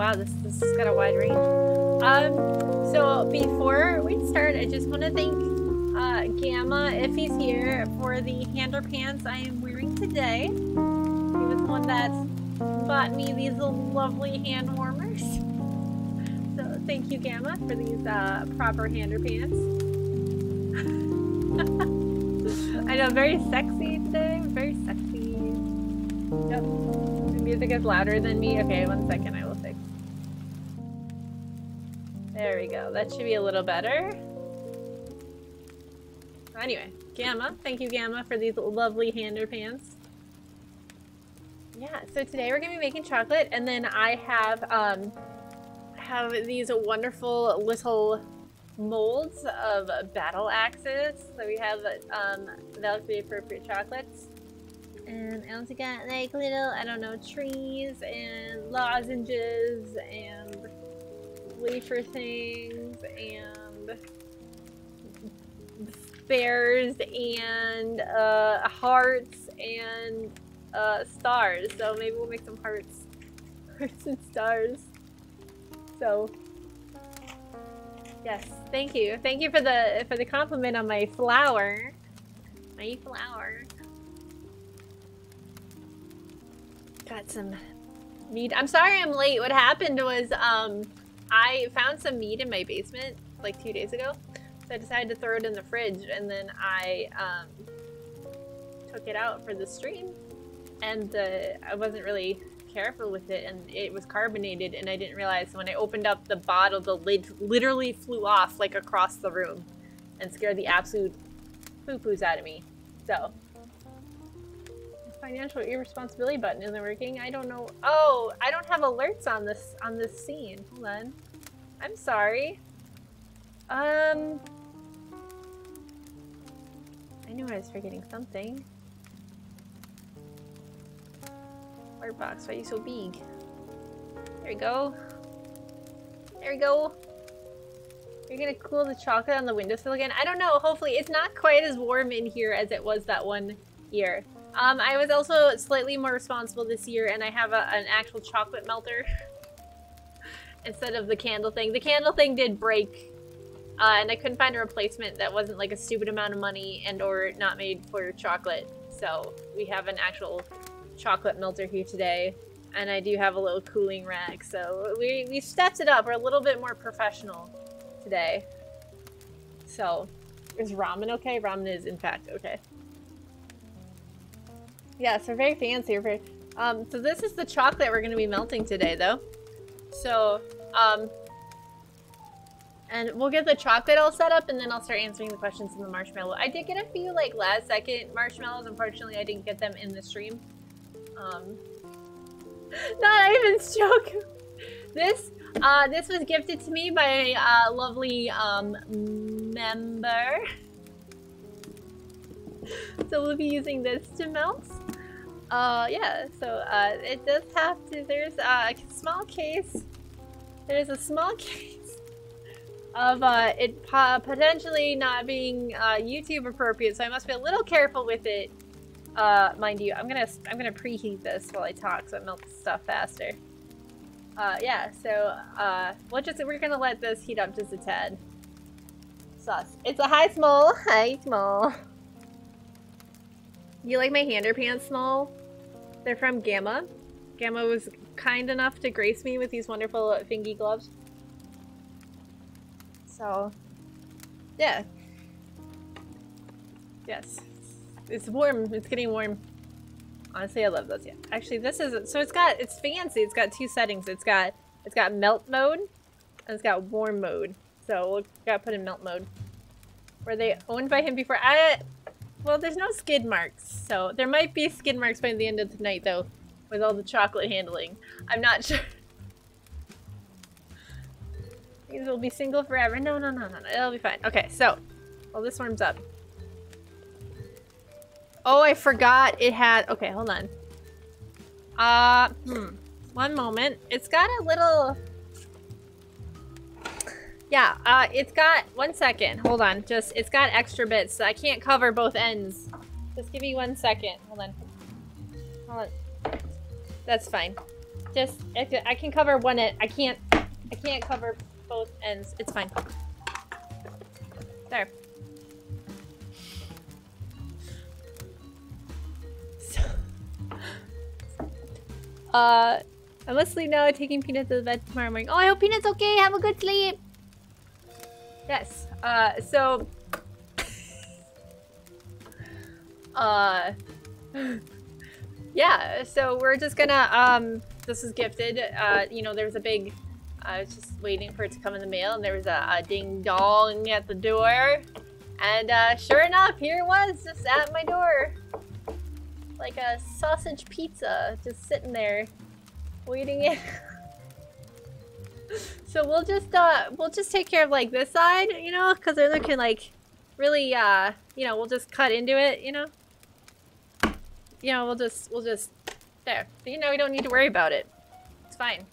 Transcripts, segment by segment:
wow, this this has got a wide range. Um, so before we start, I just want to thank uh, Gamma, if he's here, for the hander pants I am wearing today. He was the one that bought me these lovely hand warmers. So thank you, Gamma, for these uh, proper hander pants. I know, very sexy today. Very sexy. Yep. The music is louder than me. Okay, one second, That should be a little better. Anyway, Gamma. Thank you, Gamma, for these lovely hander pants. Yeah, so today we're gonna be making chocolate, and then I have um, have these wonderful little molds of battle axes. So we have um, that'll be appropriate chocolates. And I also got like little, I don't know, trees and lozenges and wafer things and spares and uh, hearts and uh, stars. So maybe we'll make some hearts, hearts and stars. So yes, thank you, thank you for the for the compliment on my flower, my flower. Got some meat. I'm sorry I'm late. What happened was um I found some meat in my basement like two days ago. So I decided to throw it in the fridge and then I um, took it out for the stream and uh, I wasn't really careful with it and it was carbonated and I didn't realize when I opened up the bottle the lid literally flew off like across the room and scared the absolute poo-poos out of me. So financial irresponsibility button isn't working. I don't know. Oh, I don't have alerts on this on this scene. Hold on. I'm sorry. Um I knew I was forgetting something. Art box, why are you so big? There we go. There we go. You're gonna cool the chocolate on the windowsill again? I don't know, hopefully. It's not quite as warm in here as it was that one year. Um, I was also slightly more responsible this year and I have a, an actual chocolate melter instead of the candle thing. The candle thing did break uh, and I couldn't find a replacement that wasn't like a stupid amount of money and or not made for chocolate. So we have an actual chocolate melter here today. And I do have a little cooling rack. So we, we stepped it up. We're a little bit more professional today. So is ramen okay? Ramen is in fact okay. Yeah, so very fancy. Very, um, so this is the chocolate we're going to be melting today though. So, um, and we'll get the chocolate all set up and then I'll start answering the questions in the marshmallow. I did get a few like last second marshmallows. Unfortunately, I didn't get them in the stream. Um, not even joke. This, uh, this was gifted to me by a uh, lovely um, member. So we'll be using this to melt. Uh, yeah, so uh, it does have to, there's a small case. There's a small case of uh, it potentially not being uh, YouTube appropriate, so I must be a little careful with it. Uh, mind you, I'm gonna I'm gonna preheat this while I talk, so it melts stuff faster. Uh, yeah, so uh, we'll just we're gonna let this heat up just a tad. Sauce. It's a high small, high small. You like my hander pants small? They're from Gamma. Gamma was kind enough to grace me with these wonderful fingy gloves. So, yeah. Yes. It's warm. It's getting warm. Honestly, I love those. Yeah. Actually, this is so it's got it's fancy. It's got two settings. It's got it's got melt mode and it's got warm mode. So we'll gotta put in melt mode. Were they owned by him before? I well, there's no skid marks, so there might be skid marks by the end of the night though, with all the chocolate handling. I'm not sure. These will be single forever. No, no, no, no, no. It'll be fine. Okay, so. Well, this warms up. Oh, I forgot it had... Okay, hold on. Uh, hmm. One moment. It's got a little... Yeah, uh, it's got... One second. Hold on. Just, it's got extra bits. So I can't cover both ends. Just give me one second. Hold on. Hold on. That's fine. Just I can, I can cover one end. I can't. I can't cover both ends. It's fine. There. So, uh, I must leave now. Taking Peanut to the bed tomorrow morning. Oh, I hope Peanut's okay. Have a good sleep. Yes. Uh, so. uh. yeah. So we're just gonna um. This is gifted. Uh, you know, there's a big. I was just waiting for it to come in the mail, and there was a, a ding dong at the door, and uh, sure enough, here it was, just at my door, like a sausage pizza, just sitting there, waiting in. so we'll just uh we'll just take care of like this side, you know, because they're looking like really uh you know we'll just cut into it, you know. You know we'll just we'll just there. You know we don't need to worry about it. It's fine.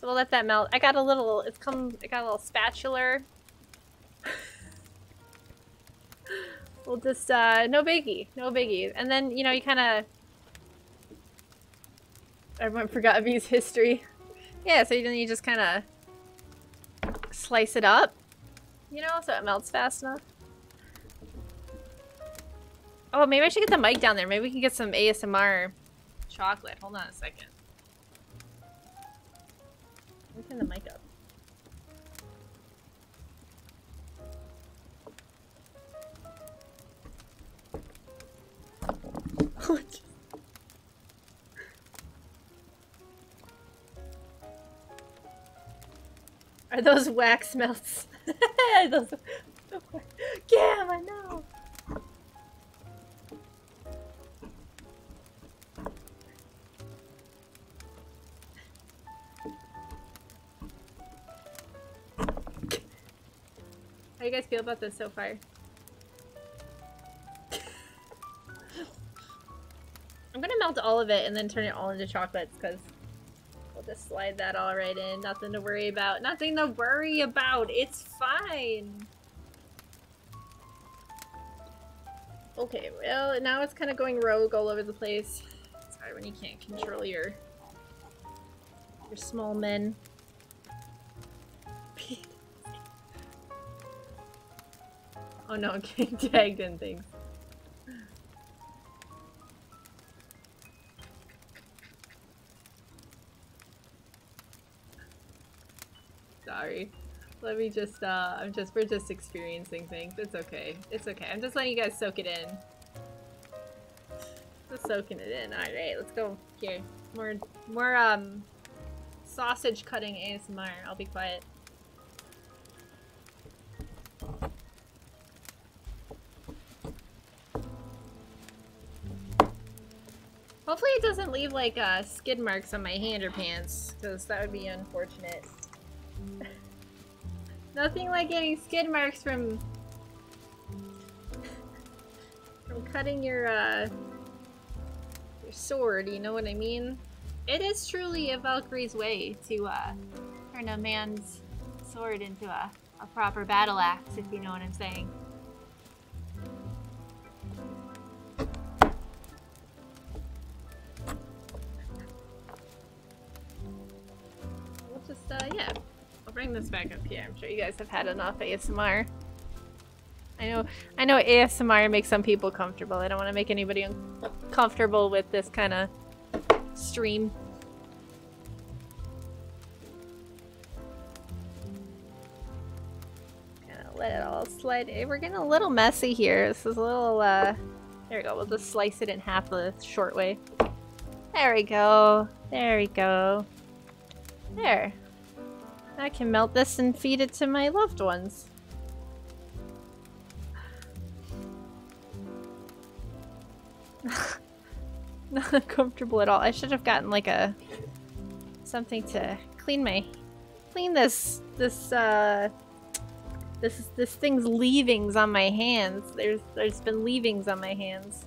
So we'll let that melt. I got a little. It's come. I got a little spatula. we'll just uh no biggie, no biggie, and then you know you kind of. Everyone forgot V's history. Yeah, so then you just kind of slice it up, you know, so it melts fast enough. Oh, maybe I should get the mic down there. Maybe we can get some ASMR chocolate. Hold on a second. Me turn the mic up. Are those wax melts? those... Cam, I know! How you guys feel about this so far? I'm gonna melt all of it and then turn it all into chocolates because we'll just slide that all right in. Nothing to worry about. Nothing to worry about. It's fine. Okay, well, now it's kind of going rogue all over the place. It's hard when you can't control your your small men. oh no, I'm getting tagged in things. Let me just, uh, I'm just, we're just experiencing things. It's okay. It's okay. I'm just letting you guys soak it in. Just soaking it in. Alright, let's go. Here. More, more, um, sausage cutting ASMR. I'll be quiet. Hopefully it doesn't leave like uh, skid marks on my hand or pants, because that would be unfortunate. Nothing like getting skid marks from from cutting your uh your sword, you know what I mean? It is truly a Valkyrie's way to uh turn a man's sword into a, a proper battle axe, if you know what I'm saying. Bring this back up here. I'm sure you guys have had enough ASMR. I know, I know ASMR makes some people comfortable. I don't want to make anybody uncomfortable with this kind of stream. Gonna let it all slide. We're getting a little messy here. This is a little, uh... There we go. We'll just slice it in half the short way. There we go. There we go. There. I can melt this and feed it to my loved ones. Not comfortable at all. I should have gotten like a something to clean my clean this this uh this this thing's leavings on my hands. There's there's been leavings on my hands.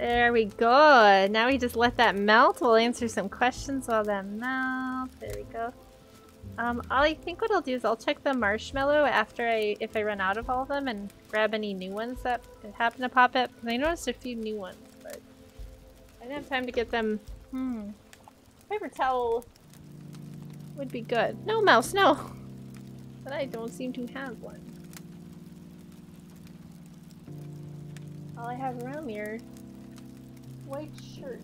There we go. Now we just let that melt. We'll answer some questions while that melts. There we go. Um, I think what I'll do is I'll check the marshmallow after I, if I run out of all of them and grab any new ones that happen to pop up. I noticed a few new ones, but I didn't have time to get them. Hmm. Paper towel would be good. No, mouse, no! But I don't seem to have one. All I have around me are white shirt.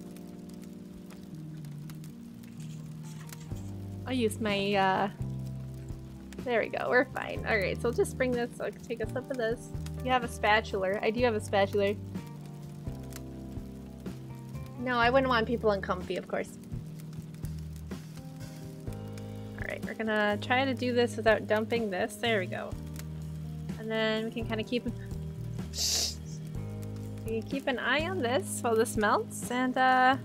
I'll use my, uh... There we go, we're fine. Alright, so I'll just bring this, I'll take a sip of this. You have a spatula. I do have a spatula. No, I wouldn't want people uncomfy, of course. Alright, we're gonna try to do this without dumping this. There we go. And then we can kind of keep... We keep an eye on this while this melts, and uh...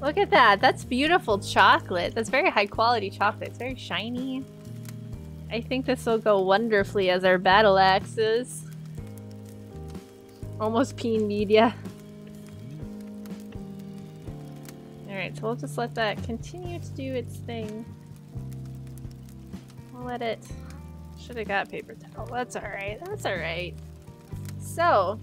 Look at that. That's beautiful chocolate. That's very high quality chocolate. It's very shiny. I think this will go wonderfully as our battle axes. Almost peen media. Alright, so we'll just let that continue to do its thing. We'll let it... Should have got paper towel. That's alright. That's alright. So,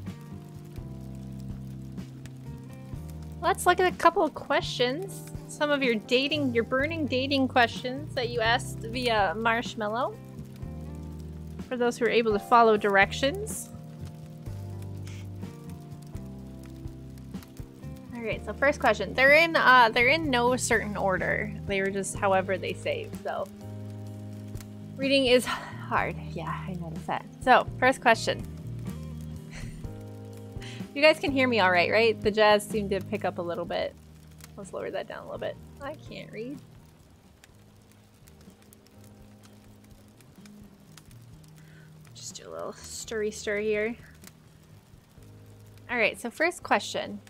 let's look at a couple of questions. Some of your dating, your burning dating questions that you asked via Marshmallow. For those who are able to follow directions. Alright, so first question. They're in uh they're in no certain order. They were just however they saved, so reading is hard. Yeah, I noticed that. So, first question. You guys can hear me all right, right? The jazz seemed to pick up a little bit. Let's lower that down a little bit. I can't read. Just do a little stirry stir here. Alright, so first question.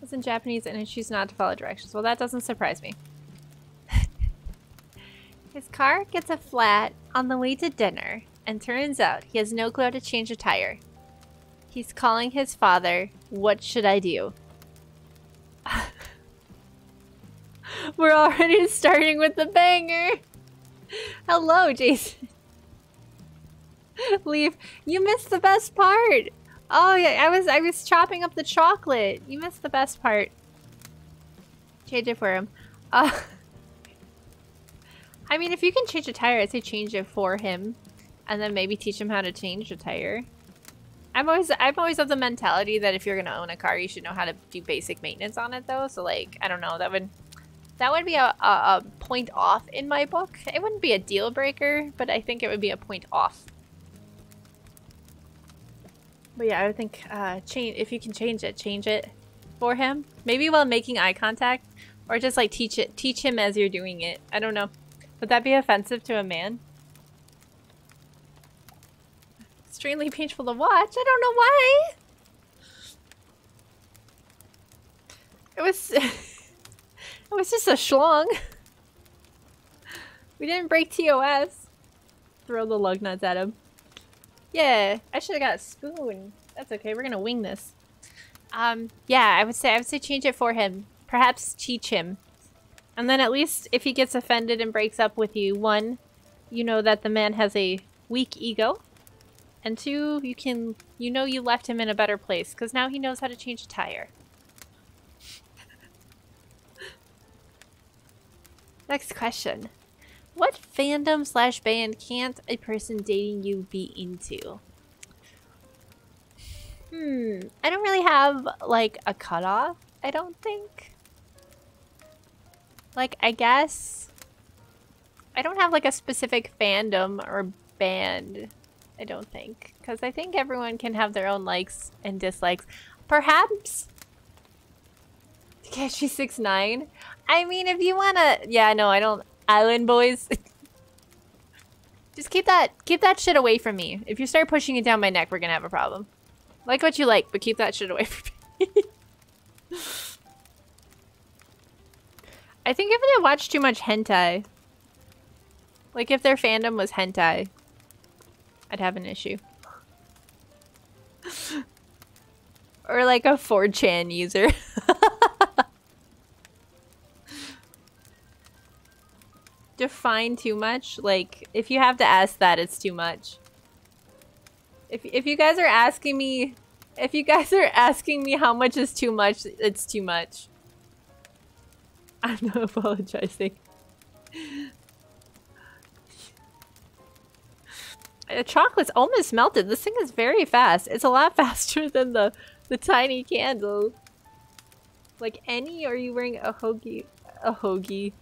It's in Japanese and I choose not to follow directions. Well, that doesn't surprise me. His car gets a flat on the way to dinner, and turns out he has no clue how to change a tire. He's calling his father. What should I do? We're already starting with the banger. Hello, Jason. Leave. You missed the best part. Oh yeah, I was I was chopping up the chocolate. You missed the best part. Change it for him. Uh, I mean, if you can change a tire, I'd say change it for him, and then maybe teach him how to change a tire. I'm always I'm always of the mentality that if you're gonna own a car, you should know how to do basic maintenance on it though. So like I don't know, that would that would be a, a, a point off in my book. It wouldn't be a deal breaker, but I think it would be a point off. But yeah, I would think uh, change if you can change it, change it for him. Maybe while making eye contact, or just like teach it, teach him as you're doing it. I don't know. Would that be offensive to a man? Extremely painful to watch. I don't know why. It was... it was just a schlong. We didn't break TOS. Throw the lug nuts at him. Yeah, I should have got a spoon. That's okay, we're gonna wing this. Um, yeah, I would say I would say change it for him. Perhaps teach him. And then at least if he gets offended and breaks up with you, one, you know that the man has a weak ego. And two, you can, you know you left him in a better place, because now he knows how to change a tire. Next question. What fandom slash band can't a person dating you be into? Hmm, I don't really have, like, a cutoff, I don't think. Like, I guess... I don't have, like, a specific fandom or band I don't think. Because I think everyone can have their own likes and dislikes. Perhaps... Tekashi six nine. I mean, if you wanna... Yeah, no, I don't... Island boys. Just keep that keep that shit away from me. If you start pushing it down my neck, we're gonna have a problem. Like what you like, but keep that shit away from me. I think if they watch too much hentai, like if their fandom was hentai, I'd have an issue. or like a 4chan user. define too much? Like, if you have to ask that, it's too much. If, if you guys are asking me... If you guys are asking me how much is too much, it's too much. I'm not apologizing. The chocolate's almost melted. This thing is very fast. It's a lot faster than the, the tiny candle. Like, any, are you wearing a hoagie? A hoagie.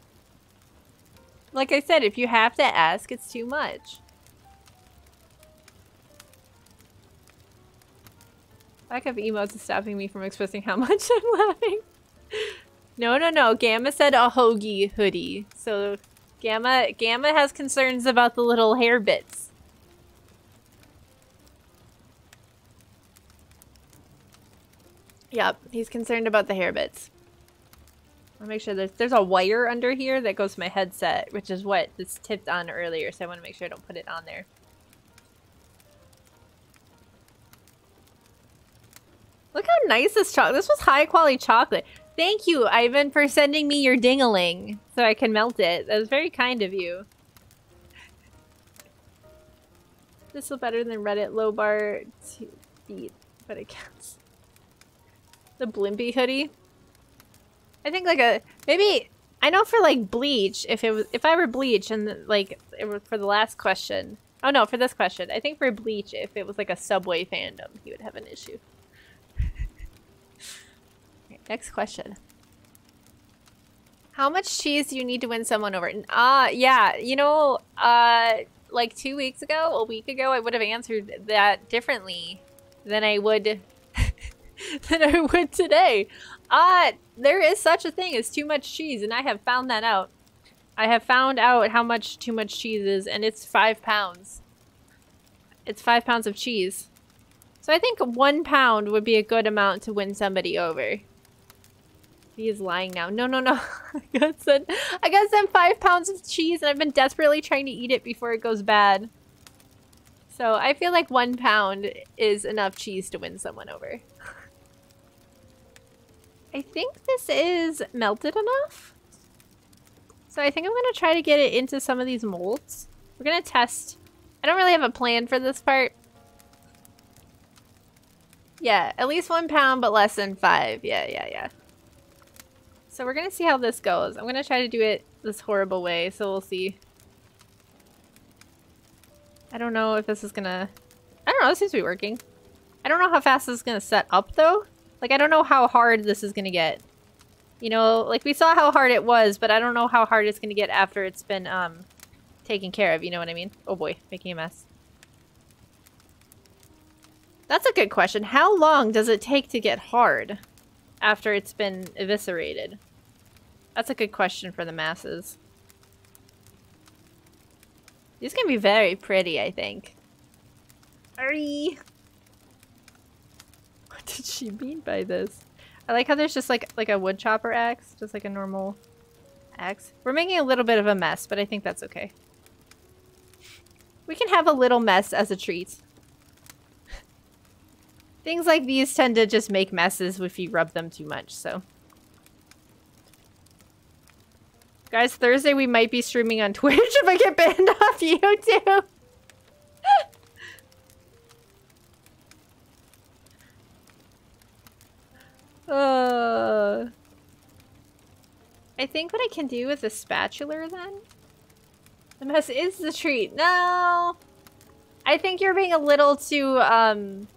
Like I said, if you have to ask, it's too much. Lack of emotes is stopping me from expressing how much I'm laughing. no, no, no. Gamma said a hoagie hoodie. So Gamma Gamma has concerns about the little hair bits. Yep, he's concerned about the hair bits. I'll make sure there's there's a wire under here that goes to my headset, which is what this tipped on earlier, so I want to make sure I don't put it on there. Look how nice this chocolate. This was high quality chocolate. Thank you, Ivan, for sending me your dingaling so I can melt it. That was very kind of you. This is better than Reddit low bar to beat, but it counts. The Blimpie hoodie. I think like a maybe I know for like bleach if it was if I were bleach and like it w for the last question. Oh no, for this question. I think for bleach if it was like a subway fandom, he would have an issue. next question. How much cheese do you need to win someone over? Ah, uh, yeah, you know, uh like 2 weeks ago, a week ago, I would have answered that differently than I would than I would today. Ah, uh, there is such a thing as too much cheese, and I have found that out. I have found out how much too much cheese is, and it's five pounds. It's five pounds of cheese. So I think one pound would be a good amount to win somebody over. He is lying now. No, no, no. I got sent, I got sent five pounds of cheese, and I've been desperately trying to eat it before it goes bad. So I feel like one pound is enough cheese to win someone over. I think this is melted enough. So I think I'm going to try to get it into some of these molds. We're going to test. I don't really have a plan for this part. Yeah, at least one pound, but less than five. Yeah, yeah, yeah. So we're going to see how this goes. I'm going to try to do it this horrible way, so we'll see. I don't know if this is going to... I don't know, this seems to be working. I don't know how fast this is going to set up, though. Like, I don't know how hard this is gonna get. You know, like, we saw how hard it was, but I don't know how hard it's gonna get after it's been, um, taken care of, you know what I mean? Oh boy, making a mess. That's a good question. How long does it take to get hard after it's been eviscerated? That's a good question for the masses. These can be very pretty, I think. Hurry! did she mean by this? I like how there's just like like a wood chopper axe, just like a normal axe. We're making a little bit of a mess, but I think that's okay. We can have a little mess as a treat. Things like these tend to just make messes if you rub them too much, so. Guys, Thursday we might be streaming on Twitch if I get banned off YouTube. Uh, I think what I can do with a spatula then? The mess is the treat. No! I think you're being a little too, um,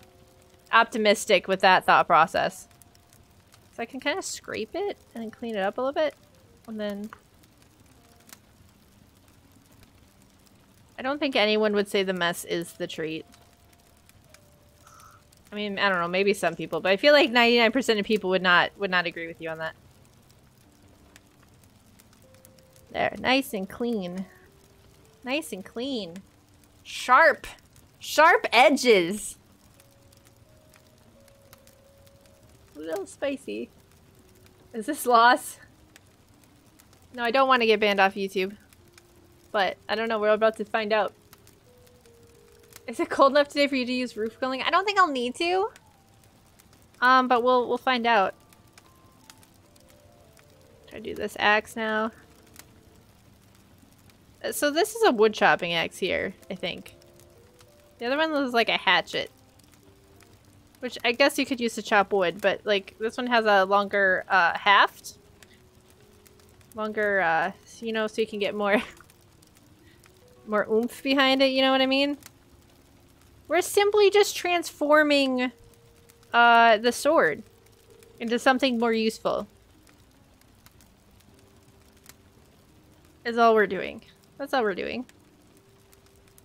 optimistic with that thought process. So I can kind of scrape it and then clean it up a little bit. And then... I don't think anyone would say the mess is the treat. I mean, I don't know, maybe some people, but I feel like 99% of people would not would not agree with you on that. There, nice and clean. Nice and clean. Sharp. Sharp edges. A little spicy. Is this loss? No, I don't want to get banned off YouTube. But, I don't know, we're about to find out. Is it cold enough today for you to use roof cooling? I don't think I'll need to. Um, but we'll we'll find out. Try to do this axe now. So this is a wood chopping axe here, I think. The other one was like a hatchet. Which I guess you could use to chop wood, but like this one has a longer uh, haft. Longer, uh, you know, so you can get more, more oomph behind it, you know what I mean? We're simply just transforming uh, the sword into something more useful. Is all we're doing. That's all we're doing.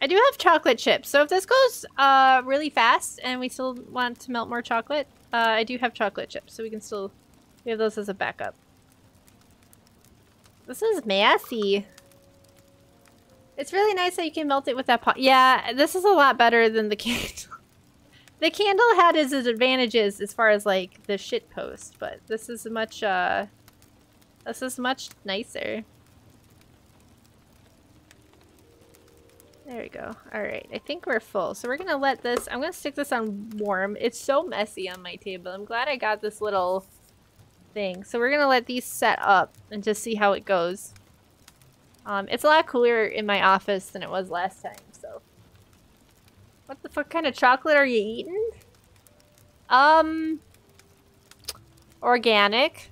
I do have chocolate chips, so if this goes uh, really fast and we still want to melt more chocolate, uh, I do have chocolate chips, so we can still... We have those as a backup. This is messy. It's really nice that you can melt it with that pot. Yeah, this is a lot better than the candle. the candle had its advantages as far as, like, the shit post, but this is much, uh... This is much nicer. There we go. Alright, I think we're full. So we're gonna let this... I'm gonna stick this on warm. It's so messy on my table. I'm glad I got this little thing. So we're gonna let these set up and just see how it goes. Um, it's a lot cooler in my office than it was last time, so... What the fuck kind of chocolate are you eating? Um... Organic.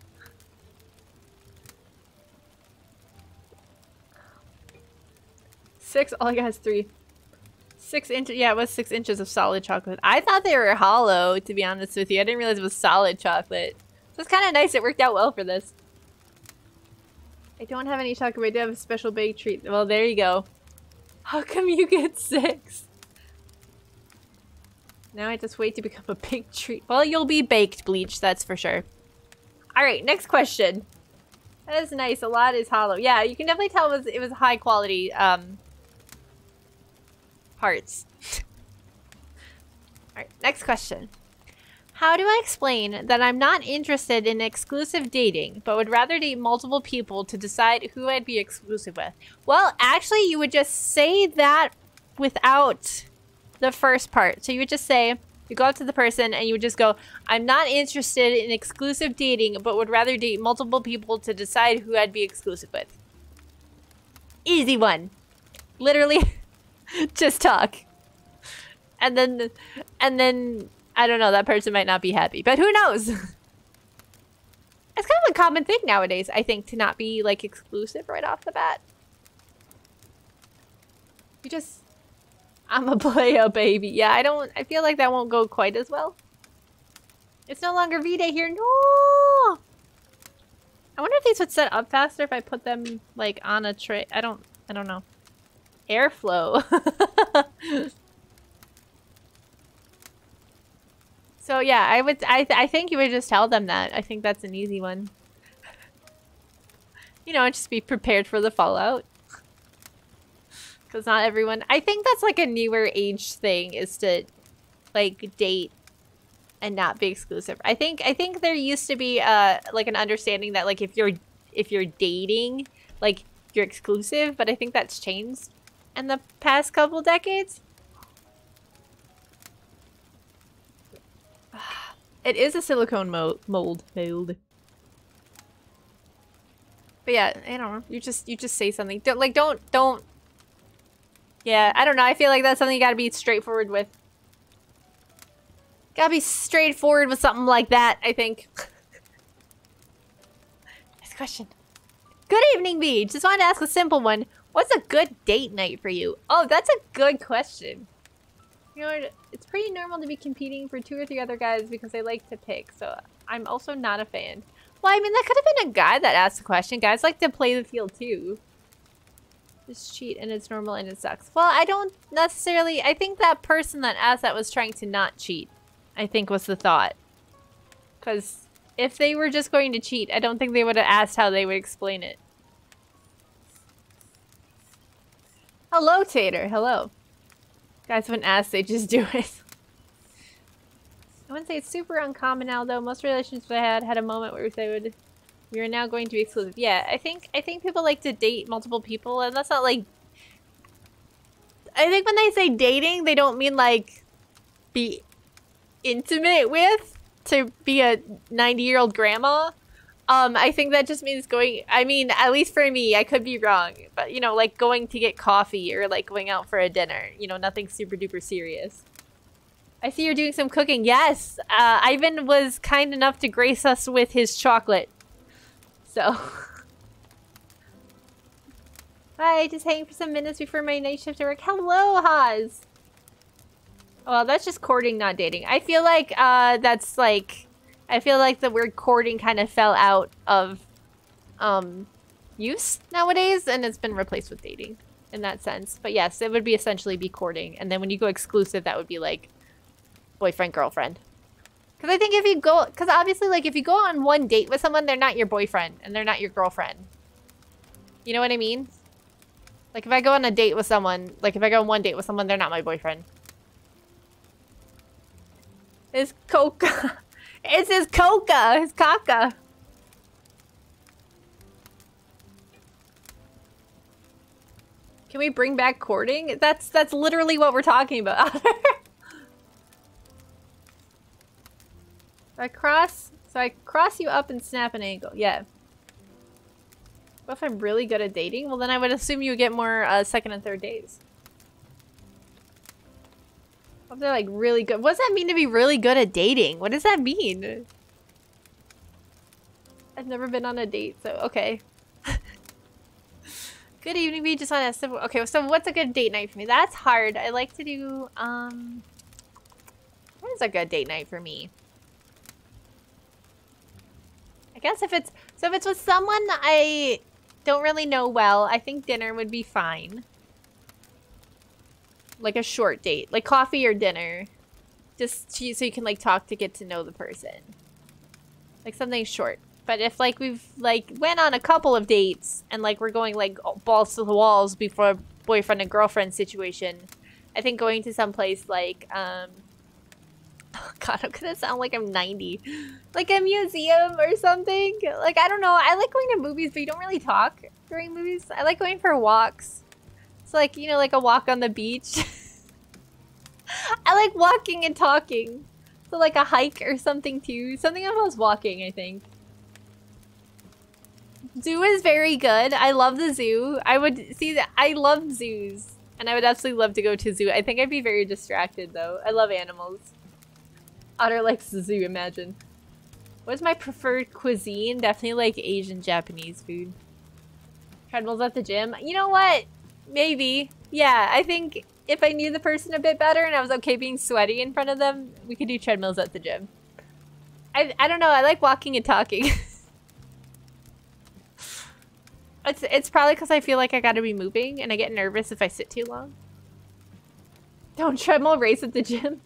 Six? All I got is three. Six inches. Yeah, it was six inches of solid chocolate. I thought they were hollow, to be honest with you. I didn't realize it was solid chocolate. So it's kind of nice. It worked out well for this. I don't have any chocolate, but I do have a special baked treat. Well, there you go. How come you get six? Now I just wait to become a big treat. Well, you'll be baked, Bleach, that's for sure. Alright, next question. That is nice. A lot is hollow. Yeah, you can definitely tell it was, it was high quality um, parts. Alright, next question. How do I explain that I'm not interested in exclusive dating, but would rather date multiple people to decide who I'd be exclusive with? Well, actually, you would just say that without the first part. So you would just say, you go up to the person and you would just go, I'm not interested in exclusive dating, but would rather date multiple people to decide who I'd be exclusive with. Easy one. Literally. just talk. And then, and then, I don't know, that person might not be happy, but who knows? it's kind of a common thing nowadays, I think, to not be, like, exclusive right off the bat. You just, I'm a player, baby. Yeah, I don't, I feel like that won't go quite as well. It's no longer V-Day here. No! I wonder if these would set up faster if I put them, like, on a tray. I don't, I don't know airflow. so yeah, I would I th I think you would just tell them that. I think that's an easy one. you know, just be prepared for the fallout. Cuz not everyone I think that's like a newer age thing is to like date and not be exclusive. I think I think there used to be uh like an understanding that like if you're if you're dating, like you're exclusive, but I think that's changed in the past couple decades. It is a silicone mo mold. Mold. But yeah, I don't know. You just you just say something. Don't like don't don't. Yeah, I don't know. I feel like that's something you gotta be straightforward with. Gotta be straightforward with something like that. I think. Next question. Good evening, B. Just wanted to ask a simple one. What's a good date night for you? Oh, that's a good question. You know, it's pretty normal to be competing for two or three other guys because they like to pick, so I'm also not a fan. Well, I mean, that could have been a guy that asked the question. Guys like to play the field too. Just cheat and it's normal and it sucks. Well, I don't necessarily... I think that person that asked that was trying to not cheat. I think was the thought. Because if they were just going to cheat, I don't think they would have asked how they would explain it. Hello, Tater. Hello. Guys wouldn't ask, they just do it. I wouldn't say it's super uncommon now, though. Most relationships I had had a moment where they would... We are now going to be exclusive. Yeah, I think I think people like to date multiple people, and that's not like... I think when they say dating, they don't mean like be intimate with to be a 90 year old grandma. Um, I think that just means going, I mean, at least for me, I could be wrong, but you know, like going to get coffee or like going out for a dinner, you know, nothing super duper serious. I see you're doing some cooking. Yes, uh, Ivan was kind enough to grace us with his chocolate. So. Hi, just hanging for some minutes before my night shift to work. Hello, Haas. Well, that's just courting, not dating. I feel like uh, that's like I feel like the word courting kind of fell out of um, use nowadays and it's been replaced with dating in that sense. But yes, it would be essentially be courting. And then when you go exclusive, that would be like boyfriend, girlfriend. Because I think if you go, because obviously, like, if you go on one date with someone, they're not your boyfriend and they're not your girlfriend. You know what I mean? Like, if I go on a date with someone, like, if I go on one date with someone, they're not my boyfriend. It's Coca. It's his coca, his caca. Can we bring back courting? That's that's literally what we're talking about. I cross, so I cross you up and snap an angle. Yeah. What if I'm really good at dating? Well, then I would assume you would get more uh, second and third they're like really good. What does that mean to be really good at dating? What does that mean? I've never been on a date, so okay. good evening, we just want to Okay, so what's a good date night for me? That's hard. I like to do, um... What is a good date night for me? I guess if it's... So if it's with someone I don't really know well, I think dinner would be fine. Like a short date. Like coffee or dinner. Just so you can like talk to get to know the person. Like something short. But if like we've like went on a couple of dates and like we're going like balls to the walls before boyfriend and girlfriend situation, I think going to some place like um oh god, I'm gonna sound like I'm 90. Like a museum or something. Like I don't know. I like going to movies, but you don't really talk during movies. I like going for walks like, you know, like a walk on the beach. I like walking and talking. So like a hike or something too. Something involves walking, I think. Zoo is very good. I love the zoo. I would see that. I love zoos. And I would absolutely love to go to zoo. I think I'd be very distracted though. I love animals. Otter likes the zoo, imagine. What's my preferred cuisine? Definitely like Asian Japanese food. Treadmills at the gym. You know what? Maybe. Yeah, I think if I knew the person a bit better and I was okay being sweaty in front of them, we could do treadmills at the gym. I, I don't know. I like walking and talking. it's, it's probably because I feel like I gotta be moving and I get nervous if I sit too long. Don't treadmill race at the gym.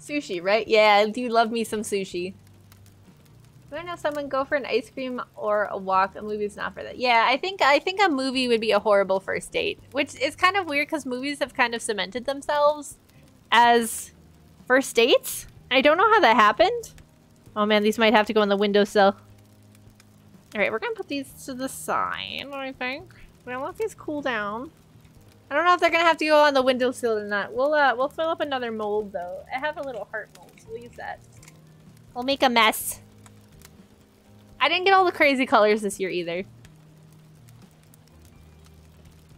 Sushi, right? Yeah, I do love me some sushi. I know someone go for an ice cream or a walk? A movie's not for that. Yeah, I think I think a movie would be a horrible first date, which is kind of weird because movies have kind of cemented themselves as first dates. I don't know how that happened. Oh man, these might have to go on the windowsill. All right, we're gonna put these to the side. I think we're gonna let these cool down. I don't know if they're gonna have to go on the windowsill or not. We'll uh, we'll fill up another mold though. I have a little heart mold, so we'll use that. We'll make a mess. I didn't get all the crazy colors this year either.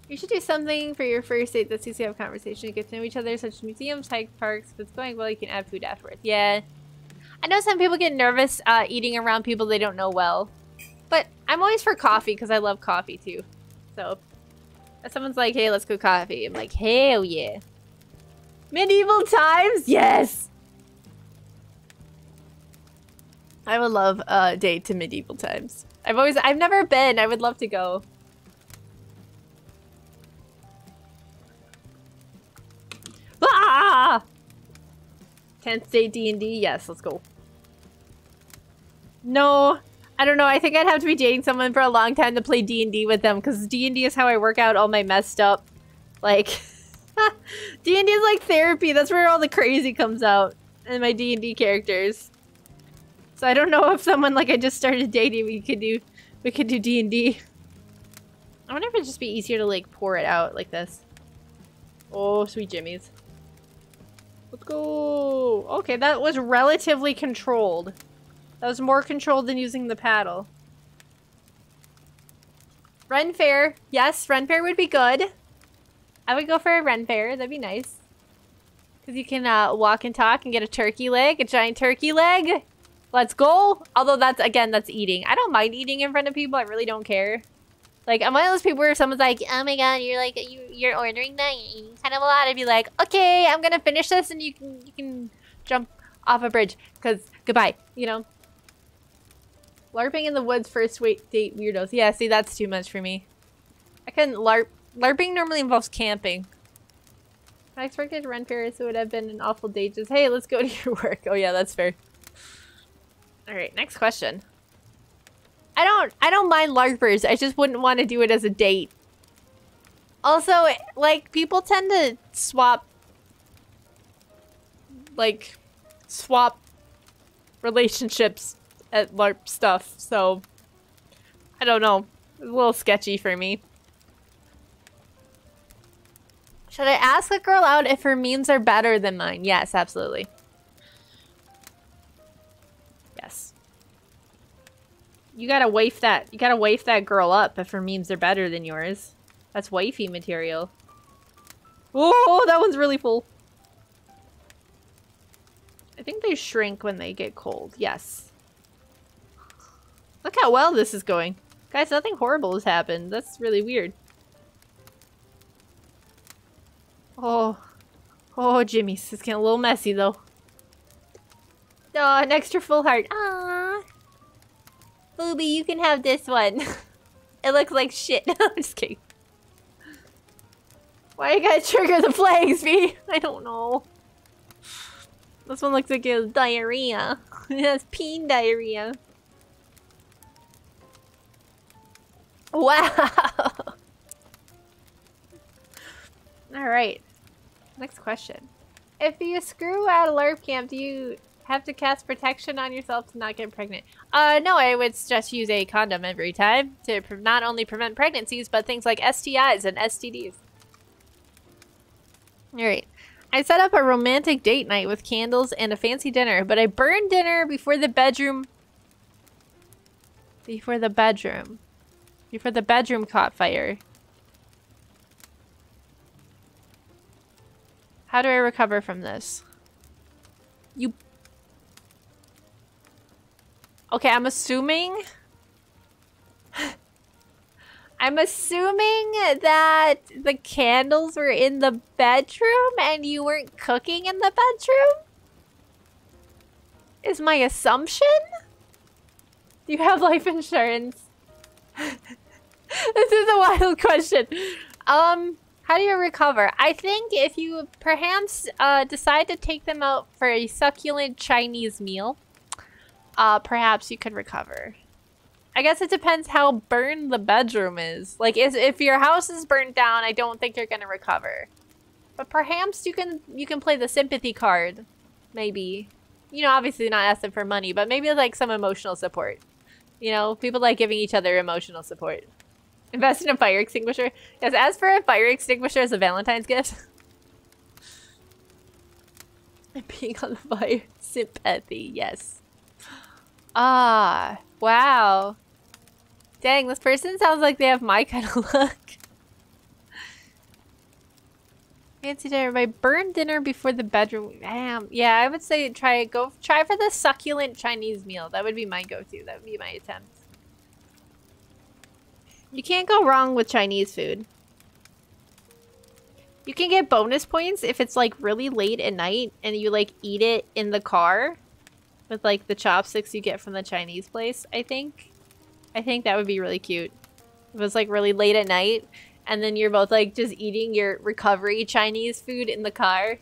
You should do something for your first date that seems to have conversation to get to know each other, such as museums, hike parks. If it's going well, you can add food afterwards. Yeah. I know some people get nervous uh, eating around people they don't know well. But I'm always for coffee because I love coffee too. So if someone's like, hey, let's go coffee, I'm like, hell yeah. Medieval times? Yes! I would love a date to medieval times. I've always- I've never been. I would love to go. Ah! 10th date D&D? Yes, let's go. No. I don't know. I think I'd have to be dating someone for a long time to play D&D with them because D&D is how I work out all my messed up. Like, D&D is like therapy. That's where all the crazy comes out in my D&D characters. So I don't know if someone like I just started dating, we could do, we could do D and D. I wonder if it'd just be easier to like pour it out like this. Oh, sweet jimmies. Let's go. Okay, that was relatively controlled. That was more controlled than using the paddle. Ren fair. Yes, Ren fair would be good. I would go for a Ren fair. That'd be nice. Because you can uh, walk and talk and get a turkey leg, a giant turkey leg. Let's go. Although that's, again, that's eating. I don't mind eating in front of people. I really don't care. Like, I'm one of those people where someone's like, oh my god, you're like, you, you're ordering that, you're eating kind of a lot. I'd be like, okay, I'm gonna finish this and you can, you can jump off a bridge. Because, goodbye, you know? LARPing in the woods first wait date weirdos. Yeah, see, that's too much for me. I couldn't LARP. LARPing normally involves camping. I expected Ren fairs would have been an awful date. Just, hey, let's go to your work. Oh yeah, that's fair. Alright, next question. I don't I don't mind LARPers. I just wouldn't want to do it as a date. Also, like, people tend to swap like swap relationships at LARP stuff, so I don't know. It's a little sketchy for me. Should I ask a girl out if her means are better than mine? Yes, absolutely. You gotta waif that. You gotta waif that girl up if her memes are better than yours. That's wifey material. Oh, that one's really full. I think they shrink when they get cold. Yes. Look how well this is going. Guys, nothing horrible has happened. That's really weird. Oh. Oh, Jimmy's. It's getting a little messy, though. Oh, an extra full heart. Ah. Booby, you can have this one. it looks like shit. No, I'm just kidding. Why you gotta trigger the flags, V? I don't know. This one looks like it has diarrhea. it has peen diarrhea. Wow! Alright. Next question. If you screw at a LARP camp, do you have to cast protection on yourself to not get pregnant? Uh, no, I would just use a condom every time to not only prevent pregnancies, but things like STIs and STDs. Alright. I set up a romantic date night with candles and a fancy dinner, but I burned dinner before the bedroom... Before the bedroom. Before the bedroom caught fire. How do I recover from this? You... Okay, I'm assuming... I'm assuming that the candles were in the bedroom and you weren't cooking in the bedroom? Is my assumption? Do you have life insurance? this is a wild question. Um, how do you recover? I think if you perhaps uh, decide to take them out for a succulent Chinese meal, uh, perhaps you could recover. I guess it depends how burned the bedroom is. Like, is, if your house is burned down, I don't think you're gonna recover. But perhaps you can you can play the sympathy card, maybe. You know, obviously not asking for money, but maybe like some emotional support. You know, people like giving each other emotional support. Invest in a fire extinguisher. Yes, as for a fire extinguisher as a Valentine's gift. Being on the fire. Sympathy, yes. Ah, wow. Dang, this person sounds like they have my kind of luck. Fancy dinner. My burned dinner before the bedroom. Damn. Yeah, I would say try go try for the succulent Chinese meal. That would be my go-to. That would be my attempt. You can't go wrong with Chinese food. You can get bonus points if it's like really late at night and you like eat it in the car with like the chopsticks you get from the Chinese place, I think. I think that would be really cute. If it was like really late at night and then you're both like just eating your recovery Chinese food in the car.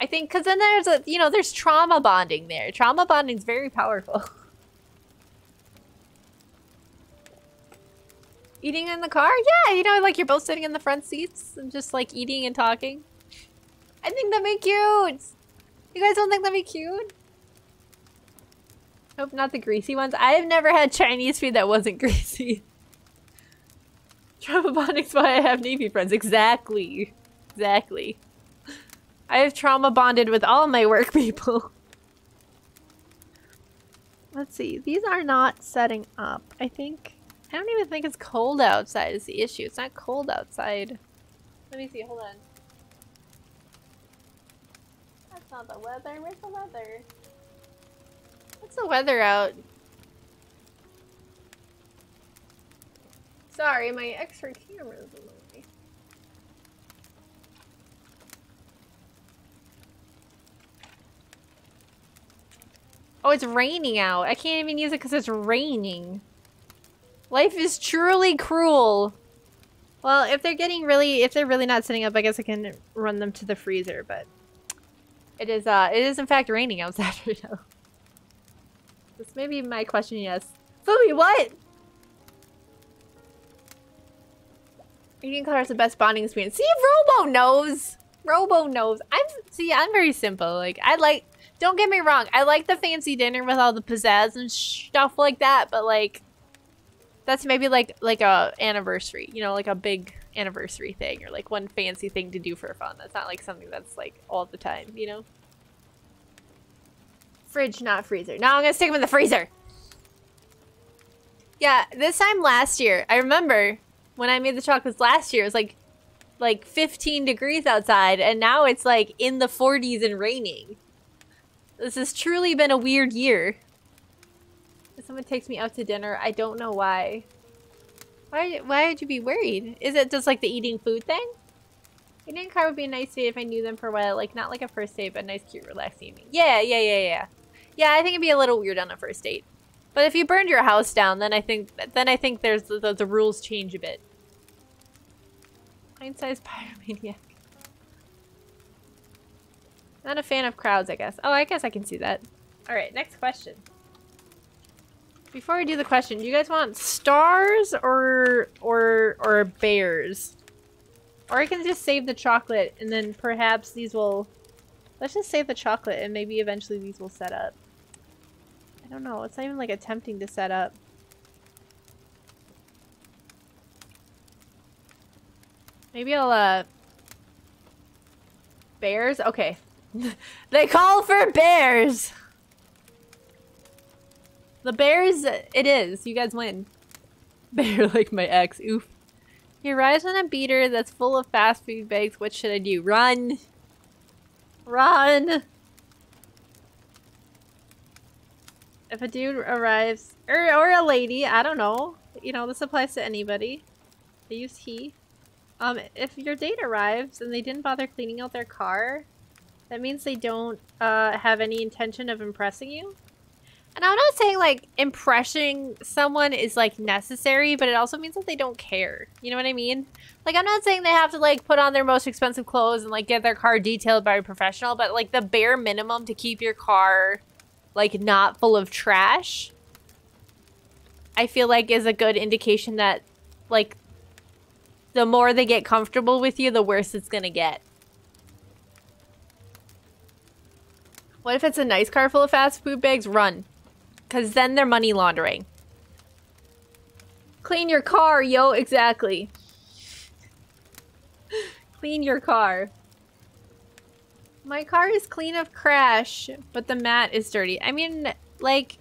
I think because then there's a, you know, there's trauma bonding there. Trauma bonding is very powerful. Eating in the car? Yeah, you know, like you're both sitting in the front seats and just like eating and talking. I think that'd be cute. You guys don't think that'd be cute? Hope not the greasy ones. I have never had Chinese food that wasn't greasy. Trauma bonding's why I have Navy friends. Exactly. Exactly. I have trauma bonded with all my work people. Let's see. These are not setting up. I think... I don't even think it's cold outside is the issue. It's not cold outside. Let me see. Hold on. That's not the weather. Where's the weather? The weather out? Sorry, my extra camera is in the way. Oh, it's raining out. I can't even use it because it's raining. Life is truly cruel. Well, if they're getting really, if they're really not sitting up, I guess I can run them to the freezer, but it is, uh, it is in fact raining outside right now. This may be my question, yes. Fumi, what? Eating is the best bonding experience. See, Robo knows. Robo knows. I'm, see, I'm very simple. Like, I like, don't get me wrong. I like the fancy dinner with all the pizzazz and stuff like that, but like, that's maybe like like a anniversary, you know, like a big anniversary thing or like one fancy thing to do for fun. That's not like something that's like all the time, you know? Fridge, not freezer. Now I'm gonna stick them in the freezer. Yeah, this time last year, I remember when I made the chocolates last year, it was like like 15 degrees outside and now it's like in the 40s and raining. This has truly been a weird year. If someone takes me out to dinner, I don't know why. Why why would you be worried? Is it just like the eating food thing? Eating car would be a nice date if I knew them for a while. Like, not like a first date, but a nice, cute, relaxing evening. Yeah, yeah, yeah, yeah. Yeah, I think it'd be a little weird on a first date. But if you burned your house down, then I think then I think there's the, the, rules change a bit. Pint-sized pyromaniac. Not a fan of crowds, I guess. Oh, I guess I can see that. Alright, next question. Before I do the question, do you guys want stars or or or bears? Or I can just save the chocolate and then perhaps these will Let's just save the chocolate and maybe eventually these will set up. I don't know, it's not even like attempting to set up. Maybe I'll uh Bears? Okay. they call for bears! The bears, it is. You guys win. Bear like my ex. Oof. He arrives on a beater that's full of fast food bags. What should I do? Run! Run! If a dude arrives, or, or a lady, I don't know. You know, this applies to anybody. I use he. Um, if your date arrives and they didn't bother cleaning out their car, that means they don't uh, have any intention of impressing you. And I'm not saying like impressing someone is like necessary, but it also means that they don't care. You know what I mean? Like I'm not saying they have to like put on their most expensive clothes and like get their car detailed by a professional, but like the bare minimum to keep your car like not full of trash, I feel like is a good indication that like the more they get comfortable with you, the worse it's gonna get. What if it's a nice car full of fast food bags? Run. Because then they're money laundering. Clean your car, yo. Exactly. clean your car. My car is clean of crash, but the mat is dirty. I mean, like,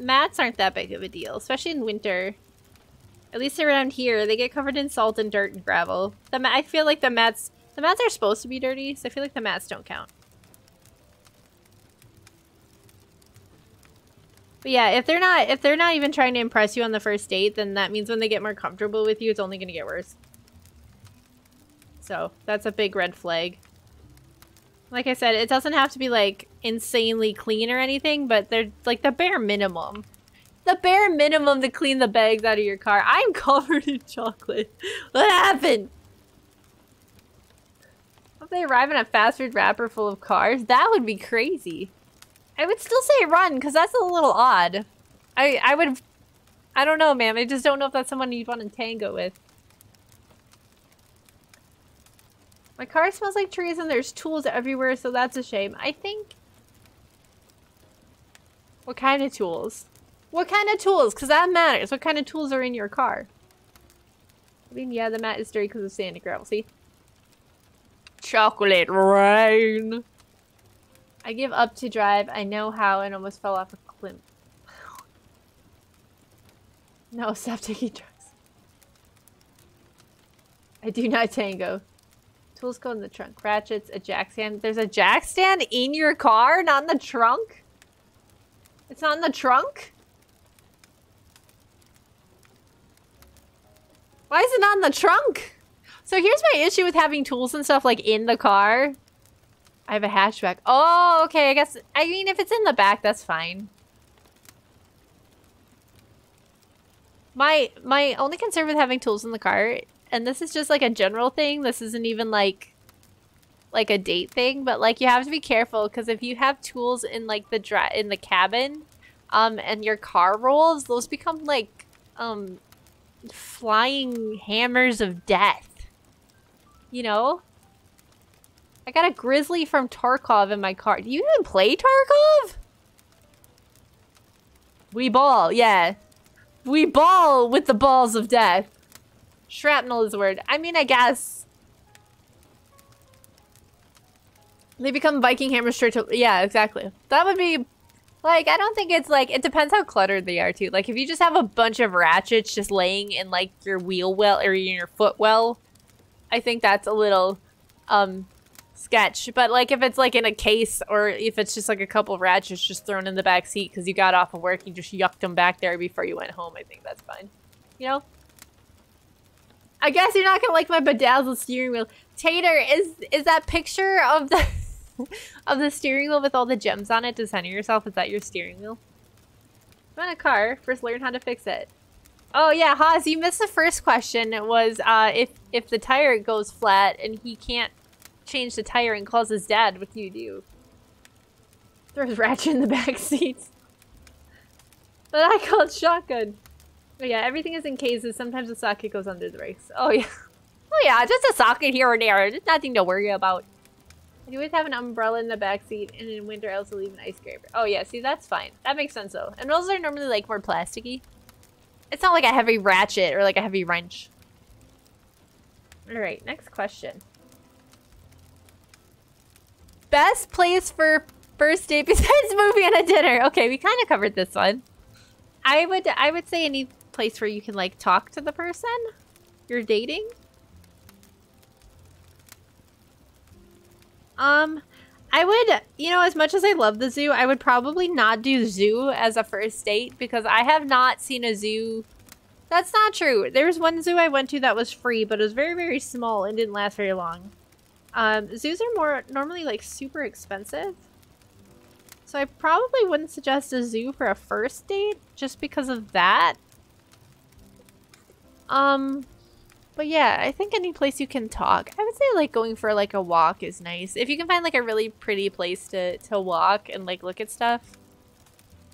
mats aren't that big of a deal, especially in winter. At least around here, they get covered in salt and dirt and gravel. The I feel like the mats, the mats are supposed to be dirty, so I feel like the mats don't count. But yeah, if they're not if they're not even trying to impress you on the first date, then that means when they get more comfortable with you, it's only gonna get worse. So that's a big red flag. Like I said, it doesn't have to be like insanely clean or anything, but they're like the bare minimum. The bare minimum to clean the bags out of your car. I'm covered in chocolate. What happened? If they arrive in a fast food wrapper full of cars, that would be crazy. I would still say run, because that's a little odd. I, I would... I don't know, man. I just don't know if that's someone you'd want to tango with. My car smells like trees and there's tools everywhere, so that's a shame. I think... What kind of tools? What kind of tools? Because that matters. What kind of tools are in your car? I mean, yeah, the mat is dirty because of sand and gravel. See? Chocolate rain. I give up to drive. I know how and almost fell off a cliff. No, stop taking drugs. I do not tango. Tools go in the trunk. Ratchets, a jack stand. There's a jack stand in your car, not in the trunk? It's not in the trunk? Why is it not in the trunk? So here's my issue with having tools and stuff like in the car. I have a hatchback. Oh, okay. I guess, I mean, if it's in the back, that's fine. My, my only concern with having tools in the car, and this is just like a general thing. This isn't even like, like a date thing, but like you have to be careful because if you have tools in like the dra in the cabin, um, and your car rolls, those become like, um, flying hammers of death. You know? I got a grizzly from Tarkov in my car. Do you even play Tarkov? We ball, yeah. We ball with the balls of death. Shrapnel is the word. I mean, I guess. They become Viking hammers straight to- yeah, exactly. That would be- like, I don't think it's like- it depends how cluttered they are too. Like, if you just have a bunch of ratchets just laying in like your wheel well or in your foot well, I think that's a little, um, sketch. But like if it's like in a case or if it's just like a couple ratchets just thrown in the back seat because you got off of work, you just yucked them back there before you went home, I think that's fine. You know? I guess you're not gonna like my bedazzled steering wheel. Tater, is is that picture of the of the steering wheel with all the gems on it to center yourself? Is that your steering wheel? I'm a car. First learn how to fix it. Oh yeah, Haas, you missed the first question. It was uh, if if the tire goes flat and he can't change the tire and calls his dad, what do you do? Throws Ratchet in the back seat. But I called shotgun. But yeah, everything is in cases. Sometimes the socket goes under the brakes. Oh yeah. Oh yeah, just a socket here or there. Just nothing to worry about. I always have an umbrella in the back seat, and in winter I also leave an ice scraper. Oh yeah, see that's fine. That makes sense though. And those are normally like more plasticky. It's not like a heavy ratchet or like a heavy wrench. Alright, next question. Best place for first date besides movie and a dinner. Okay, we kind of covered this one. I would I would say any place where you can like talk to the person you're dating. Um, I would, you know, as much as I love the zoo, I would probably not do zoo as a first date because I have not seen a zoo. That's not true. There was one zoo I went to that was free, but it was very, very small and didn't last very long. Um, zoos are more normally like super expensive. So I probably wouldn't suggest a zoo for a first date just because of that. Um, but yeah, I think any place you can talk. I would say like going for like a walk is nice. If you can find like a really pretty place to, to walk and like look at stuff.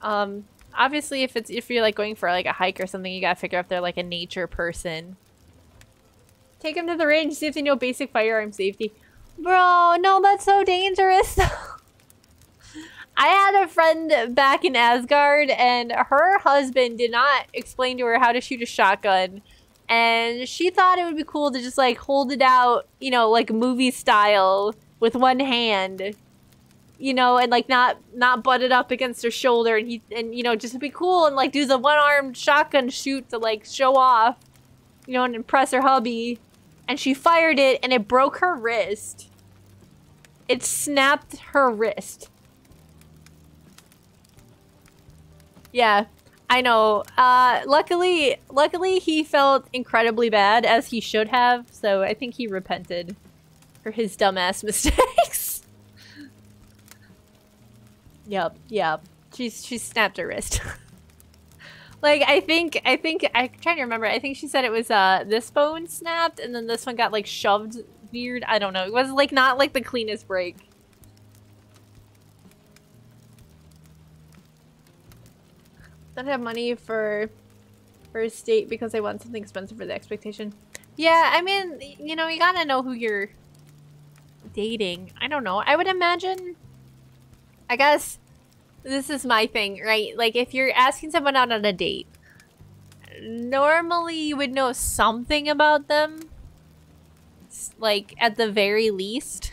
Um, obviously if it's, if you're like going for like a hike or something, you gotta figure out if they're like a nature person. Take them to the range, see if they know basic firearm safety. Bro, no, that's so dangerous. I had a friend back in Asgard and her husband did not explain to her how to shoot a shotgun. And she thought it would be cool to just like hold it out, you know, like movie style with one hand. You know, and like not not butt it up against her shoulder and he and you know, just be cool and like do the one-armed shotgun shoot to like show off, you know, and impress her hubby. And she fired it and it broke her wrist. It snapped her wrist. Yeah, I know. Uh, luckily, luckily he felt incredibly bad, as he should have. So I think he repented for his dumbass mistakes. yep, yep. She's she snapped her wrist. like I think I think I'm trying to remember. I think she said it was uh this bone snapped, and then this one got like shoved weird. I don't know. It was like not like the cleanest break. Don't have money for first date because I want something expensive for the expectation. Yeah, I mean, you know, you gotta know who you're dating. I don't know. I would imagine, I guess this is my thing, right? Like if you're asking someone out on a date, normally you would know something about them. Like at the very least.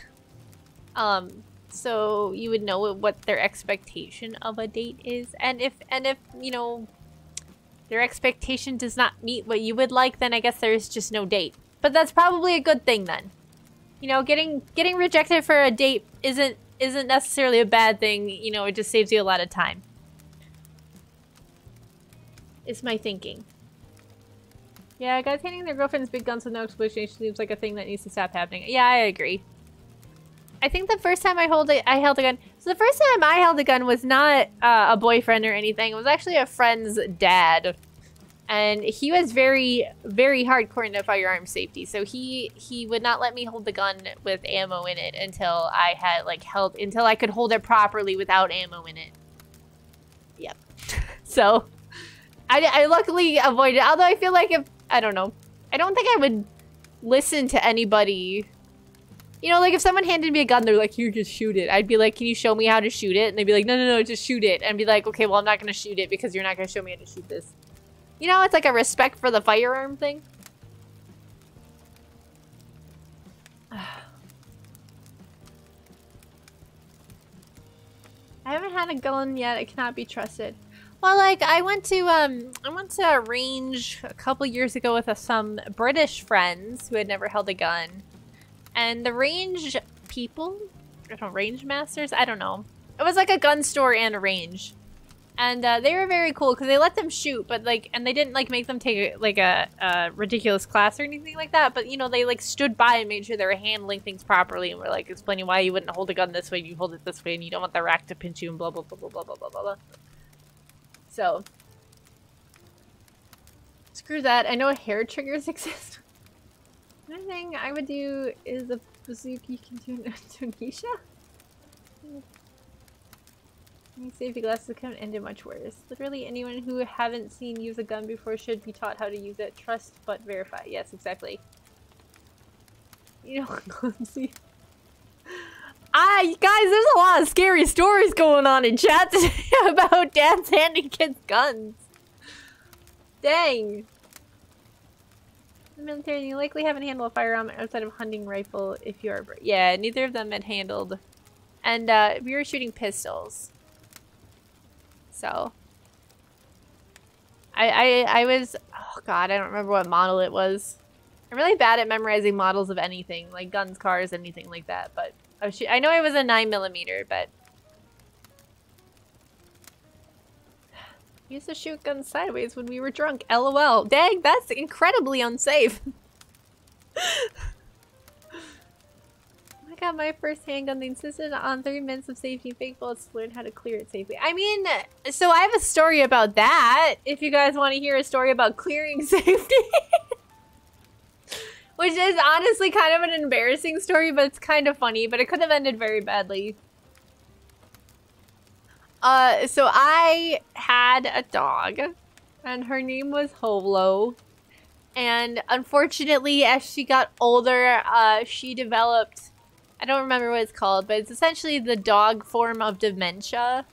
Um, so you would know what their expectation of a date is and if and if you know their expectation does not meet what you would like, then I guess there's just no date. But that's probably a good thing then. You know, getting getting rejected for a date isn't isn't necessarily a bad thing. You know, it just saves you a lot of time. Is my thinking. Yeah, guys handing their girlfriends big guns with no explanation seems like a thing that needs to stop happening. Yeah, I agree. I think the first time I hold it, I held a gun. So the first time I held a gun was not uh, a boyfriend or anything. It was actually a friend's dad, and he was very, very hardcore into firearm safety. So he he would not let me hold the gun with ammo in it until I had like held until I could hold it properly without ammo in it. Yep. so I I luckily avoided. Although I feel like if I don't know, I don't think I would listen to anybody you know, like if someone handed me a gun, they're like, here, just shoot it. I'd be like, can you show me how to shoot it? And they'd be like, no, no, no, just shoot it. And I'd be like, okay, well, I'm not going to shoot it because you're not going to show me how to shoot this. You know, it's like a respect for the firearm thing. I haven't had a gun yet. It cannot be trusted. Well, like I went to um I went to a range a couple years ago with uh, some British friends who had never held a gun. And the range people, I don't range masters, I don't know. It was like a gun store and a range. And uh, they were very cool because they let them shoot, but like, and they didn't like make them take like a, a, ridiculous class or anything like that. But you know, they like stood by and made sure they were handling things properly and were like explaining why you wouldn't hold a gun this way, you hold it this way, and you don't want the rack to pinch you and blah blah blah blah blah blah blah blah. So, screw that. I know hair triggers exist. Another thing I would do is a bazooka can do in Indonesia. Any safety glasses couldn't end it much worse. Literally anyone who haven't seen use a gun before should be taught how to use it. Trust but verify. Yes, exactly. You know, see. Ah, guys, there's a lot of scary stories going on in chat today about dads handing kids guns. Dang military, you likely haven't handled a firearm outside of hunting rifle if you are... Yeah, neither of them had handled. And uh, we were shooting pistols. So. I, I, I was... Oh god, I don't remember what model it was. I'm really bad at memorizing models of anything, like guns, cars, anything like that. But I, I know it was a 9 millimeter, but used to shoot guns sideways when we were drunk. LOL. Dang, that's incredibly unsafe. I got my first handgun. They insisted on three minutes of safety fake to learn how to clear it safely. I mean, so I have a story about that. If you guys want to hear a story about clearing safety. Which is honestly kind of an embarrassing story, but it's kind of funny. But it could have ended very badly. Uh, so I had a dog, and her name was Holo. And unfortunately, as she got older, uh, she developed, I don't remember what it's called, but it's essentially the dog form of dementia.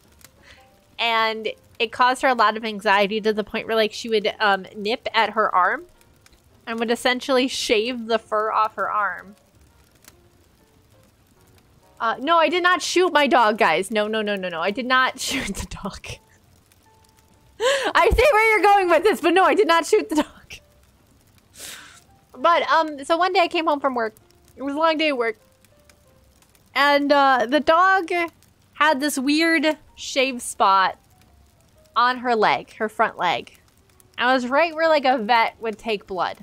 And it caused her a lot of anxiety to the point where like she would um, nip at her arm and would essentially shave the fur off her arm. Uh, no, I did not shoot my dog, guys. No, no, no, no, no. I did not shoot the dog. I see where you're going with this, but no, I did not shoot the dog. But, um, so one day I came home from work. It was a long day of work. And, uh, the dog had this weird shave spot on her leg, her front leg. And it was right where, like, a vet would take blood.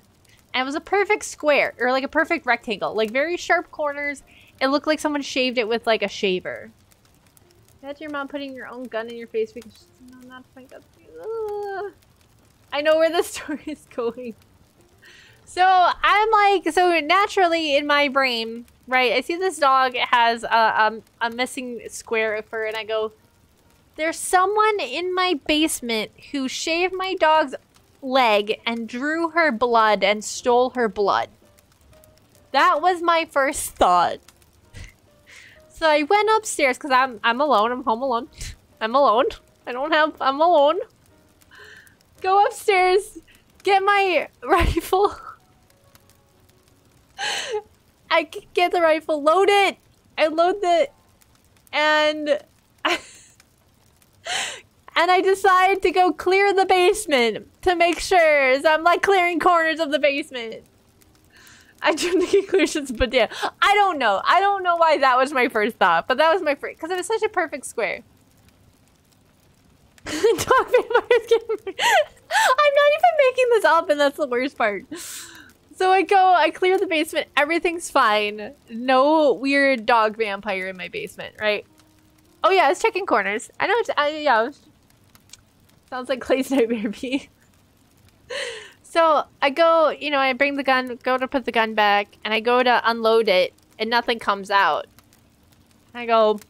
And it was a perfect square, or like a perfect rectangle. Like, very sharp corners it looked like someone shaved it with like a shaver. That's your mom putting your own gun in your face because she's no, not point gun. I know where the story is going. So I'm like, so naturally in my brain, right? I see this dog has a, um, a missing square of fur, and I go, "There's someone in my basement who shaved my dog's leg and drew her blood and stole her blood." That was my first thought. So I went upstairs because I'm I'm alone. I'm home alone. I'm alone. I don't have. I'm alone. Go upstairs. Get my rifle. I get the rifle. Load it. I load it, and and and I decide to go clear the basement to make sure. So I'm like clearing corners of the basement. I drew the conclusions, but yeah, I don't know. I don't know why that was my first thought, but that was my first because it was such a perfect square. Dog vampires getting. I'm not even making this up, and that's the worst part. So I go, I clear the basement, everything's fine. No weird dog vampire in my basement, right? Oh yeah, I was checking corners. I know, it's, I, yeah. Sounds like Clay's Nightmare Bee. So I go, you know, I bring the gun, go to put the gun back, and I go to unload it, and nothing comes out. I go,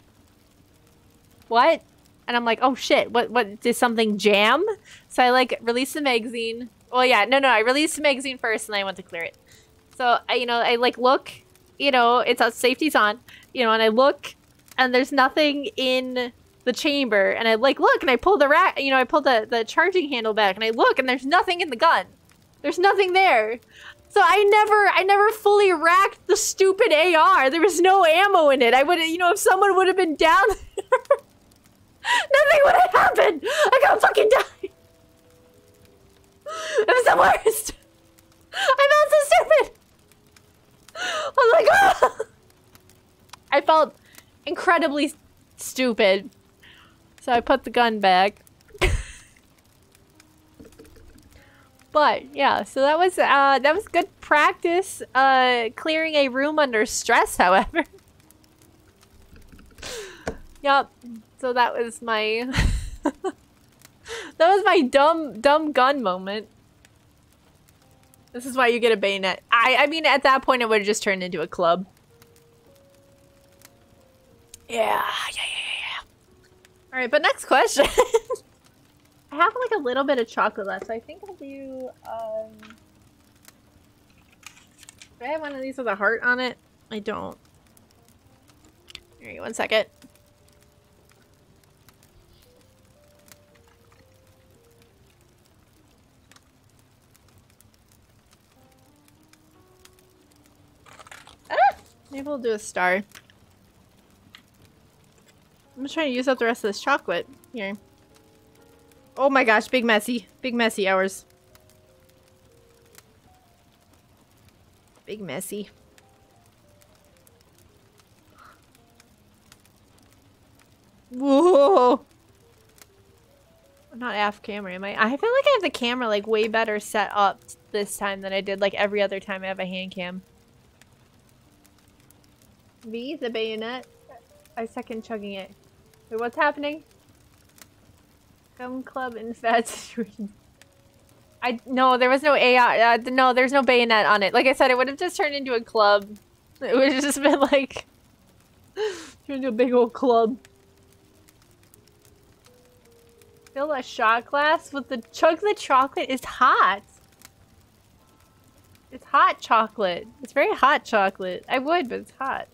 what? And I'm like, oh shit, what, what, did something jam? So I like release the magazine, well, yeah, no, no, I released the magazine first and I went to clear it. So, I, you know, I like look, you know, it's a safety's on, you know, and I look and there's nothing in the chamber and I like look and I pull the rack, you know, I pull the, the charging handle back and I look and there's nothing in the gun. There's nothing there. So I never, I never fully racked the stupid AR. There was no ammo in it. I would, you know, if someone would have been down there, nothing would have happened. I got fucking die. It was the worst! I felt so stupid! I was like, ah! I felt incredibly stupid. So I put the gun back. But yeah, so that was uh that was good practice uh clearing a room under stress, however. yep. So that was my that was my dumb, dumb gun moment. This is why you get a bayonet. I, I mean, at that point, it would have just turned into a club. Yeah, yeah, yeah, yeah, yeah. All right, but next question. I have like a little bit of chocolate left, so I think I'll do, um... Do I have one of these with a heart on it? I don't. Here, one second. Maybe we'll do a star. I'm just trying to use up the rest of this chocolate. Here. Oh my gosh, big messy. Big messy hours. Big messy. Whoa! I'm not off camera, am I? I feel like I have the camera like way better set up this time than I did like every other time I have a hand cam. V, the bayonet. I second chugging it. Wait, what's happening? Gum club infatuation. I no, there was no AI. Uh, no, there's no bayonet on it. Like I said, it would have just turned into a club. It would have just been like turned into a big old club. Fill a shot glass with the the chocolate is hot. It's hot chocolate. It's very hot chocolate. I would, but it's hot.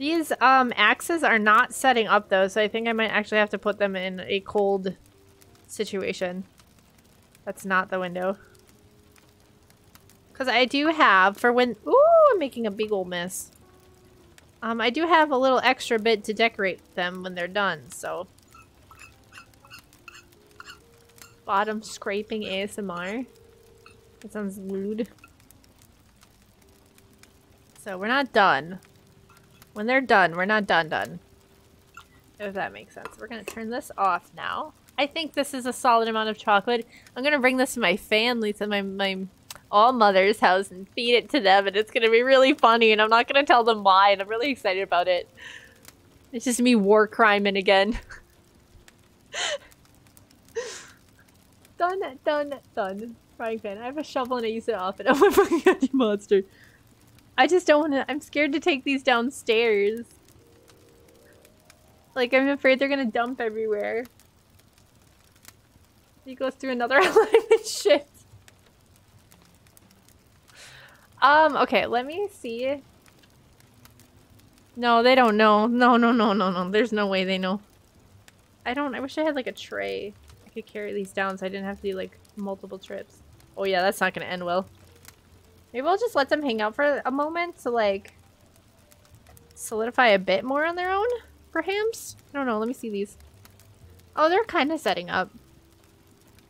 These um, axes are not setting up though, so I think I might actually have to put them in a cold situation. That's not the window. Because I do have, for when- Ooh, I'm making a big old mess. Um, I do have a little extra bit to decorate them when they're done, so... Bottom scraping ASMR. That sounds lewd. So we're not done. When they're done, we're not done done. If that makes sense. We're gonna turn this off now. I think this is a solid amount of chocolate. I'm gonna bring this to my family, to my, my all mother's house and feed it to them and it's gonna be really funny and I'm not gonna tell them why and I'm really excited about it. It's just me war criming again. done, done, done. Frying pan. I have a shovel and I use it often. I'm a fucking monster. I just don't want to- I'm scared to take these downstairs. Like, I'm afraid they're gonna dump everywhere. He goes through another alignment shift. Um, okay, let me see. No, they don't know. No, no, no, no, no. There's no way they know. I don't- I wish I had like a tray. I could carry these down so I didn't have to do like multiple trips. Oh yeah, that's not gonna end well. Maybe we'll just let them hang out for a moment to like solidify a bit more on their own. perhaps? I don't know. Let me see these. Oh, they're kind of setting up.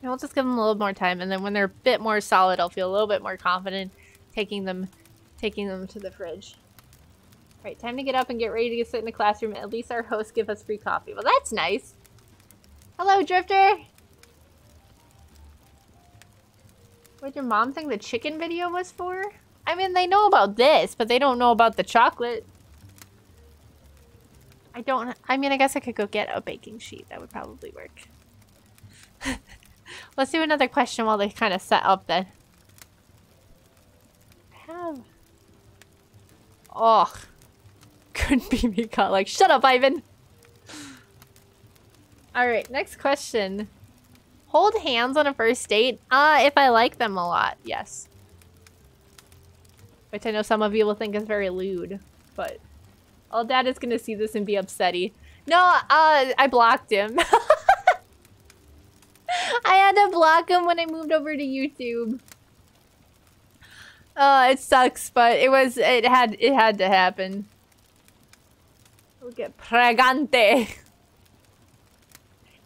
And we'll just give them a little more time, and then when they're a bit more solid, I'll feel a little bit more confident taking them, taking them to the fridge. All right, time to get up and get ready to sit in the classroom. At least our hosts give us free coffee. Well, that's nice. Hello, Drifter. What did your mom think the chicken video was for? I mean, they know about this, but they don't know about the chocolate. I don't... I mean, I guess I could go get a baking sheet. That would probably work. Let's do another question while they kind of set up then. have... Oh. Couldn't be me caught like, shut up, Ivan! Alright, next question. Hold hands on a first date? Uh, if I like them a lot, yes. Which I know some of you will think is very lewd, but... All dad is gonna see this and be upsetty. No, uh, I blocked him. I had to block him when I moved over to YouTube. Uh, it sucks, but it was, it had, it had to happen. We'll get pregante.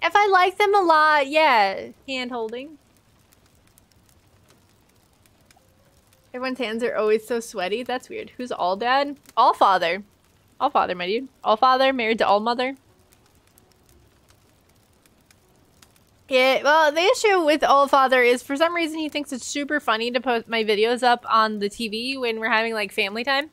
If I like them a lot, yeah, hand holding. Everyone's hands are always so sweaty. That's weird. Who's all dad? All father. All father, my dude. All father, married to all mother. Yeah, well, the issue with All Father is for some reason he thinks it's super funny to put my videos up on the TV when we're having like family time.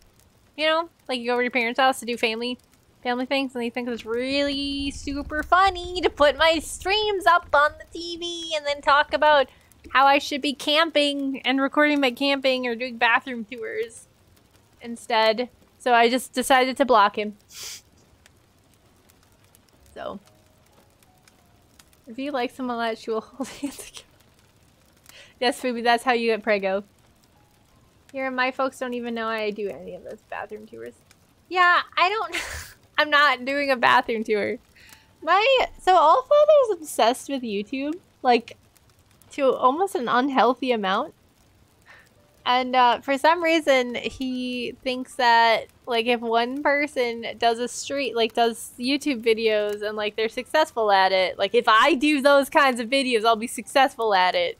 You know, like you go over to your parents' house to do family family things and they think it's really super funny to put my streams up on the TV and then talk about how I should be camping and recording my camping or doing bathroom tours instead. So I just decided to block him. So. If you like someone like she will hold hands together. Yes, Phoebe, that's how you get prego. Here, my folks don't even know I do any of those bathroom tours. Yeah, I don't... I'm not doing a bathroom tour. My so All Father's obsessed with YouTube, like to almost an unhealthy amount. And uh, for some reason, he thinks that like if one person does a street, like does YouTube videos and like they're successful at it, like if I do those kinds of videos, I'll be successful at it.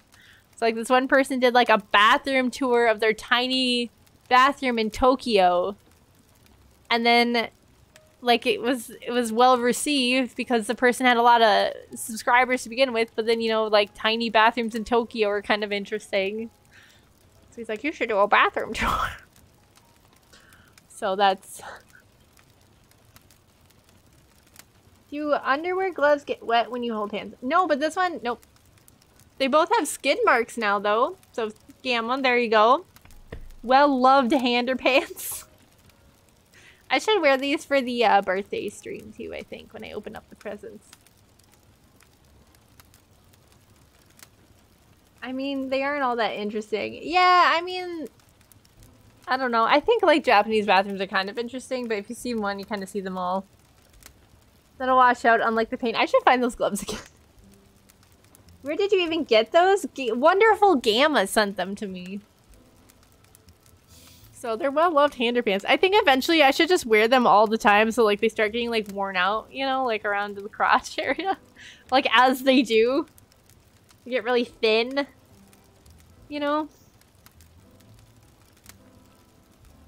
So like this one person did like a bathroom tour of their tiny bathroom in Tokyo. And then like it was it was well received because the person had a lot of subscribers to begin with but then you know like tiny bathrooms in tokyo are kind of interesting. So he's like you should do a bathroom tour. So that's do underwear gloves get wet when you hold hands? No but this one nope. They both have skid marks now though. So gamma there you go. Well loved hander pants I should wear these for the uh, birthday stream too, I think, when I open up the presents. I mean, they aren't all that interesting. Yeah, I mean, I don't know. I think like Japanese bathrooms are kind of interesting, but if you see one, you kind of see them all. That'll wash out, unlike the paint. I should find those gloves again. Where did you even get those? G Wonderful Gamma sent them to me. So they're well-loved hander pants. I think eventually I should just wear them all the time so like they start getting like worn out, you know, like around the crotch area. like as they do. They get really thin. You know?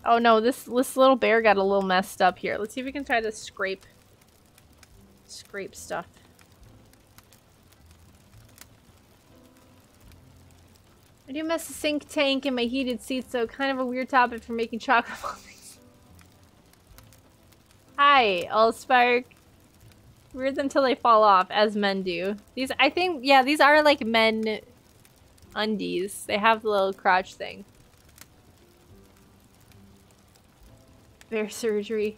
Oh no, this this little bear got a little messed up here. Let's see if we can try to scrape scrape stuff. I do miss the sink tank and my heated seats, so kind of a weird topic for making chocolate mollies. Hi, Allspark. Wear them till they fall off, as men do. These, I think, yeah, these are like men undies. They have the little crotch thing. Their surgery.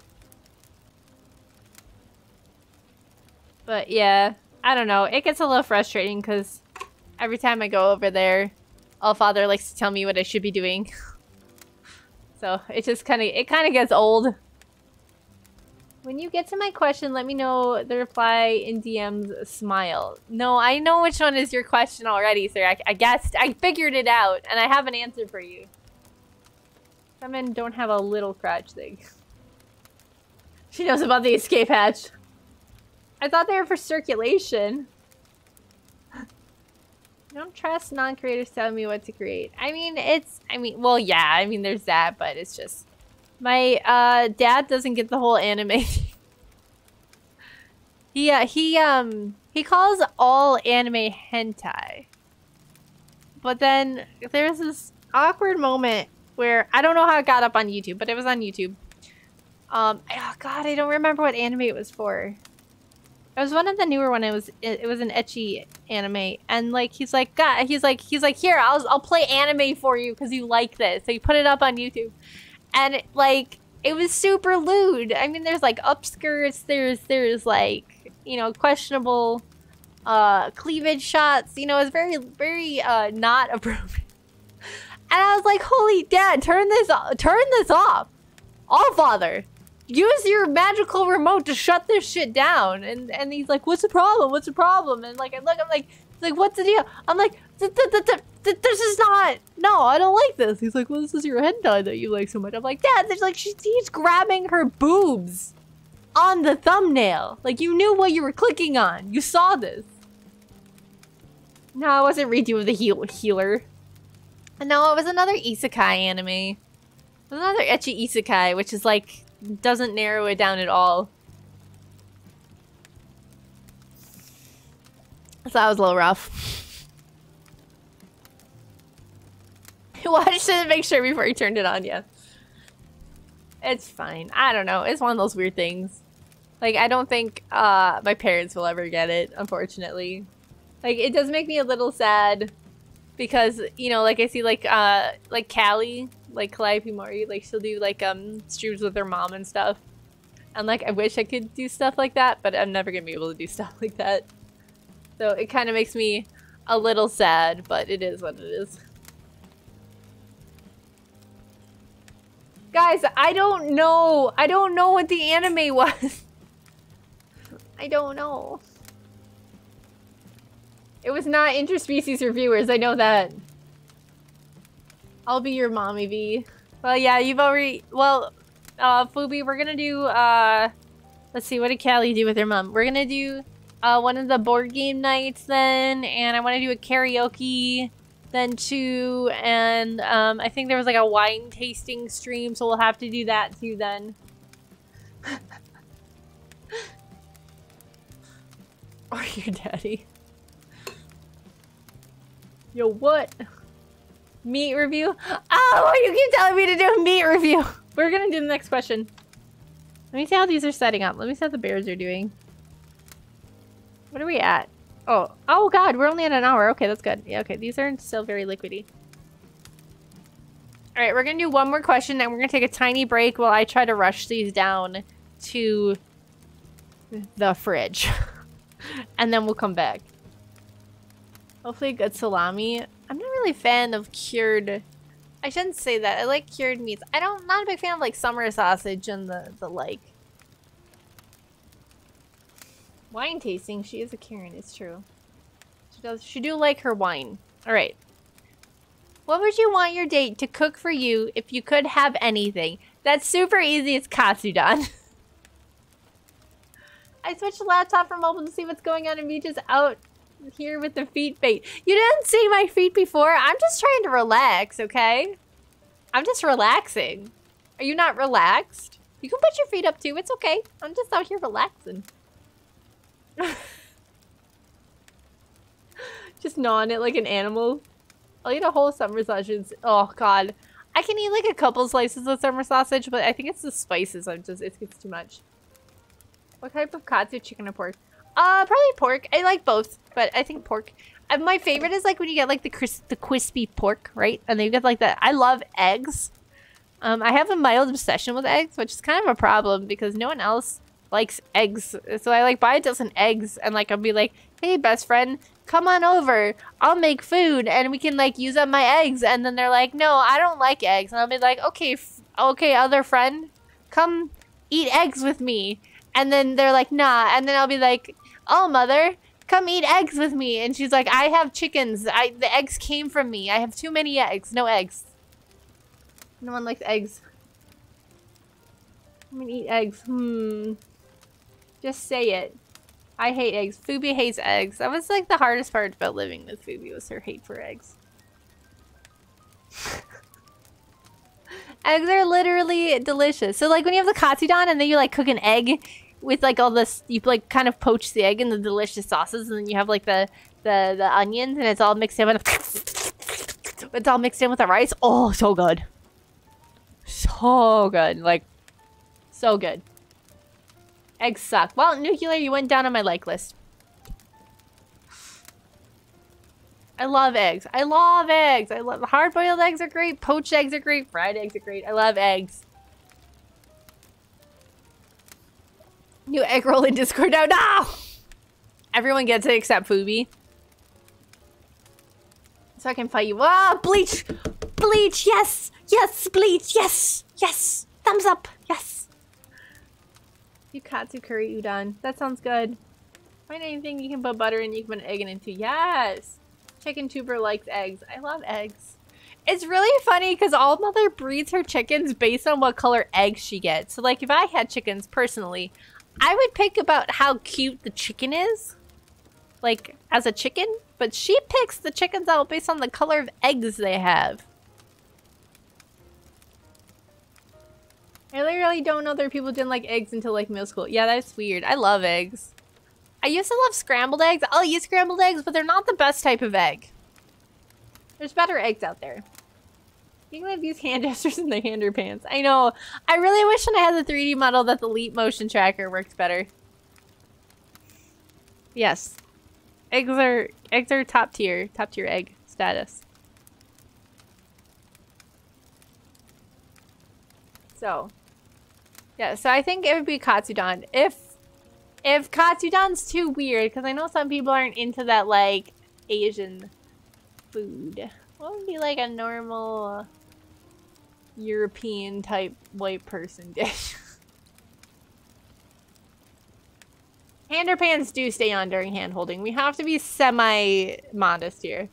But yeah, I don't know. It gets a little frustrating because every time I go over there, all father likes to tell me what I should be doing. so it just kind of it kind of gets old. When you get to my question, let me know the reply in DMs. Smile. No, I know which one is your question already, sir. I, I guessed. I figured it out, and I have an answer for you. Some men don't have a little crotch thing. She knows about the escape hatch. I thought they were for circulation. Don't trust non-creators telling me what to create. I mean, it's, I mean, well, yeah, I mean, there's that, but it's just, my, uh, dad doesn't get the whole anime He, uh, he, um, he calls all anime hentai. But then there's this awkward moment where, I don't know how it got up on YouTube, but it was on YouTube. Um, oh god, I don't remember what anime it was for. It was one of the newer one. It was it, it was an ecchi anime, and like he's like God, he's like he's like here I'll I'll play anime for you because you like this. So he put it up on YouTube, and it, like it was super lewd. I mean, there's like upskirts, there's there's like you know questionable uh cleavage shots. You know, it's very very uh not appropriate. And I was like, holy dad, turn this turn this off. All father use your magical remote to shut this shit down. And and he's like, what's the problem? What's the problem? And like, I look, I'm like, like, what's the deal? I'm like, this is not, no, I don't like this. He's like, well, this is your hentai that you like so much. I'm like, Dad, there's like, she's, he's grabbing her boobs on the thumbnail. Like, you knew what you were clicking on. You saw this. No, I wasn't Redo of the heal Healer. No, it was another isekai anime. Another ecchi isekai, which is like doesn't narrow it down at all. So that was a little rough. Watched it to make sure before he turned it on, yeah. It's fine. I don't know. It's one of those weird things. Like, I don't think uh, my parents will ever get it, unfortunately. Like, it does make me a little sad because, you know, like I see like, uh, like Callie, like Calliope Mori, like she'll do like um streams with her mom and stuff. And like I wish I could do stuff like that, but I'm never gonna be able to do stuff like that. So it kind of makes me a little sad, but it is what it is. Guys, I don't know. I don't know what the anime was. I don't know. It was not interspecies reviewers, I know that. I'll be your mommy bee. Well, yeah, you've already... Well, uh, Fubi, we're gonna do, uh... Let's see, what did Callie do with her mom? We're gonna do uh, one of the board game nights then, and I want to do a karaoke then too, and um, I think there was like a wine tasting stream, so we'll have to do that too then. or your daddy. Yo, what? Meat review? Oh, you keep telling me to do a meat review. We're gonna do the next question. Let me see how these are setting up. Let me see how the bears are doing. What are we at? Oh, oh god, we're only at an hour. Okay, that's good. Yeah, okay, these are still very liquidy. All right, we're gonna do one more question, and we're gonna take a tiny break while I try to rush these down to the fridge. and then we'll come back. Hopefully good salami. Really fan of cured... I shouldn't say that. I like cured meats. I don't, not a big fan of like summer sausage and the, the like. Wine tasting. She is a Karen. It's true. She does. She do like her wine. All right. What would you want your date to cook for you if you could have anything? That's super easy. It's Katsudon. I switched the laptop from mobile to see what's going on and be just out here with the feet bait. You didn't see my feet before. I'm just trying to relax, okay? I'm just relaxing. Are you not relaxed? You can put your feet up too. It's okay. I'm just out here relaxing. just gnawing it like an animal. I'll eat a whole summer sausage. Oh, God. I can eat like a couple slices of summer sausage, but I think it's the spices. I'm just, it gets too much. What type of katsu chicken or pork? Uh, probably pork. I like both, but I think pork. Uh, my favorite is like when you get like the cris the crispy pork, right? And then you get like that. I love eggs. Um, I have a mild obsession with eggs, which is kind of a problem because no one else likes eggs. So I like buy a dozen eggs and like I'll be like, hey, best friend, come on over. I'll make food and we can like use up my eggs. And then they're like, no, I don't like eggs. And I'll be like, okay, okay, other friend, come eat eggs with me. And then they're like, nah. And then I'll be like, oh, mother, come eat eggs with me. And she's like, I have chickens. I The eggs came from me. I have too many eggs. No eggs. No one likes eggs. I'm gonna eat eggs. Hmm. Just say it. I hate eggs. Phoebe hates eggs. That was like the hardest part about living with Phoebe was her hate for eggs. eggs are literally delicious. So like when you have the katsudon and then you like cook an egg with like all this, you like kind of poach the egg in the delicious sauces and then you have like the, the, the onions and it's all mixed in with, it's all mixed in with the rice. Oh, so good. So good. Like, so good. Eggs suck. Well, nuclear, you went down on my like list. I love eggs. I love eggs. I love hard-boiled eggs are great. Poached eggs are great. Fried eggs are great. I love eggs. New egg roll in Discord now. No! Everyone gets it except Phoebe. So I can fight you. Ah, bleach! Bleach, yes! Yes, bleach, yes! Yes! Thumbs up, yes! Yukatsu curry udon. That sounds good. Find anything you can put butter in, you can put an egg in it too. Yes! Chicken tuber likes eggs. I love eggs. It's really funny because all mother breeds her chickens based on what color eggs she gets. So like if I had chickens personally, I would pick about how cute the chicken is. Like as a chicken. But she picks the chickens out based on the color of eggs they have. I literally don't know are people didn't like eggs until like middle school. Yeah, that's weird. I love eggs. I used to love scrambled eggs. I'll eat scrambled eggs, but they're not the best type of egg. There's better eggs out there. You can have these hand gestures in the hander pants. I know. I really wish when I had the 3D model that the leap motion tracker worked better. Yes. Eggs are eggs are top tier, top tier egg status. So, yeah, so I think it would be Katsudon. If if Katsudon's too weird, because I know some people aren't into that like Asian food. What would be like a normal European type white person dish? Hander pants do stay on during hand holding. We have to be semi modest here.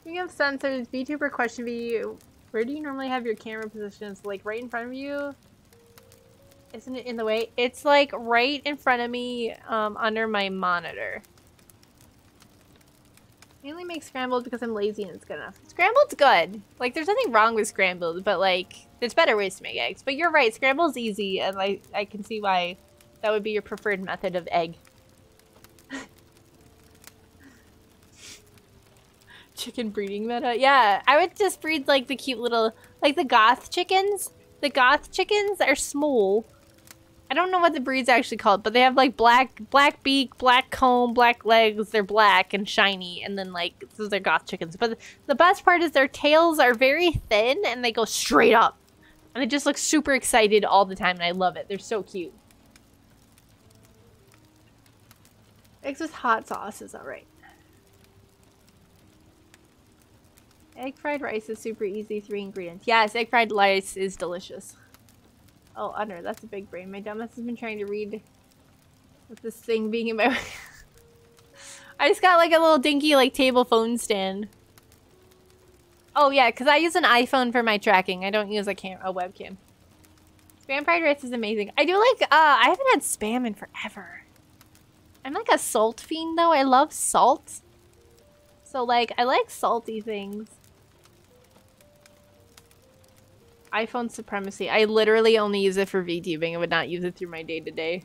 Speaking of sensors, VTuber question you. Where do you normally have your camera positions? Like right in front of you? Isn't it in the way? It's like right in front of me um, under my monitor. I only make scrambled because I'm lazy and it's good enough. Scrambled's good. Like, there's nothing wrong with scrambled, but like, there's better ways to make eggs. But you're right, scrambled's easy, and I, I can see why that would be your preferred method of egg. chicken breeding meta. Yeah, I would just breed like the cute little, like the goth chickens. The goth chickens are small. I don't know what the breed's actually called, but they have like black black beak, black comb, black legs. They're black and shiny, and then like those are goth chickens. But the best part is their tails are very thin and they go straight up, and they just look super excited all the time, and I love it. They're so cute. Eggs with hot sauce is alright. Egg fried rice is super easy, three ingredients. Yes, egg fried rice is delicious. Oh, under, that's a big brain. My dumbass has been trying to read with this thing being in my way. I just got like a little dinky like table phone stand. Oh yeah, because I use an iPhone for my tracking. I don't use a cam a webcam. Spam fried rice is amazing. I do like, uh, I haven't had spam in forever. I'm like a salt fiend though. I love salt. So like, I like salty things iPhone supremacy. I literally only use it for VTubing. I would not use it through my day-to-day.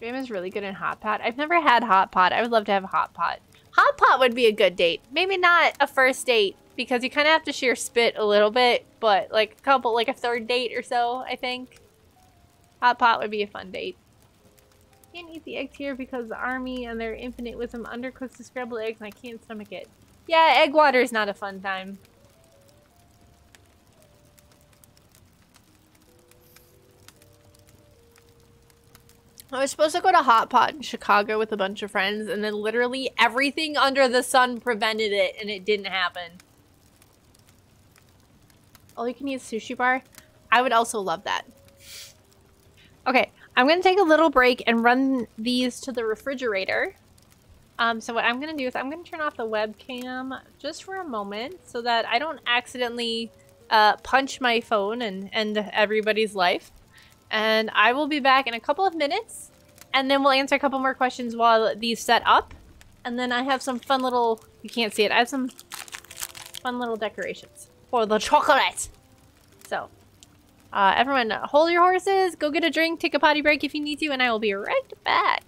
Spam is really good in Hot Pot. I've never had Hot Pot. I would love to have a Hot Pot. Hot Pot would be a good date. Maybe not a first date because you kind of have to share spit a little bit, but like a couple, like a third date or so, I think. Hot Pot would be a fun date. Can't eat the eggs here because the army and their infinite wisdom undercooks the scrambled eggs and I can't stomach it. Yeah, egg water is not a fun time. I was supposed to go to Hot Pot in Chicago with a bunch of friends, and then literally everything under the sun prevented it, and it didn't happen. All you can eat sushi bar? I would also love that. Okay, I'm going to take a little break and run these to the refrigerator. Um, so what I'm gonna do is I'm gonna turn off the webcam just for a moment so that I don't accidentally uh, punch my phone and end everybody's life. And I will be back in a couple of minutes and then we'll answer a couple more questions while these set up. And then I have some fun little, you can't see it, I have some fun little decorations for the chocolate. So, uh, everyone hold your horses, go get a drink, take a potty break if you need to, and I will be right back.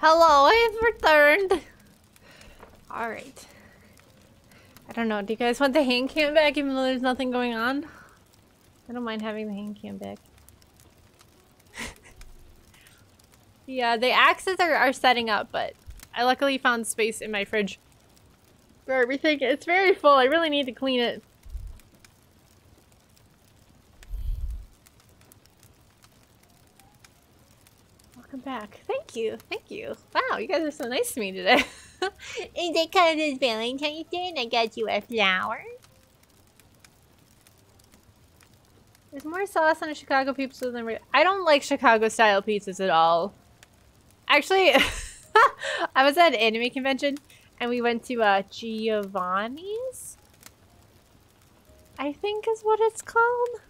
Hello, I have returned. Alright. I don't know, do you guys want the hand cam back even though there's nothing going on? I don't mind having the hand cam back. yeah, the axes are, are setting up, but I luckily found space in my fridge for everything. It's very full. I really need to clean it. Welcome back. Thank you. Thank you. Wow, you guys are so nice to me today. Is it because it's Valentine's Day and I got you a flower? There's more sauce on a Chicago pizza than I don't like Chicago style pizzas at all. Actually, I was at an anime convention and we went to uh, Giovanni's. I think is what it's called.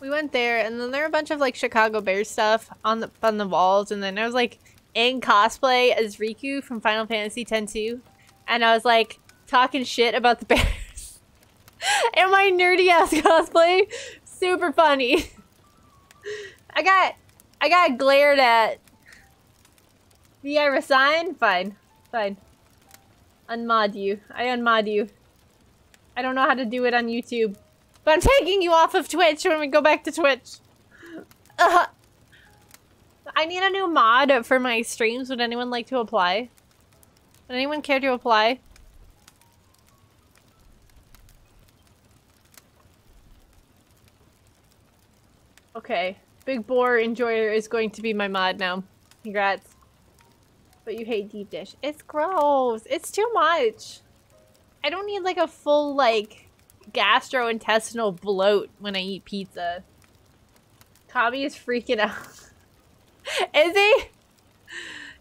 We went there and then there were a bunch of like Chicago Bears stuff on the on the walls and then I was like in cosplay as Rikku from Final Fantasy X-2 and I was like talking shit about the Bears. and my nerdy ass cosplay, super funny. I got I got glared at. The I resign? Fine. Fine. Unmod you. I unmod you. I don't know how to do it on YouTube. But I'm taking you off of Twitch when we go back to Twitch. Uh, I need a new mod for my streams. Would anyone like to apply? Would anyone care to apply? Okay. Big Boar Enjoyer is going to be my mod now. Congrats. But you hate deep dish. It's gross. It's too much. I don't need like a full like gastrointestinal bloat when I eat pizza. Tommy is freaking out. is he?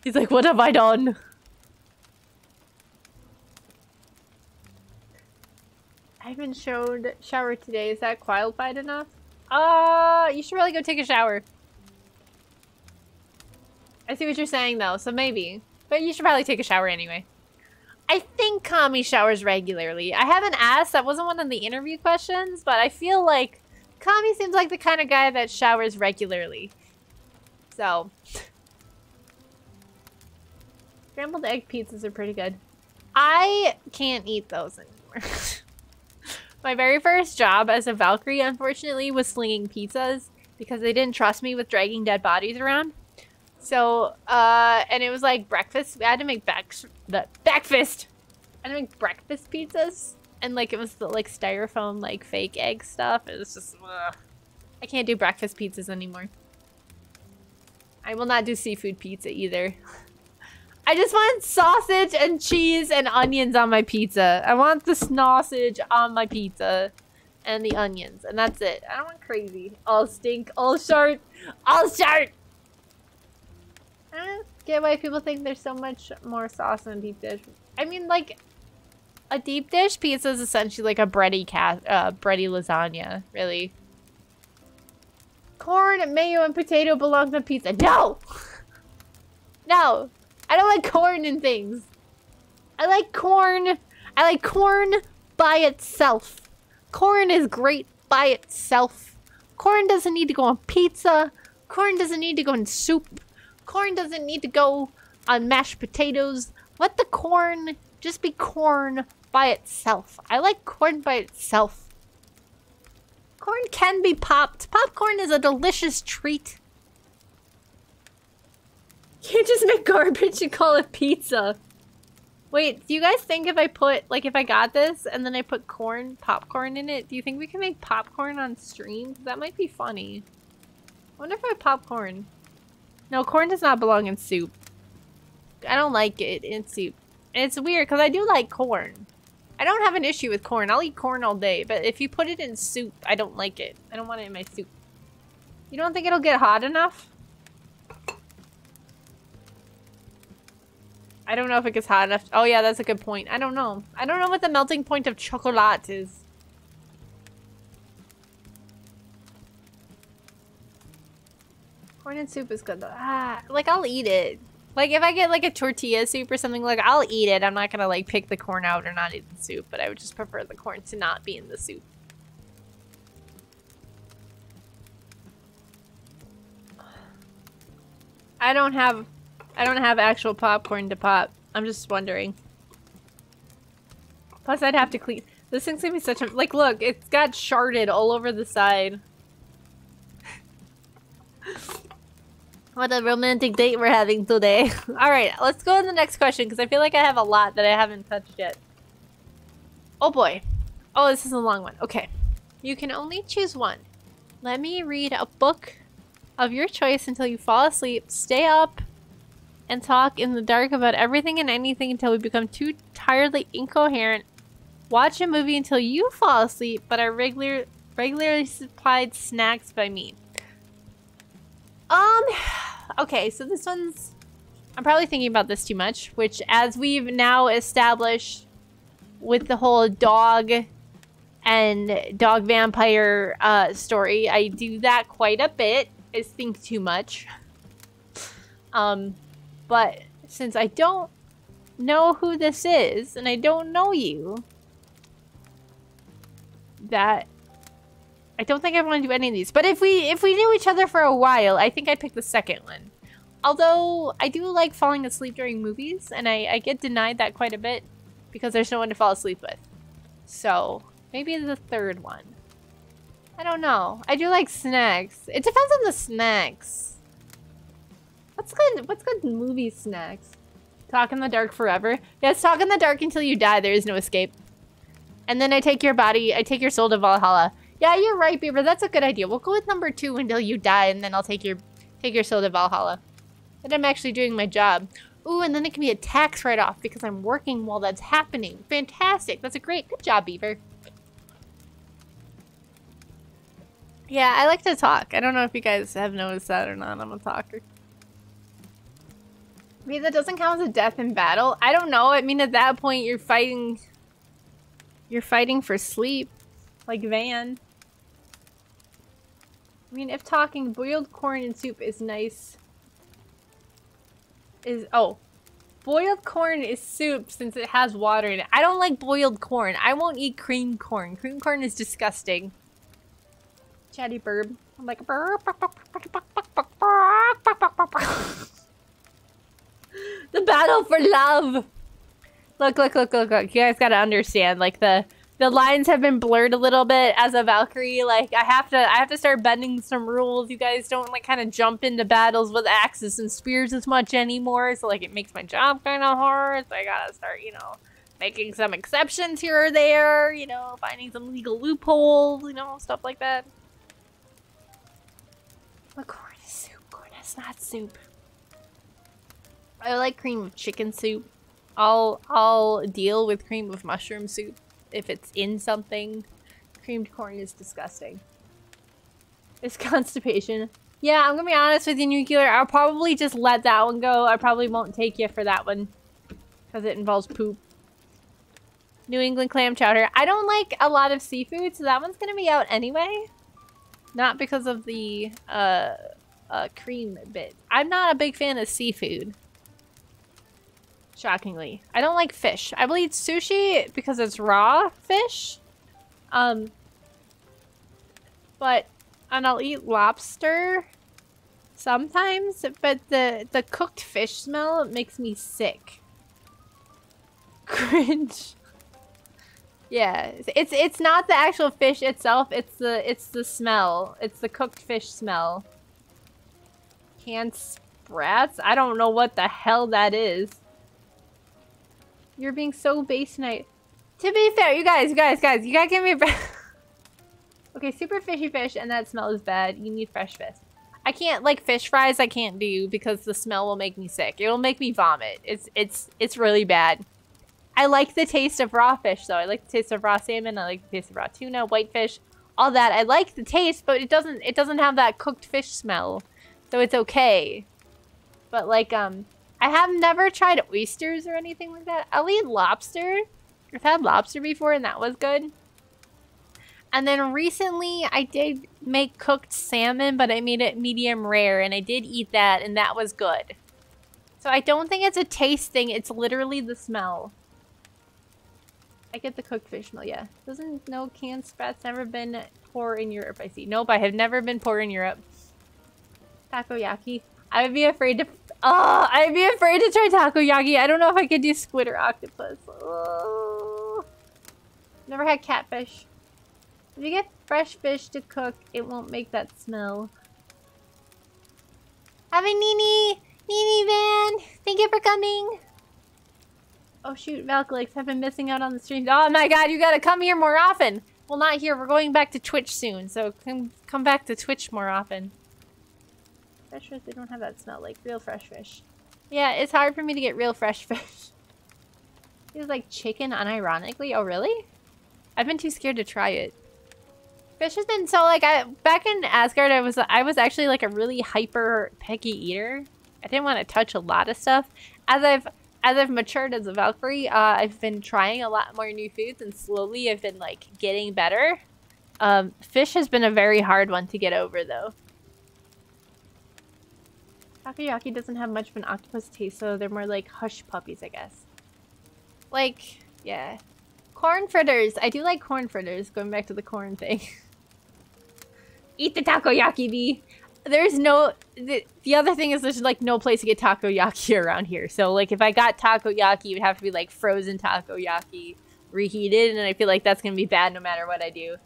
He's like, what have I done? I have been shown shower today. Is that qualified enough? Uh, you should really go take a shower. I see what you're saying though, so maybe. But you should probably take a shower anyway. I think Kami showers regularly. I haven't asked, that wasn't one of the interview questions, but I feel like Kami seems like the kind of guy that showers regularly. So. Scrambled egg pizzas are pretty good. I can't eat those anymore. My very first job as a Valkyrie, unfortunately, was slinging pizzas because they didn't trust me with dragging dead bodies around. So, uh, and it was like breakfast. We had to make the breakfast. I make breakfast pizzas, and like it was the like styrofoam like fake egg stuff. It was just, ugh. I can't do breakfast pizzas anymore. I will not do seafood pizza either. I just want sausage and cheese and onions on my pizza. I want the sausage on my pizza and the onions, and that's it. I don't want crazy. All stink, all short, all short. I don't get why people think there's so much more sauce in deep dish. I mean, like, a deep dish pizza is essentially like a bready cat, uh, bready lasagna, really. Corn, mayo, and potato belong to pizza. No! no! I don't like corn and things. I like corn. I like corn by itself. Corn is great by itself. Corn doesn't need to go on pizza. Corn doesn't need to go in soup. Corn doesn't need to go on mashed potatoes. Let the corn just be corn by itself. I like corn by itself. Corn can be popped. Popcorn is a delicious treat. Can't just make garbage and call it pizza. Wait, do you guys think if I put, like if I got this and then I put corn, popcorn in it, do you think we can make popcorn on stream? That might be funny. I wonder if I popcorn. No, corn does not belong in soup. I don't like it in soup. And it's weird because I do like corn. I don't have an issue with corn. I'll eat corn all day. But if you put it in soup, I don't like it. I don't want it in my soup. You don't think it'll get hot enough? I don't know if it gets hot enough. Oh yeah, that's a good point. I don't know. I don't know what the melting point of chocolate is. Corn and soup is good though. Ah, like I'll eat it. Like if I get like a tortilla soup or something, like I'll eat it. I'm not gonna like pick the corn out or not eat the soup, but I would just prefer the corn to not be in the soup. I don't have I don't have actual popcorn to pop. I'm just wondering. Plus, I'd have to clean. This thing's gonna be such a- like, look, it's got sharded all over the side. what a romantic date we're having today. Alright, let's go to the next question, because I feel like I have a lot that I haven't touched yet. Oh boy. Oh, this is a long one. Okay. You can only choose one. Let me read a book of your choice until you fall asleep. Stay up and talk in the dark about everything and anything until we become too tiredly incoherent Watch a movie until you fall asleep, but are regular regularly supplied snacks by me. Um, okay, so this one's... I'm probably thinking about this too much, which as we've now established with the whole dog and dog vampire uh, story, I do that quite a bit, is think too much. Um, but since I don't know who this is, and I don't know you, that I don't think I want to do any of these. But if we if we knew each other for a while, I think I'd pick the second one. Although I do like falling asleep during movies, and I, I get denied that quite a bit because there's no one to fall asleep with. So maybe the third one. I don't know. I do like snacks. It depends on the snacks. What's good? What's good movie snacks? Talk in the dark forever. Yes, talk in the dark until you die. There is no escape. And then I take your body, I take your soul to Valhalla. Yeah, you're right, Beaver. That's a good idea. We'll go with number two until you die, and then I'll take your take your soul to Valhalla. And I'm actually doing my job. Ooh, and then it can be a tax write-off because I'm working while that's happening. Fantastic. That's a great. Good job, Beaver. Yeah, I like to talk. I don't know if you guys have noticed that or not. I'm a talker. I mean, that doesn't count as a death in battle. I don't know. I mean, at that point, you're fighting... You're fighting for sleep. Like Van. I mean, if talking boiled corn and soup is nice... Is... Oh. Boiled corn is soup since it has water in it. I don't like boiled corn. I won't eat cream corn. Cream corn is disgusting. Chatty burb. I'm like... the battle for love! Look, look, look, look, look. You guys gotta understand, like, the the lines have been blurred a little bit as a Valkyrie. Like I have to I have to start bending some rules. You guys don't like kind of jump into battles with axes and spears as much anymore. So like it makes my job kind of hard. So I gotta start, you know, making some exceptions here or there, you know, finding some legal loopholes, you know, stuff like that. But corn is soup. Corn is not soup. I like cream of chicken soup. I'll I'll deal with cream of mushroom soup if it's in something. Creamed corn is disgusting. It's constipation. Yeah, I'm gonna be honest with you, Nuclear. I'll probably just let that one go. I probably won't take you for that one. Because it involves poop. New England clam chowder. I don't like a lot of seafood, so that one's gonna be out anyway. Not because of the uh, uh, cream bit. I'm not a big fan of seafood. Shockingly. I don't like fish. I will eat sushi because it's raw fish. Um, but, and I'll eat lobster sometimes, but the, the cooked fish smell makes me sick. Cringe. Yeah, it's it's not the actual fish itself. It's the it's the smell. It's the cooked fish smell. Sprats. I don't know what the hell that is. You're being so base tonight. To be fair, you guys, you guys, guys, you gotta give me a Okay, super fishy fish and that smell is bad. You need fresh fish. I can't, like, fish fries I can't do because the smell will make me sick. It'll make me vomit. It's, it's, it's really bad. I like the taste of raw fish, though. I like the taste of raw salmon. I like the taste of raw tuna, whitefish, all that. I like the taste, but it doesn't, it doesn't have that cooked fish smell. So it's okay. But, like, um, I have never tried oysters or anything like that. I'll eat lobster. I've had lobster before and that was good. And then recently I did make cooked salmon, but I made it medium rare and I did eat that and that was good. So I don't think it's a taste thing. It's literally the smell. I get the cooked fish smell, yeah. Doesn't no canned sprats never been poor in Europe, I see. Nope, I have never been poor in Europe. Takoyaki. I would be afraid to Oh, I'd be afraid to try takoyaki. I don't know if I could do squid or octopus. Oh. Never had catfish. If you get fresh fish to cook, it won't make that smell. Have a Nini! Nini Van! Thank you for coming! Oh shoot, Valkylex, I've been missing out on the streams. Oh my god, you gotta come here more often! Well, not here. We're going back to Twitch soon, so come, come back to Twitch more often. Fresh fish, they don't have that smell like real fresh fish. Yeah, it's hard for me to get real fresh fish. It's like chicken unironically. Oh, really? I've been too scared to try it. Fish has been so like I back in Asgard I was I was actually like a really hyper picky eater. I didn't want to touch a lot of stuff. As I've as I've matured as a Valkyrie, uh, I've been trying a lot more new foods and slowly I've been like getting better. Um, fish has been a very hard one to get over though. Takoyaki doesn't have much of an octopus taste, so they're more like hush puppies, I guess. Like, yeah. Corn fritters. I do like corn fritters, going back to the corn thing. Eat the takoyaki, B. There's no... The, the other thing is there's like no place to get takoyaki around here. So like if I got takoyaki, it would have to be like frozen takoyaki, reheated, and I feel like that's to be bad no matter what I do.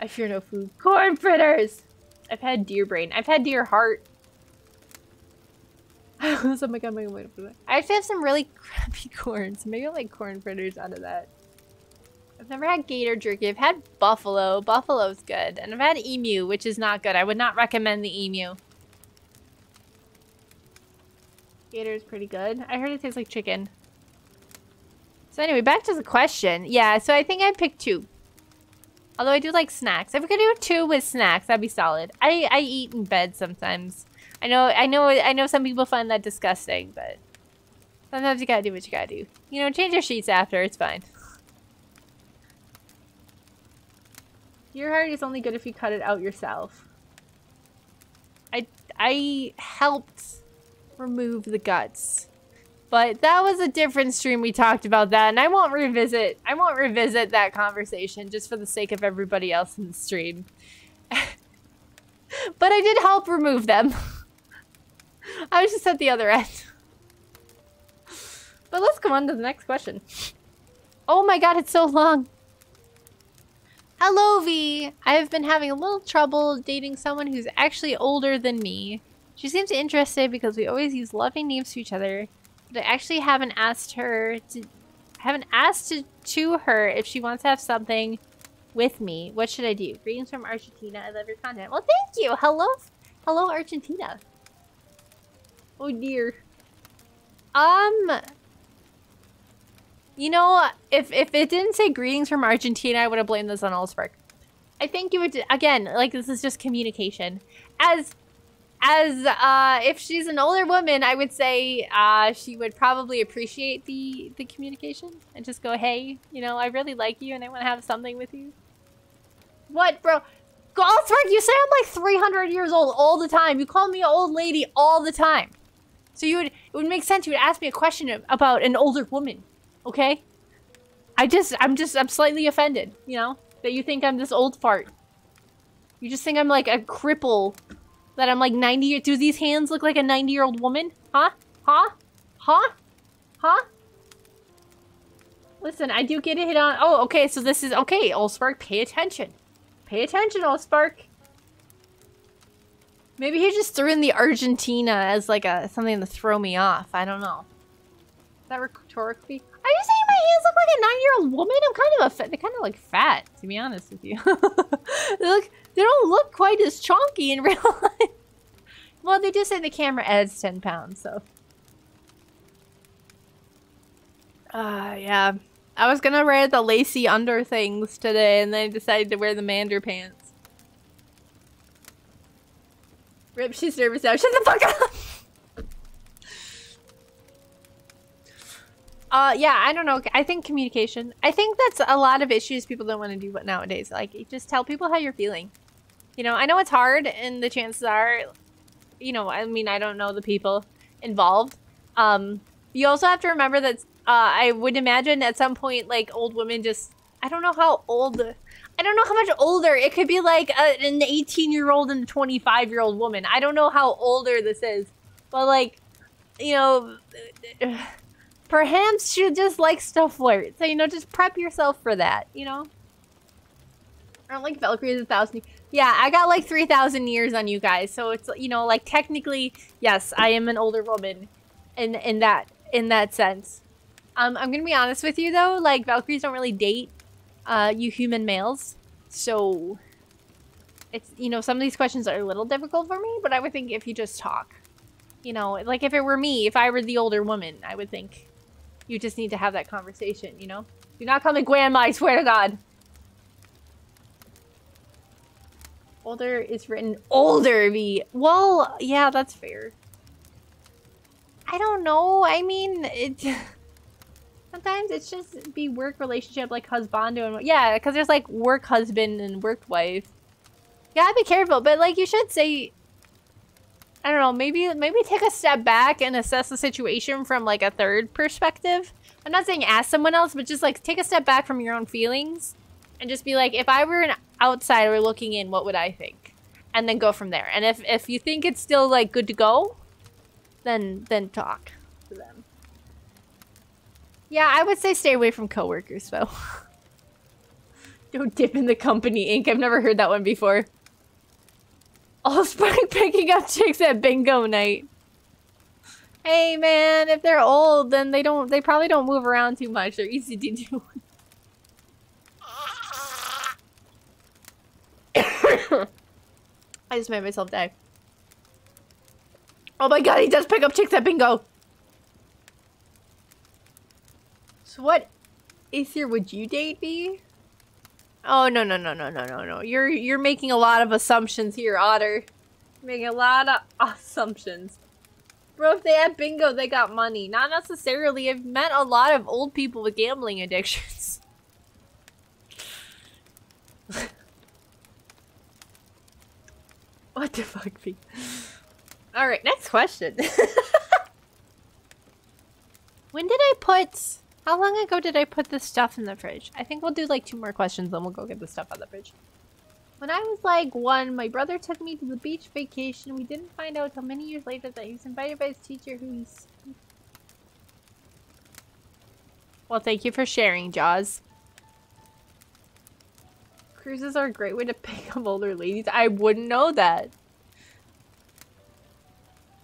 I fear no food. Corn fritters! I've had deer brain. I've had deer heart. god. I actually have some really crappy corn, so maybe I'll like corn fritters out of that. I've never had gator jerky. I've had buffalo. Buffalo's good. And I've had emu, which is not good. I would not recommend the emu. Gator is pretty good. I heard it tastes like chicken. So anyway, back to the question. Yeah, so I think I picked two. Although I do like snacks. If we could do two with snacks, that'd be solid. I, I eat in bed sometimes. I know, I know, I know some people find that disgusting, but sometimes you gotta do what you gotta do. You know, change your sheets after, it's fine. Your heart is only good if you cut it out yourself. I, I helped remove the guts. But that was a different stream we talked about that, and I won't revisit I won't revisit that conversation just for the sake of everybody else in the stream. but I did help remove them. I was just at the other end. But let's go on to the next question. Oh my god, it's so long. Hello, V. I have been having a little trouble dating someone who's actually older than me. She seems interested because we always use loving names to each other, but I actually haven't asked her to haven't asked to, to her if she wants to have something with me. What should I do? Greetings from Argentina. I love your content. Well, thank you. Hello, hello, Argentina. Oh dear. Um, you know, if if it didn't say greetings from Argentina, I would have blamed this on Allspark. I think you would again, like this is just communication. As as uh if she's an older woman, I would say uh she would probably appreciate the the communication and just go, "Hey, you know, I really like you and I want to have something with you." What, bro? Allspark, you say I'm like 300 years old all the time. You call me old lady all the time. So you would, it would make sense you would ask me a question about an older woman, okay? I just, I'm just, I'm slightly offended, you know? That you think I'm this old fart. You just think I'm like a cripple. That I'm like 90, do these hands look like a 90 year old woman? Huh? Huh? Huh? Huh? Listen, I do get a hit on, oh, okay, so this is, okay, Allspark, pay attention. Pay attention, Allspark. Maybe he just threw in the Argentina as like a something to throw me off. I don't know. Is that rhetorically? Are you saying my hands look like a nine-year-old woman? I'm kind of a fat. They're kind of like fat, to be honest with you. they look. They don't look quite as chunky in real life. well, they do say the camera adds 10 pounds, so. Uh, yeah. I was gonna wear the lacy under things today, and then I decided to wear the mander pants. Rip, she's nervous now. Shut the fuck up! uh, yeah, I don't know. I think communication. I think that's a lot of issues people don't want to do But nowadays. Like, just tell people how you're feeling. You know, I know it's hard, and the chances are, you know, I mean, I don't know the people involved. Um, you also have to remember that uh, I would imagine at some point, like, old women just... I don't know how old I don't know how much older. It could be like a, an 18 year old and a 25 year old woman. I don't know how older this is. But like, you know, perhaps she just likes to flirt. So, you know, just prep yourself for that, you know? I don't like Valkyrie's a thousand. Yeah, I got like 3,000 years on you guys. So it's, you know, like technically, yes, I am an older woman in, in that, in that sense. Um, I'm gonna be honest with you though, like Valkyries don't really date uh, you human males. So it's, you know, some of these questions are a little difficult for me, but I would think if you just talk, you know, like if it were me, if I were the older woman, I would think you just need to have that conversation, you know? Do not call me grandma, I swear to God. Older is written older, V. Well, yeah, that's fair. I don't know. I mean, it... Sometimes it's just be work relationship like husband and yeah, because there's like work husband and work wife. You gotta be careful, but like you should say I don't know, maybe maybe take a step back and assess the situation from like a third perspective. I'm not saying ask someone else, but just like take a step back from your own feelings and just be like, if I were an outsider looking in, what would I think? And then go from there. And if if you think it's still like good to go, then then talk. Yeah, I would say stay away from coworkers though. Don't dip in the company ink. I've never heard that one before. All Spike picking up chicks at bingo night. Hey man, if they're old, then they don't they probably don't move around too much. They're easy to do. I just made myself die. Oh my god, he does pick up chicks at bingo! What Aether would you date be? Oh no no no no no no no. You're you're making a lot of assumptions here, Otter. Making a lot of assumptions. Bro, if they had bingo, they got money. Not necessarily. I've met a lot of old people with gambling addictions. what the fuck, Pete? Alright, next question. when did I put... How long ago did I put this stuff in the fridge? I think we'll do like two more questions, then we'll go get the stuff out of the fridge. When I was like one, my brother took me to the beach vacation. We didn't find out until many years later that he was invited by his teacher who he's... Well, thank you for sharing, Jaws. Cruises are a great way to pick up older ladies. I wouldn't know that.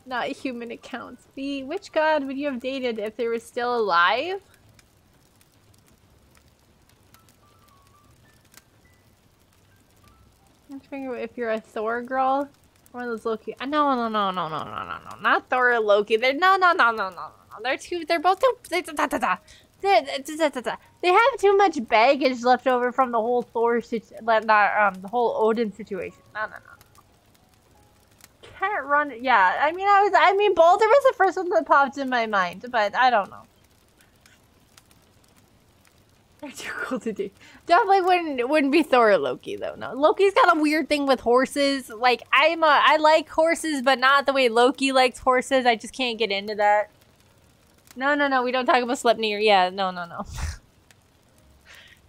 Not human accounts. B, which god would you have dated if they were still alive? finger if you're a Thor girl. One of those Loki. No, no, no, no, no, no, no, no. Not Thor or Loki. They're no, no, no, no, no, no. They're too. They're both too. They, da, da, da, da. They have too much baggage left over from the whole Thor situation, um, the whole Odin situation. No, no, no. Can't run. Yeah, I mean, I was. I mean, Baldur was the first one that popped in my mind, but I don't know. Too cool to do. Definitely wouldn't wouldn't be Thor or Loki though. No, Loki's got a weird thing with horses. Like I'm a I like horses, but not the way Loki likes horses. I just can't get into that. No, no, no. We don't talk about Sleipnir. Yeah, no, no, no.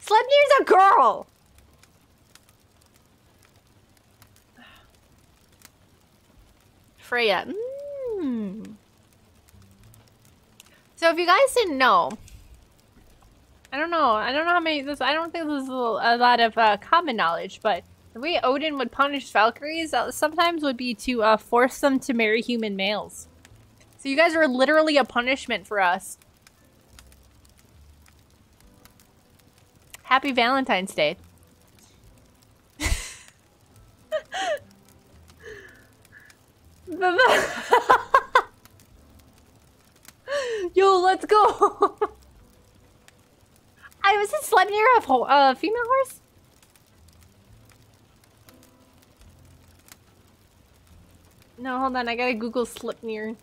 Sleipnir's a girl. Freya. Mm. So if you guys didn't know, I don't know. I don't know how many this. I don't think this is a lot of uh, common knowledge, but the way Odin would punish Valkyries uh, sometimes would be to uh, force them to marry human males. So you guys are literally a punishment for us. Happy Valentine's Day. Yo, let's go! I was in Sleipnir a ho uh, female horse? No, hold on. I gotta Google Sleipnir.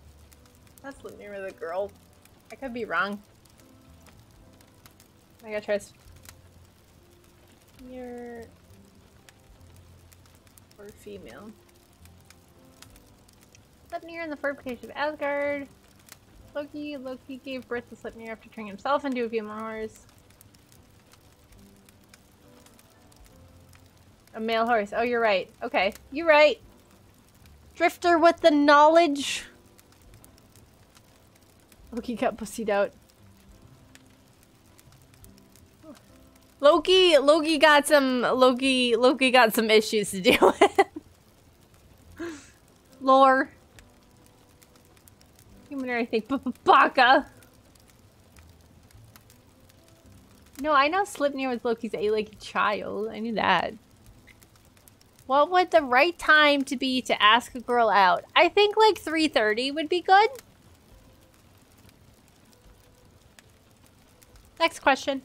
That's Sleipnir with a girl. I could be wrong. I gotta try. You're or female. Sleipnir in the fortification of Asgard. Loki. Loki gave birth to Sleipnir after turning himself into a female horse. A male horse. Oh, you're right. Okay. You're right. Drifter with the knowledge. Loki got pussied out. Loki, Loki got some, Loki, Loki got some issues to deal with. Lore. Human or anything, Baka. No, I know Sleipnir was Loki's a like child. I knew that. What would the right time to be to ask a girl out? I think like 3.30 would be good. Next question.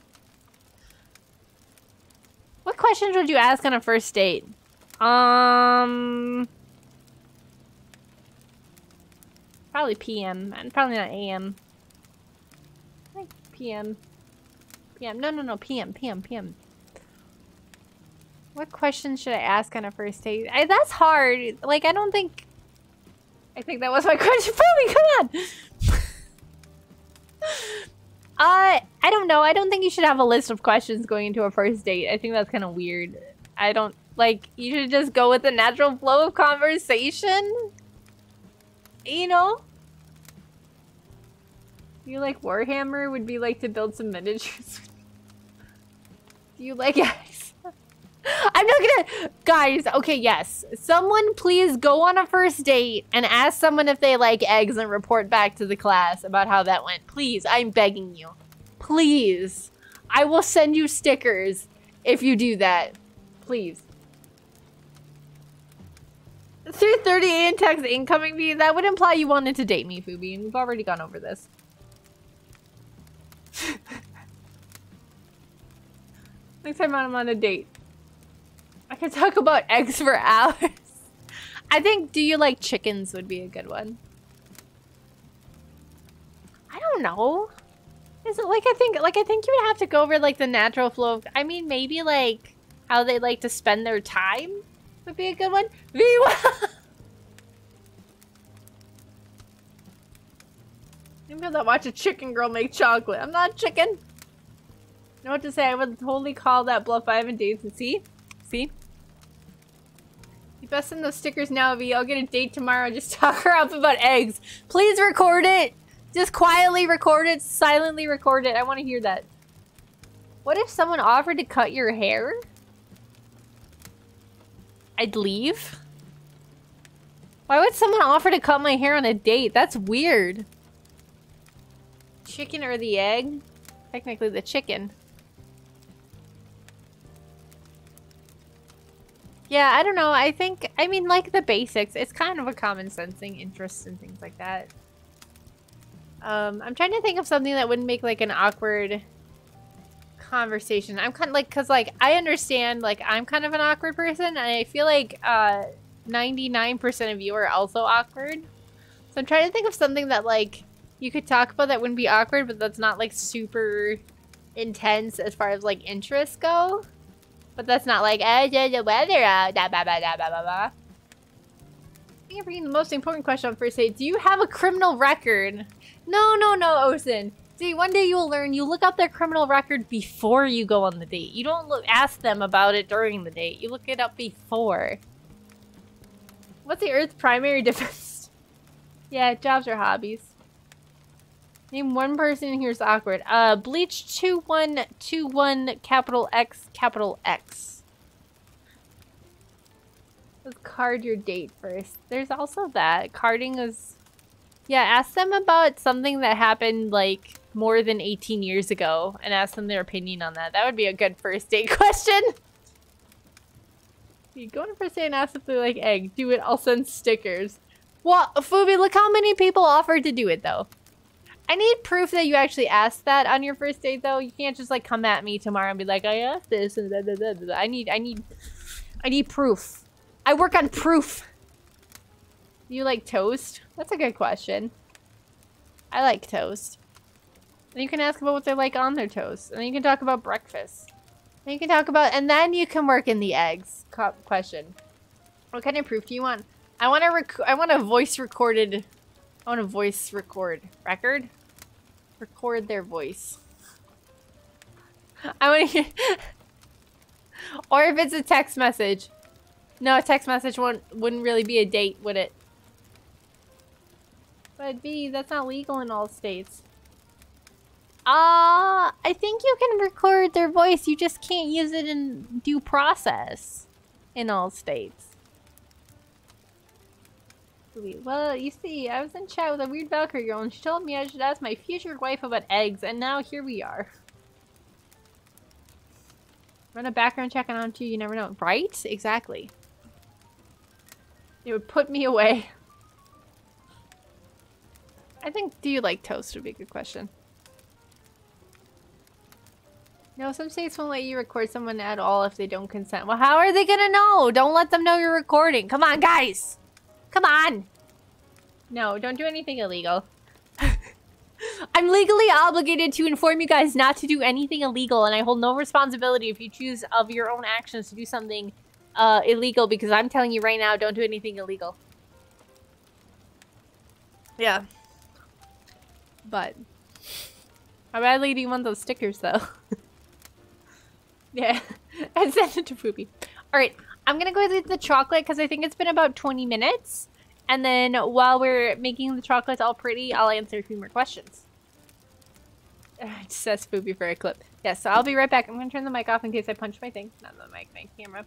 What questions would you ask on a first date? Um... Probably PM, and probably not AM. Like PM. PM. No, no, no. PM, PM, PM. What questions should I ask on a first date? I, that's hard. Like, I don't think... I think that was my question. Probably, come on! uh, I don't know. I don't think you should have a list of questions going into a first date. I think that's kind of weird. I don't... Like, you should just go with the natural flow of conversation. You know? You like Warhammer would be like to build some miniatures. Do you like? I'm not gonna- Guys, okay, yes. Someone please go on a first date and ask someone if they like eggs and report back to the class about how that went. Please, I'm begging you. Please. I will send you stickers if you do that. Please. 3.30 and text incoming me, that would imply you wanted to date me, Fubi, and we've already gone over this. Next time I'm on a date. I can talk about eggs for hours. I think do you like chickens would be a good one. I don't know. Is it like I think like I think you would have to go over like the natural flow of I mean maybe like how they like to spend their time would be a good one. V1 Maybe I'll watch a chicken girl make chocolate. I'm not chicken. You know what to say? I would totally call that bluff. I haven't dated. See? See? You best send those stickers now, V. I'll get a date tomorrow. Just talk her up about eggs. Please record it. Just quietly record it. Silently record it. I want to hear that. What if someone offered to cut your hair? I'd leave. Why would someone offer to cut my hair on a date? That's weird chicken or the egg? Technically the chicken. Yeah, I don't know. I think, I mean, like the basics. It's kind of a common sensing interest and things like that. Um, I'm trying to think of something that wouldn't make like an awkward conversation. I'm kind of like, cause like I understand like I'm kind of an awkward person and I feel like uh 99% of you are also awkward. So I'm trying to think of something that like you could talk about that wouldn't be awkward, but that's not like super intense as far as like interests go. But that's not like, oh, the weather out, da ba ba da ba ba ba. I think I'm the most important question on first date. Do you have a criminal record? No, no, no, Osen. See, one day you'll learn you look up their criminal record before you go on the date. You don't look, ask them about it during the date. You look it up before. What's the Earth's primary defense? yeah, jobs or hobbies. Name one person here's awkward. Uh, Bleach 2121 capital X capital X. Let's card your date first. There's also that. Carding is... Yeah, ask them about something that happened, like, more than 18 years ago. And ask them their opinion on that. That would be a good first date question. You go on a first date and ask if they like egg. Do it, I'll send stickers. Well, Fubi, look how many people offered to do it, though. I need proof that you actually asked that on your first date, though. You can't just like come at me tomorrow and be like, I asked this and da, da, da, da. I need, I need, I need proof. I work on proof. You like toast? That's a good question. I like toast. And you can ask about what they like on their toast. And you can talk about breakfast. And you can talk about, and then you can work in the eggs question. What kind of proof do you want? I want to I want a voice recorded, I want a voice record record record their voice. I want to hear... or if it's a text message. No, a text message won't, wouldn't really be a date, would it? But B, that's not legal in all states. Ah, uh, I think you can record their voice. You just can't use it in due process in all states. Well, you see, I was in chat with a weird Valkyrie girl and she told me I should ask my future wife about eggs and now here we are. Run a background check on too, you never know. Right? Exactly. It would put me away. I think, do you like toast would be a good question. No, some states won't let you record someone at all if they don't consent. Well, how are they gonna know? Don't let them know you're recording. Come on, guys! Come on! No, don't do anything illegal. I'm legally obligated to inform you guys not to do anything illegal, and I hold no responsibility if you choose of your own actions to do something uh, illegal, because I'm telling you right now, don't do anything illegal. Yeah. But... How badly do you want those stickers, though? yeah. and send it to Poopy. Alright, I'm gonna go with the chocolate, because I think it's been about 20 minutes. And then while we're making the chocolates all pretty, I'll answer a few more questions. It says Spoopy for a clip. Yes, so I'll be right back. I'm to turn the mic off in case I punch my thing. Not the mic, my camera.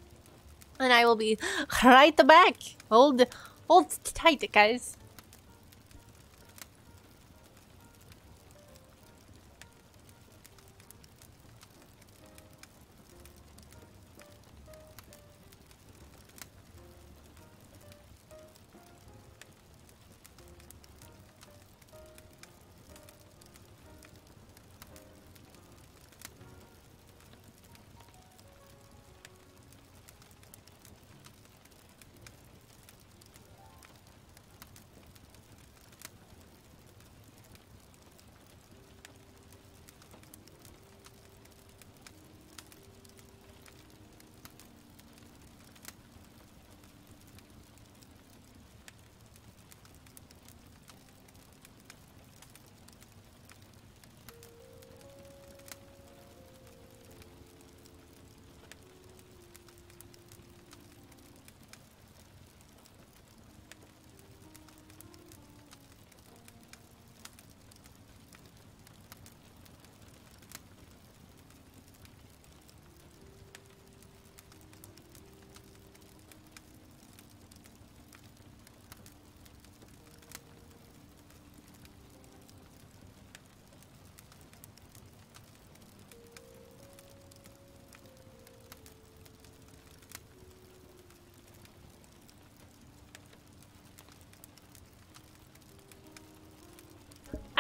And I will be right back. Hold, hold tight, guys.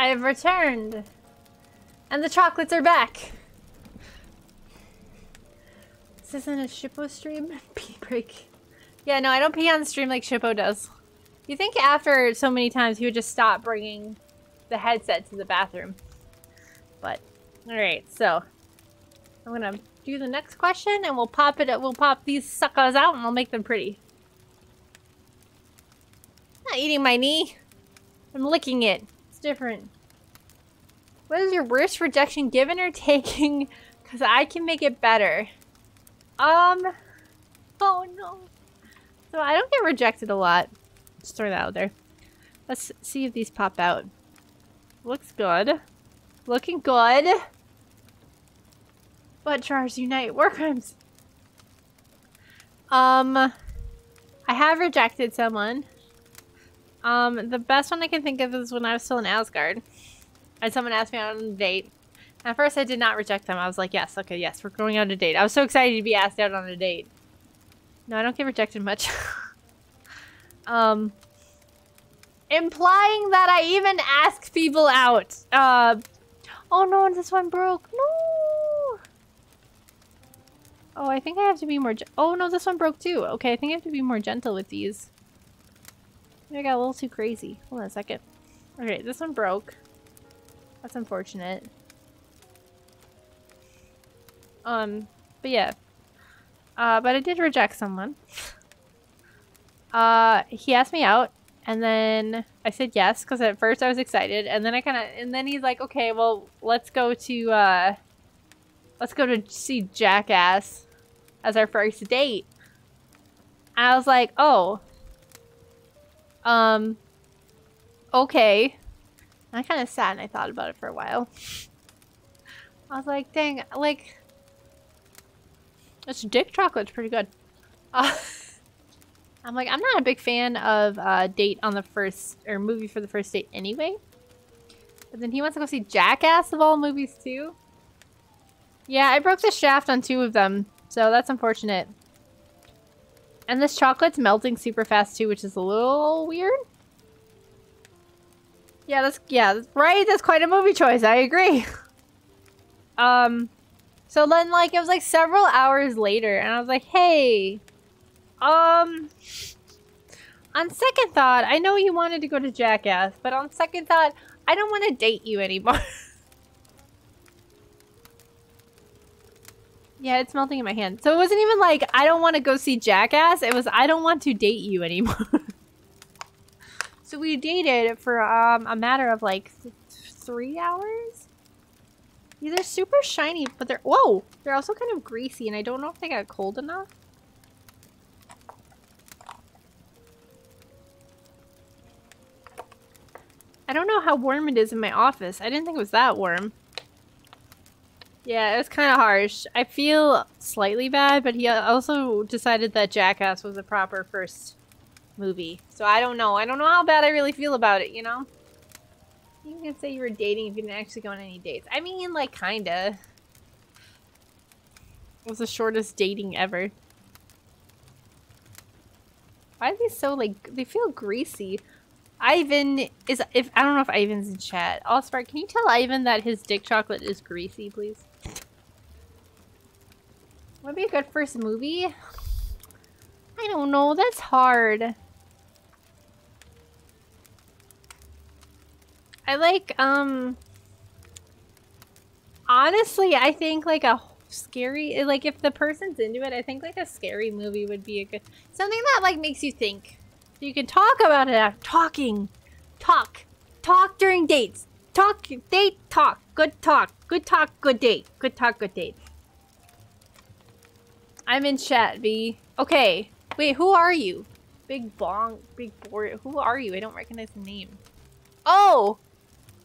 I have returned. And the chocolates are back. This isn't a Shippo stream? Pee break. Yeah, no, I don't pee on the stream like Shippo does. You think after so many times he would just stop bringing the headset to the bathroom. But, alright, so. I'm gonna do the next question and we'll pop it, up. we'll pop these suckers out and we'll make them pretty. Not eating my knee. I'm licking it different. What is your worst rejection given or taking? Because I can make it better. Um, oh no. So I don't get rejected a lot. Just throw that out there. Let's see if these pop out. Looks good. Looking good. But Jars Unite War Crimes. Um, I have rejected someone. Um, the best one I can think of is when I was still in Asgard. And someone asked me out on a date. At first, I did not reject them. I was like, yes, okay, yes, we're going on a date. I was so excited to be asked out on a date. No, I don't get rejected much. um, implying that I even ask people out. Uh, oh no, this one broke. No. Oh, I think I have to be more. Oh no, this one broke too. Okay, I think I have to be more gentle with these. I got a little too crazy. Hold on a second. Okay, this one broke. That's unfortunate. Um, but yeah. Uh, but I did reject someone. Uh, he asked me out, and then I said yes, because at first I was excited, and then I kind of, and then he's like, okay, well, let's go to, uh, let's go to see Jackass as our first date. I was like, oh, um, okay. I kind of sat and I thought about it for a while. I was like, dang, like, this dick chocolate's pretty good. Uh, I'm like, I'm not a big fan of uh, date on the first, or movie for the first date anyway. But then he wants to go see Jackass of all movies too. Yeah, I broke the shaft on two of them, so that's unfortunate. And this chocolate's melting super fast too, which is a little weird. Yeah, that's, yeah, right? That's quite a movie choice. I agree. um, So then, like, it was like several hours later, and I was like, hey, um, on second thought, I know you wanted to go to Jackass, but on second thought, I don't want to date you anymore. yeah, it's melting in my hand. So it wasn't even like, I don't want to go see Jackass. It was, I don't want to date you anymore. so we dated for um, a matter of like th three hours? Yeah, they're super shiny, but they're- whoa! They're also kind of greasy, and I don't know if they got cold enough. I don't know how warm it is in my office. I didn't think it was that warm. Yeah, it was kind of harsh. I feel slightly bad, but he also decided that Jackass was a proper first movie. So I don't know. I don't know how bad I really feel about it, you know? You can say you were dating if you didn't actually go on any dates. I mean, like, kinda. It was the shortest dating ever. Why are they so, like, they feel greasy? Ivan is, if, I don't know if Ivan's in chat. Allspark, can you tell Ivan that his dick chocolate is greasy, please? Would be a good first movie? I don't know, that's hard. I like, um... Honestly, I think like a scary, like if the person's into it, I think like a scary movie would be a good... Something that like makes you think. You can talk about it after talking. Talk. Talk during dates. Talk, date, talk. Good talk. Good talk, good date. Good talk, good date. I'm in chat, V. Okay. Wait, who are you? Big bong, big boy. Who are you? I don't recognize the name. Oh!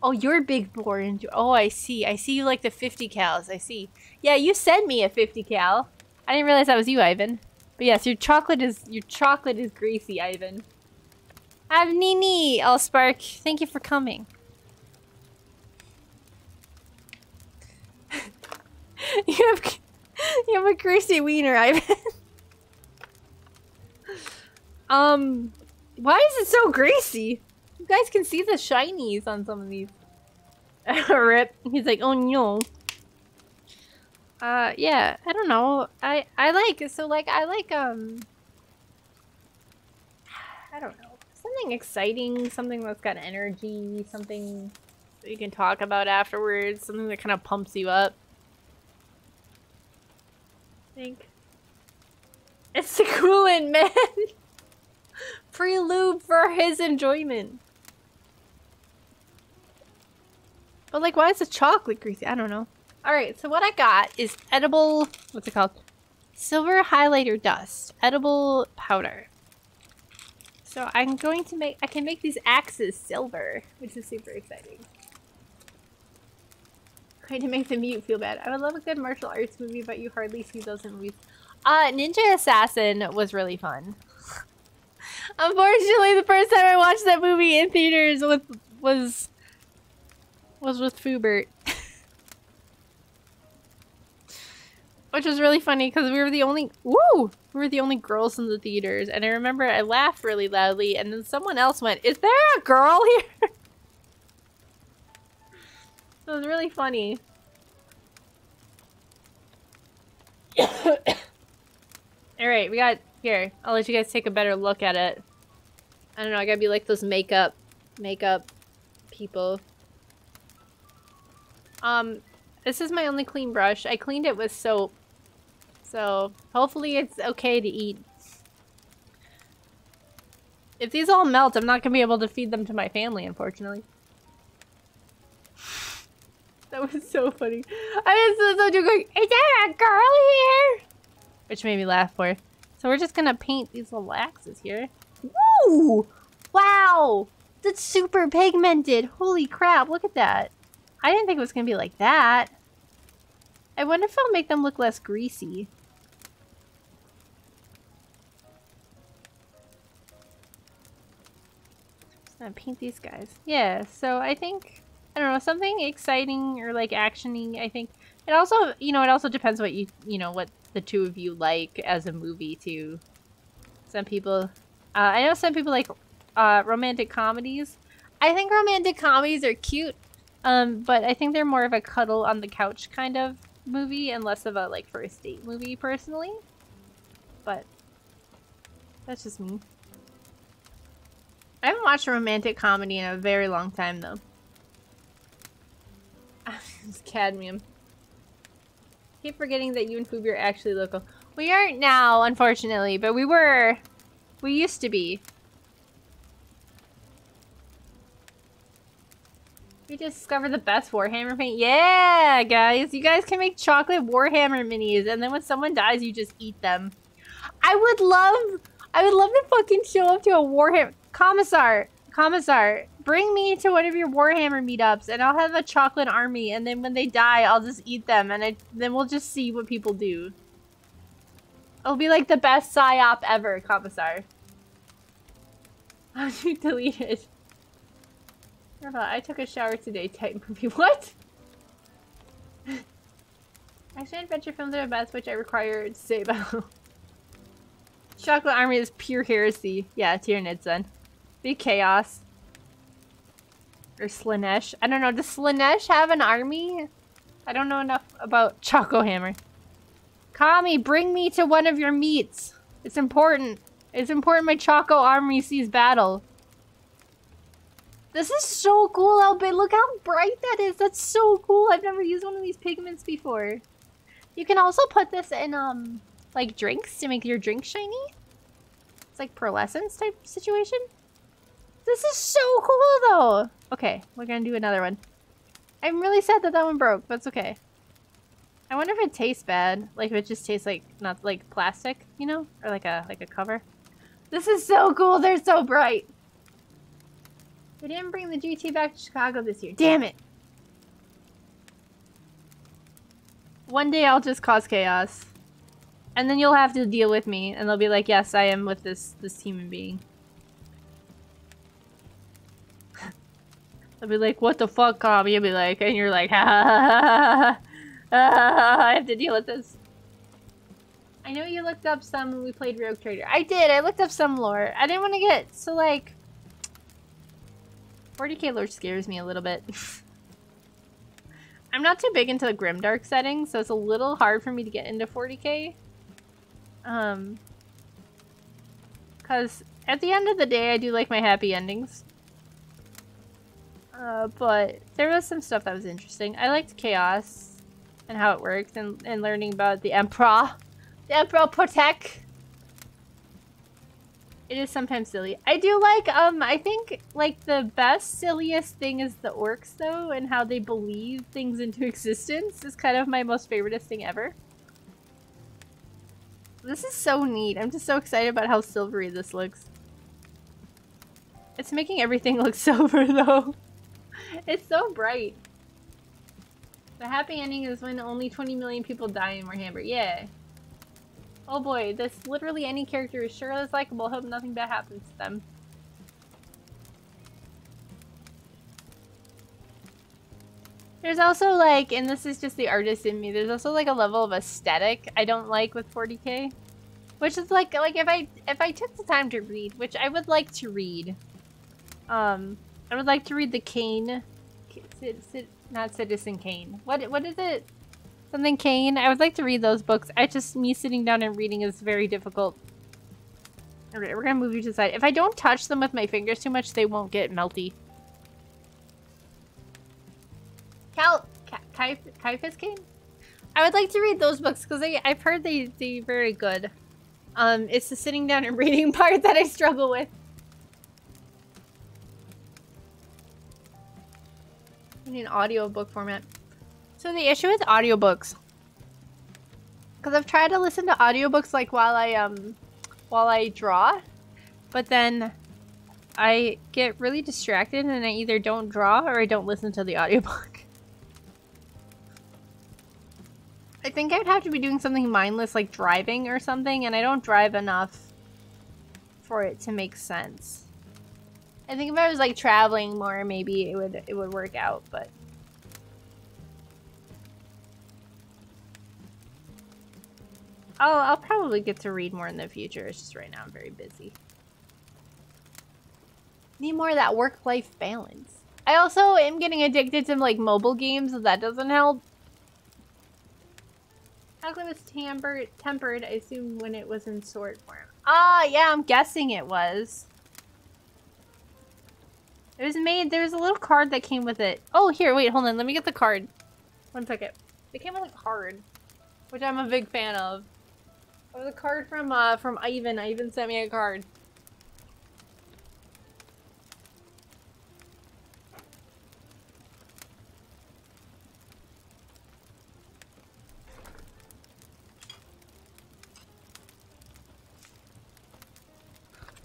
Oh, you're big bore. Oh, I see. I see you like the 50 cals. I see. Yeah, you sent me a 50 cal. I didn't realize that was you, Ivan. But yes, your chocolate is your chocolate is greasy, Ivan. Have Nini, Allspark. Thank you for coming. you have you have a greasy wiener, Ivan. um, why is it so greasy? You guys can see the shinies on some of these. Rip. He's like, oh no. Uh, yeah, I don't know. I, I like, so like, I like, um, I don't know. Something exciting, something that's got energy, something that you can talk about afterwards, something that kind of pumps you up. Think. It's the coolant, man! Free lube for his enjoyment. But like, why is the chocolate greasy? I don't know. Alright, so what I got is edible, what's it called? Silver highlighter dust. Edible powder. So I'm going to make, I can make these axes silver, which is super exciting. Trying to make the mute feel bad. I would love a good martial arts movie, but you hardly see those in movies. Uh, Ninja Assassin was really fun. Unfortunately, the first time I watched that movie in theaters with was was with Fubert. Which was really funny because we were the only woo! We were the only girls in the theaters and I remember I laughed really loudly and then someone else went, Is there a girl here? it was really funny. Alright, we got here. I'll let you guys take a better look at it. I don't know, I gotta be like those makeup makeup people. Um, this is my only clean brush. I cleaned it with soap. So, hopefully it's okay to eat. If these all melt, I'm not gonna be able to feed them to my family, unfortunately. That was so funny. I so, so going, is there a girl here? Which made me laugh more. So we're just gonna paint these little axes here. Woo! Wow! That's super pigmented. Holy crap, look at that. I didn't think it was to be like that. I wonder if I'll make them look less greasy. Just gonna paint these guys. Yeah, so I think, I don't know, something exciting or like actiony, I think. It also, you know, it also depends what you, you know, what the two of you like as a movie too. Some people, uh, I know some people like uh, romantic comedies. I think romantic comedies are cute um, but I think they're more of a cuddle on the couch kind of movie and less of a like first date movie personally. But that's just me. I haven't watched a romantic comedy in a very long time though. it's cadmium. Keep forgetting that you and Phoebe are actually local. We aren't now, unfortunately, but we were. We used to be. We discovered the best Warhammer paint. Yeah, guys. You guys can make chocolate Warhammer minis, and then when someone dies, you just eat them. I would love... I would love to fucking show up to a Warhammer... Commissar! Commissar, bring me to one of your Warhammer meetups, and I'll have a chocolate army, and then when they die, I'll just eat them, and I, then we'll just see what people do. It'll be like the best psyop ever, Commissar. How'd you delete it? I took a shower today type movie. What? Action adventure films are the best, which I require to say about. Chocolate Army is pure heresy. Yeah, Tyranid son. Big chaos. Or Slaanesh. I don't know. Does Slaanesh have an army? I don't know enough about Choco Hammer. Kami, bring me to one of your meets. It's important. It's important my Choco army sees battle. This is so cool, Albit. Look how bright that is. That's so cool. I've never used one of these pigments before. You can also put this in, um, like drinks to make your drink shiny. It's like pearlescence type situation. This is so cool though. Okay, we're gonna do another one. I'm really sad that that one broke, but it's okay. I wonder if it tastes bad. Like if it just tastes like, not like plastic, you know? Or like a, like a cover. This is so cool. They're so bright. They didn't bring the GT back to Chicago this year. Damn it! One day I'll just cause chaos. And then you'll have to deal with me. And they'll be like, yes, I am with this, this human being. They'll be like, what the fuck, Cobb? You'll be like, and you're like, ha ha ha ha ha. I have to deal with this. I know you looked up some when we played Rogue Trader. I did. I looked up some lore. I didn't want to get so like 40k lore scares me a little bit. I'm not too big into the grimdark setting, so it's a little hard for me to get into 40k. Um, because at the end of the day, I do like my happy endings. Uh, but there was some stuff that was interesting. I liked chaos and how it worked, and, and learning about the Emperor. The Emperor Protect. It is sometimes silly. I do like, um, I think, like, the best, silliest thing is the orks, though, and how they believe things into existence is kind of my most favoriteest thing ever. This is so neat. I'm just so excited about how silvery this looks. It's making everything look silver, though. It's so bright. The happy ending is when only 20 million people die in Warhammer. Yeah. Oh boy, this literally any character is sure as likable. Hope nothing bad happens to them. There's also like, and this is just the artist in me, there's also like a level of aesthetic I don't like with 40k. Which is like, like if I, if I took the time to read, which I would like to read, um, I would like to read the Cain, not Citizen Kane. What, what is it? Something Cain. I would like to read those books. I just, me sitting down and reading is very difficult. Alright, we're gonna move you to the side. If I don't touch them with my fingers too much, they won't get melty. Cal... Ciaphas Cain? I would like to read those books because I've heard they, they're very good. Um, it's the sitting down and reading part that I struggle with. I need an audio book format. So the issue with audiobooks, because I've tried to listen to audiobooks like while I um, while I draw, but then I get really distracted and I either don't draw or I don't listen to the audiobook. I think I'd have to be doing something mindless like driving or something and I don't drive enough for it to make sense. I think if I was like traveling more maybe it would it would work out, but I'll, I'll probably get to read more in the future. It's just right now I'm very busy. Need more of that work-life balance. I also am getting addicted to like mobile games, so that doesn't help. Chocolate was tempered, tempered, I assume, when it was in sword form. Ah, yeah, I'm guessing it was. It was made, there was a little card that came with it. Oh, here, wait, hold on, let me get the card. One second. It came with a card, which I'm a big fan of. It was a card from, uh, from Ivan. Ivan sent me a card.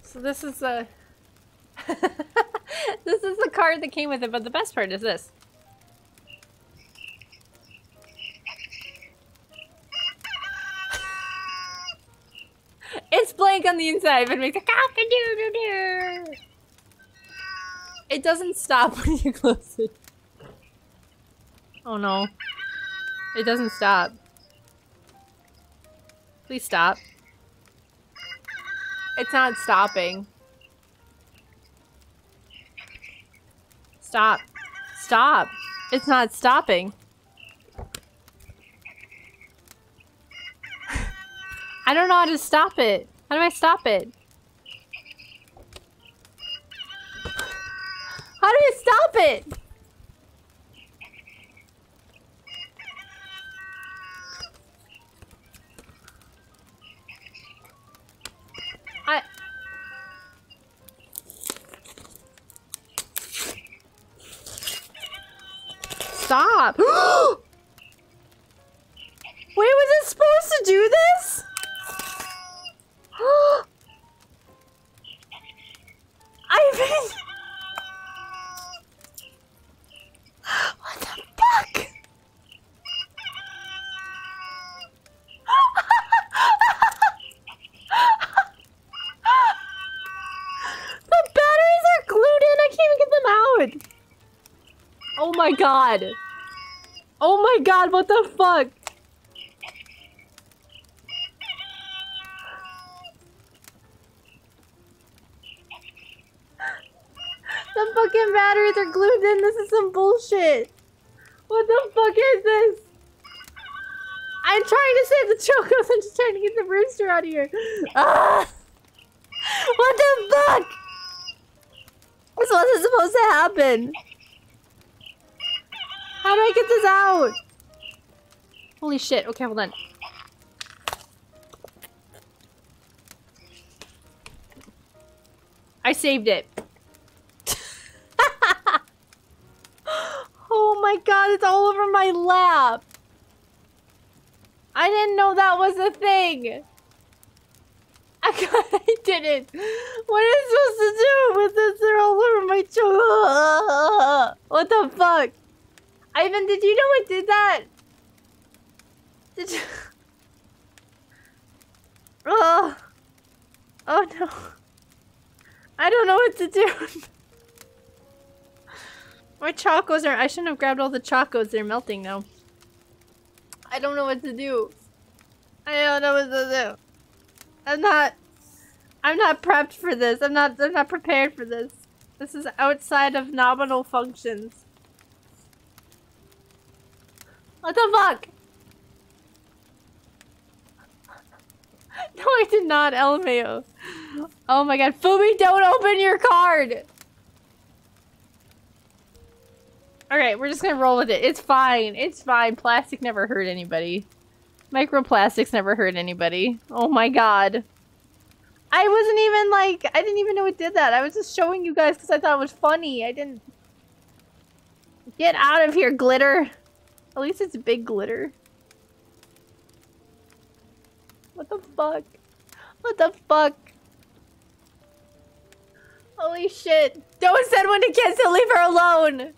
So this is a... this is the card that came with it, but the best part is this. it's blank on the inside, but it makes a cock-a-doo-doo-doo. It doesn't stop when you close it. Oh no. It doesn't stop. Please stop. It's not stopping. Stop. Stop. It's not stopping. I don't know how to stop it. How do I stop it? How do I stop it? I... Stop! Wait, was it supposed to do this? Ivan! What the fuck? the batteries are glued in. I can't even get them out. Oh my god. Oh my god, what the fuck? The fucking batteries are glued in. This is some bullshit. What the fuck is this? I'm trying to save the chocos. I'm just trying to get the rooster out of here. Ah! What the fuck? This wasn't supposed to happen. How do I get this out? Holy shit. Okay, hold on. I saved it. oh my god, it's all over my lap. I didn't know that was a thing. I got I didn't. What am I supposed to do with this? They're all over my chocolate. What the fuck? Ivan, did you know I did that? Did you? Oh. Oh no. I don't know what to do. My chocos are- I shouldn't have grabbed all the chocos. They're melting now. I don't know what to do. I don't know what to do. I'm not- I'm not prepped for this. I'm not- I'm not prepared for this. This is outside of nominal functions. What the fuck? No, I did not, LMAO. Oh my god. Fumi, don't open your card! Alright, we're just gonna roll with it. It's fine. It's fine. Plastic never hurt anybody. Microplastics never hurt anybody. Oh my god. I wasn't even like, I didn't even know it did that. I was just showing you guys because I thought it was funny. I didn't... Get out of here, glitter. At least it's big glitter. What the fuck? What the fuck? Holy shit. Don't send one to Kenzo, leave her alone!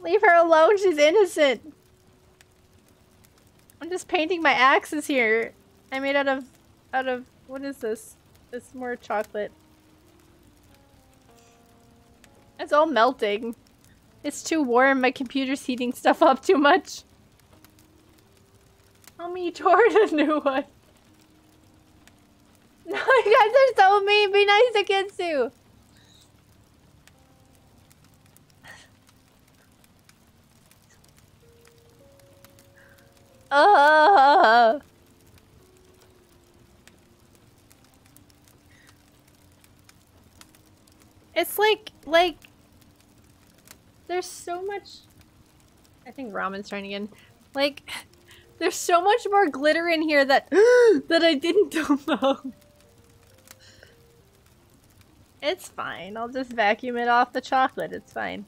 Leave her alone, she's innocent. I'm just painting my axes here. I made out of, out of, what is this? It's more chocolate. It's all melting. It's too warm, my computer's heating stuff up too much. Tell me toward a new one. No, you guys are so mean. Be nice to Kitsu. Uh. It's like, like, there's so much. I think ramen's trying again. Like, there's so much more glitter in here that that I didn't know. It's fine. I'll just vacuum it off the chocolate. It's fine.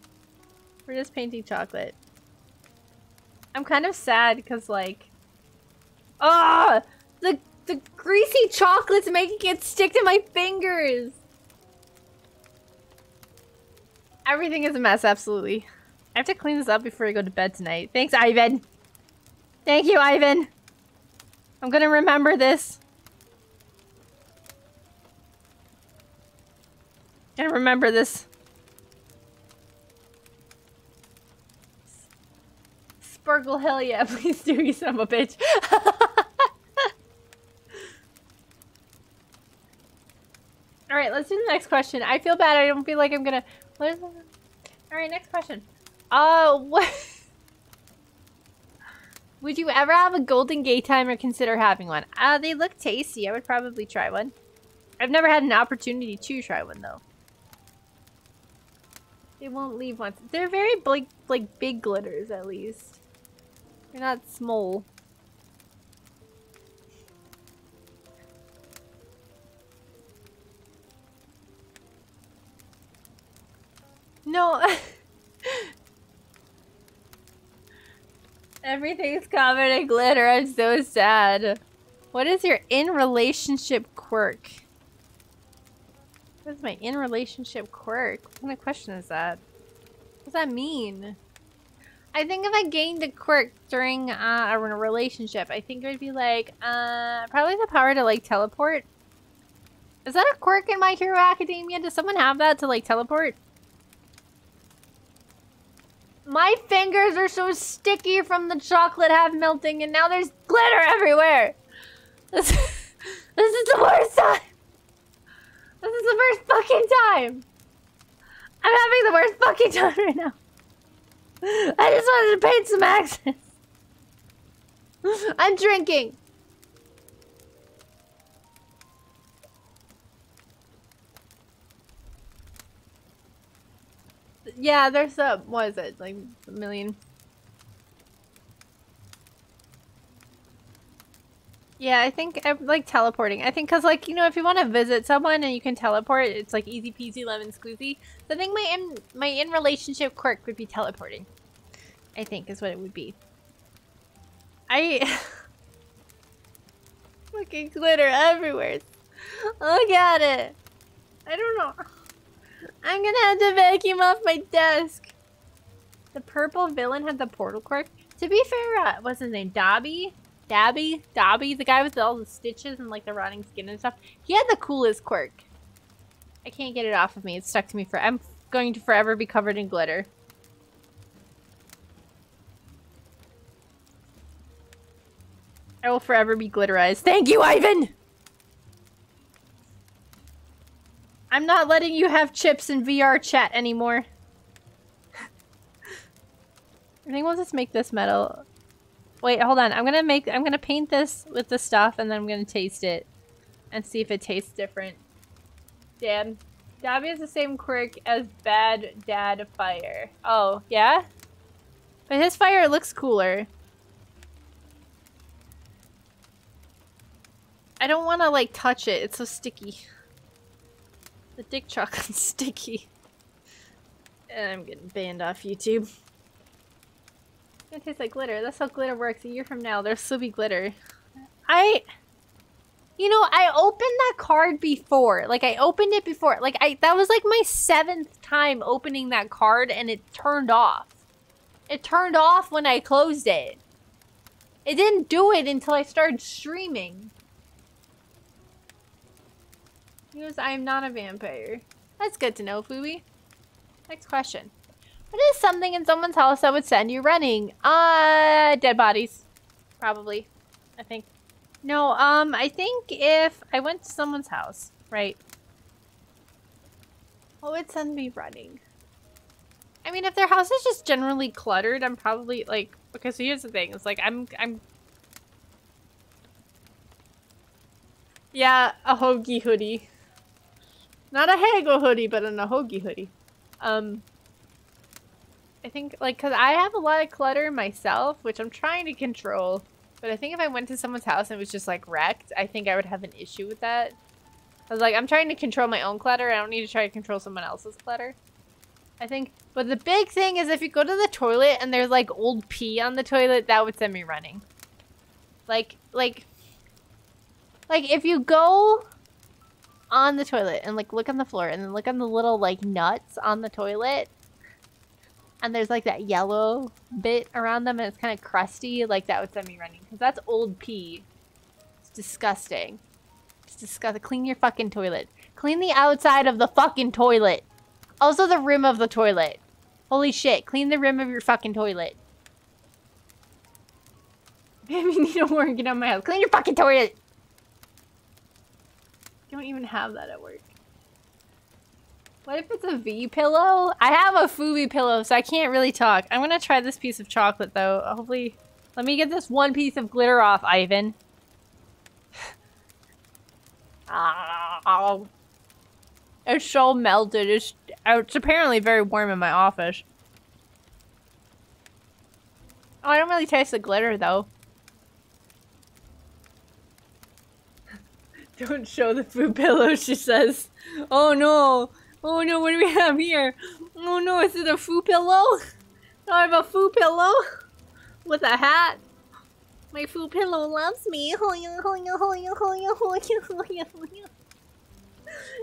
We're just painting chocolate. I'm kind of sad because like, ah, the the greasy chocolate's making it stick to my fingers. Everything is a mess, absolutely. I have to clean this up before I go to bed tonight. Thanks, Ivan. Thank you, Ivan. I'm gonna remember this. Gonna remember this. Sparkle, hell yeah, please do, you son of a bitch. Alright, let's do the next question. I feel bad, I don't feel like I'm gonna... What is Alright, next question. Uh, what... Would you ever have a Golden Gaytime or consider having one? Uh, they look tasty. I would probably try one. I've never had an opportunity to try one, though. They won't leave once. They're very big, like, big glitters, at least. They're not small. No. Everything's covered in glitter. I'm so sad. What is your in relationship quirk? What is my in relationship quirk? What kind of question is that? What does that mean? I think if I gained a quirk during uh, a relationship, I think it would be like, uh, probably the power to like teleport. Is that a quirk in My Hero Academia? Does someone have that to like teleport? My fingers are so sticky from the chocolate half melting and now there's glitter everywhere. This, this is the worst time. This is the worst fucking time. I'm having the worst fucking time right now. I just wanted to paint some accents. I'm drinking. Yeah, there's a, what is it, like a million? Yeah, I think I like teleporting. I think because like, you know, if you want to visit someone and you can teleport, it's like easy peasy lemon squeezy. So I think my in, my in relationship quirk would be teleporting. I think is what it would be. I... Fucking glitter everywhere. Look at it. I don't know. I'm gonna have to vacuum off my desk. The purple villain had the portal quirk. To be fair, uh, what's his name? Dobby? Dabby? Dobby? The guy with all the stitches and like the rotting skin and stuff. He had the coolest quirk. I can't get it off of me. It's stuck to me for- I'm going to forever be covered in glitter. I will forever be glitterized. Thank you, Ivan! I'm not letting you have chips in VR chat anymore. I think we'll just make this metal. Wait, hold on. I'm gonna make- I'm gonna paint this with the stuff and then I'm gonna taste it. And see if it tastes different. Dad. Dobby has the same quirk as Bad Dad Fire. Oh, yeah? But his fire looks cooler. I don't want to, like, touch it. It's so sticky. The dick chocolate's sticky. And I'm getting banned off YouTube. It tastes like glitter. That's how glitter works. A year from now, there'll still be glitter. I... You know, I opened that card before. Like, I opened it before. Like, I that was like my seventh time opening that card and it turned off. It turned off when I closed it. It didn't do it until I started streaming. I am not a vampire. That's good to know, Fluey. Next question. What is something in someone's house that would send you running? Uh, dead bodies. Probably. I think. No, um, I think if I went to someone's house, right? What would send me running? I mean, if their house is just generally cluttered, I'm probably, like... Okay, so here's the thing. It's like, I'm... I'm yeah, a hoagie hoodie. Not a Hago hoodie, but an ahogi hoodie. Um, I think, like, because I have a lot of clutter myself, which I'm trying to control. But I think if I went to someone's house and it was just, like, wrecked, I think I would have an issue with that. I was like, I'm trying to control my own clutter. I don't need to try to control someone else's clutter. I think, but the big thing is if you go to the toilet and there's, like, old pee on the toilet, that would send me running. Like, like, like, if you go on the toilet and like look on the floor and then look on the little like nuts on the toilet. And there's like that yellow bit around them and it's kind of crusty like that would send me running. Because that's old pee. It's disgusting. It's disgusting clean your fucking toilet. Clean the outside of the fucking toilet. Also the rim of the toilet. Holy shit clean the rim of your fucking toilet. Maybe you need to work it on my house. Clean your fucking toilet don't even have that at work. What if it's a V pillow? I have a Fubi pillow, so I can't really talk. I'm gonna try this piece of chocolate, though. Hopefully... Let me get this one piece of glitter off, Ivan. oh. It's so melted. It's, uh, it's apparently very warm in my office. Oh, I don't really taste the glitter, though. Don't show the food pillow, she says. Oh no! Oh no, what do we have here? Oh no, is it a food pillow? I have a food pillow with a hat. My food pillow loves me.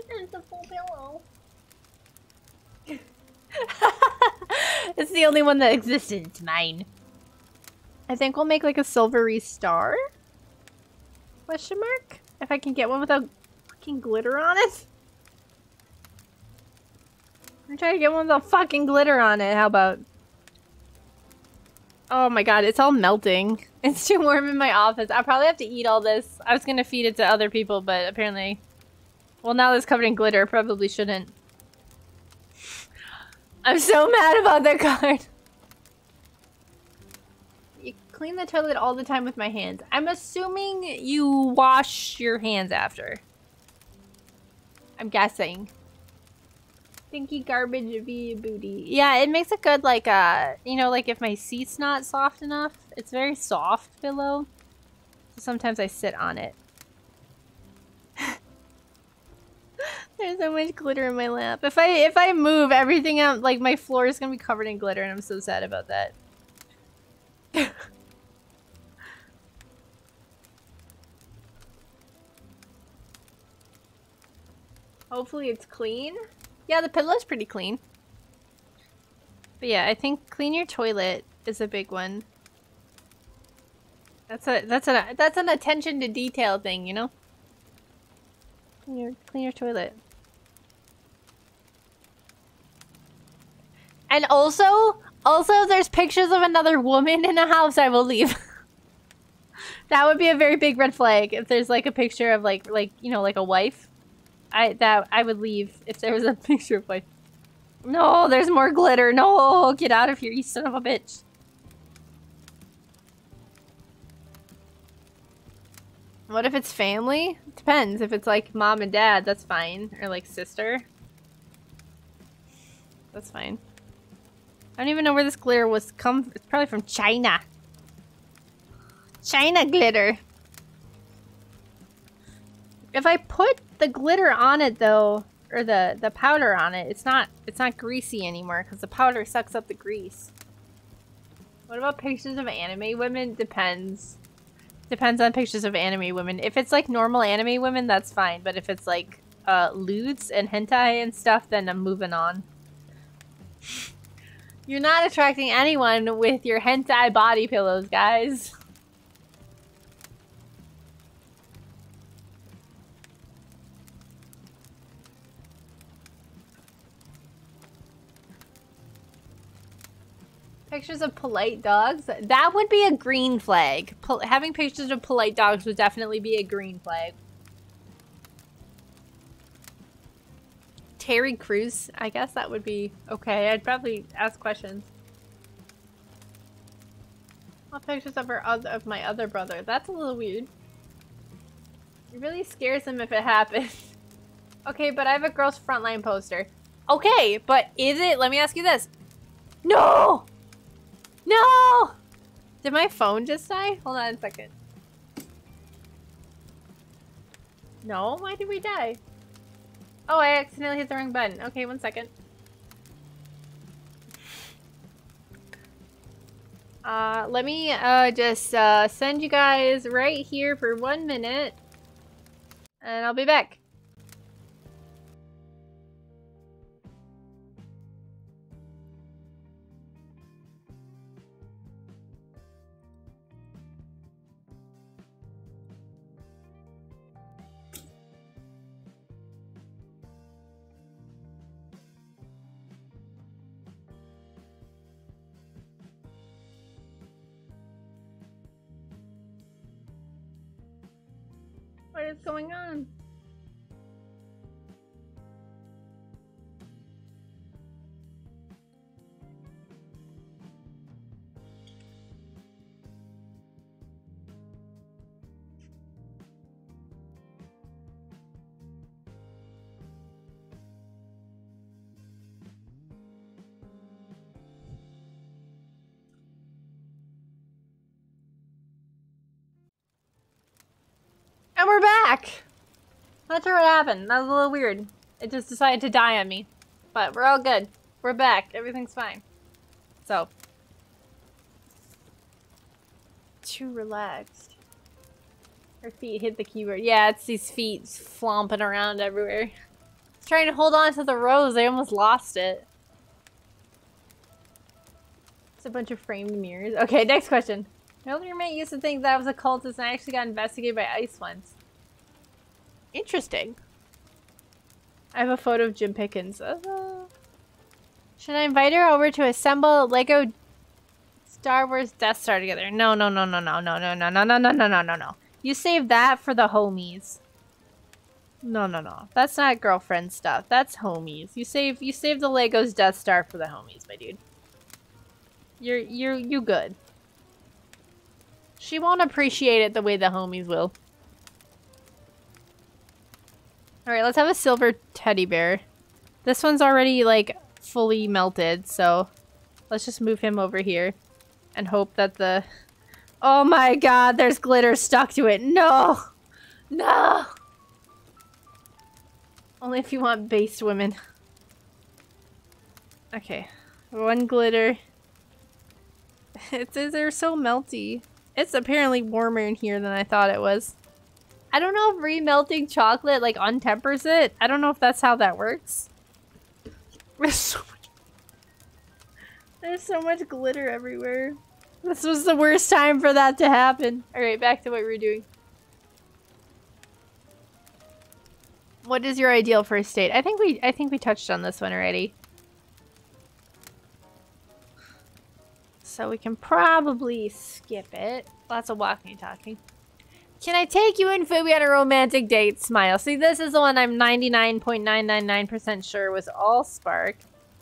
It's a food pillow. it's the only one that existed. It's mine. I think we'll make like a silvery star? Question mark? If I can get one without fucking glitter on it? I'm trying to get one without fucking glitter on it. How about? Oh my god, it's all melting. It's too warm in my office. I'll probably have to eat all this. I was gonna feed it to other people, but apparently... Well, now that it's covered in glitter, probably shouldn't. I'm so mad about that card clean the toilet all the time with my hands. I'm assuming you wash your hands after. I'm guessing. Stinky garbage via booty. Yeah, it makes a good, like, uh, you know, like if my seat's not soft enough. It's very soft pillow. So sometimes I sit on it. There's so much glitter in my lap. If I if I move, everything out, like my floor is gonna be covered in glitter and I'm so sad about that. Hopefully it's clean. Yeah, the pillow's pretty clean. But yeah, I think clean your toilet is a big one. That's a that's a that's an attention to detail thing, you know. Clean your clean your toilet. And also, also there's pictures of another woman in a house, I believe. that would be a very big red flag if there's like a picture of like like, you know, like a wife I that I would leave if there was a picture of my. No, there's more glitter. No, get out of here, you son of a bitch. What if it's family? depends. If it's like mom and dad, that's fine. Or like sister. That's fine. I don't even know where this glitter was come. It's probably from China. China glitter. If I put the glitter on it though, or the the powder on it, it's not it's not greasy anymore because the powder sucks up the grease. What about pictures of anime women? Depends. Depends on pictures of anime women. If it's like normal anime women, that's fine. But if it's like uh, lewds and hentai and stuff, then I'm moving on. You're not attracting anyone with your hentai body pillows, guys. Pictures of polite dogs? That would be a green flag. Pol having pictures of polite dogs would definitely be a green flag. Terry Crews? I guess that would be okay. I'd probably ask questions. All pictures of her other of my other brother. That's a little weird. It really scares him if it happens. okay, but I have a Girls' Frontline poster. Okay, but is it? Let me ask you this. No! No! Did my phone just die? Hold on a second. No? Why did we die? Oh, I accidentally hit the wrong button. Okay, one second. Uh, let me uh, just uh, send you guys right here for one minute. And I'll be back. Is going on? And we're back! Not sure what happened. That was a little weird. It just decided to die on me. But we're all good. We're back. Everything's fine. So. Too relaxed. Her feet hit the keyboard. Yeah, it's these feet flomping around everywhere. Trying to hold on to the rose. I almost lost it. It's a bunch of framed mirrors. Okay, next question. My older roommate used to think that I was a cultist and I actually got investigated by ICE once. Interesting. I have a photo of Jim Pickens. Uh, should I invite her over to assemble Lego Star Wars Death Star together? No, no, no, no, no, no, no, no, no, no, no, no, no, no, no. You save that for the homies. No, no, no. That's not girlfriend stuff. That's homies. You save you save the Legos Death Star for the homies, my dude. You're you're you good. She won't appreciate it the way the homies will. Alright, let's have a silver teddy bear. This one's already, like, fully melted, so let's just move him over here and hope that the... Oh my god, there's glitter stuck to it. No! No! Only if you want based women. Okay. One glitter. It's, they're so melty. It's apparently warmer in here than I thought it was. I don't know if remelting chocolate like untempers it. I don't know if that's how that works. There's so much, There's so much glitter everywhere. This was the worst time for that to happen. Alright, back to what we were doing. What is your ideal first date? I think we I think we touched on this one already. So we can probably skip it. Lots of walking and talking. Can I take you and Phoebe on a romantic date? Smile. See, this is the one I'm 99.999% sure was Allspark,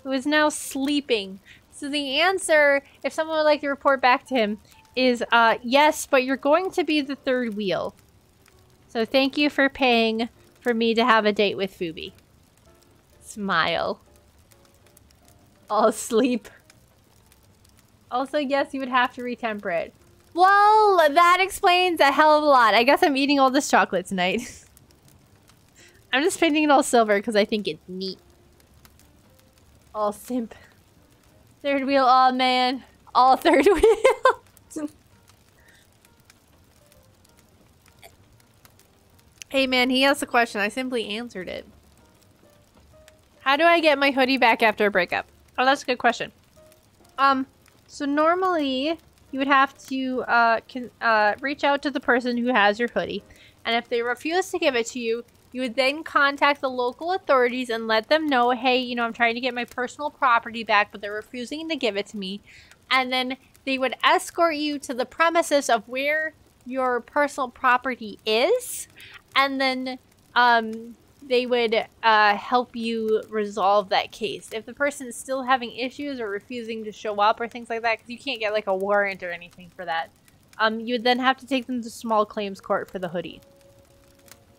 who is now sleeping. So the answer, if someone would like to report back to him, is uh, yes, but you're going to be the third wheel. So thank you for paying for me to have a date with Phoebe. Smile. All asleep. Also, yes, you would have to retemper it. Well, that explains a hell of a lot. I guess I'm eating all this chocolate tonight. I'm just painting it all silver because I think it's neat. All simp. Third wheel, all man. All third wheel. hey man, he asked a question. I simply answered it. How do I get my hoodie back after a breakup? Oh, that's a good question. Um, so normally you would have to uh, can, uh, reach out to the person who has your hoodie. And if they refuse to give it to you, you would then contact the local authorities and let them know, hey, you know, I'm trying to get my personal property back, but they're refusing to give it to me. And then they would escort you to the premises of where your personal property is. And then um, they would uh, help you resolve that case. If the person is still having issues or refusing to show up or things like that, because you can't get like a warrant or anything for that, um, you would then have to take them to small claims court for the hoodie.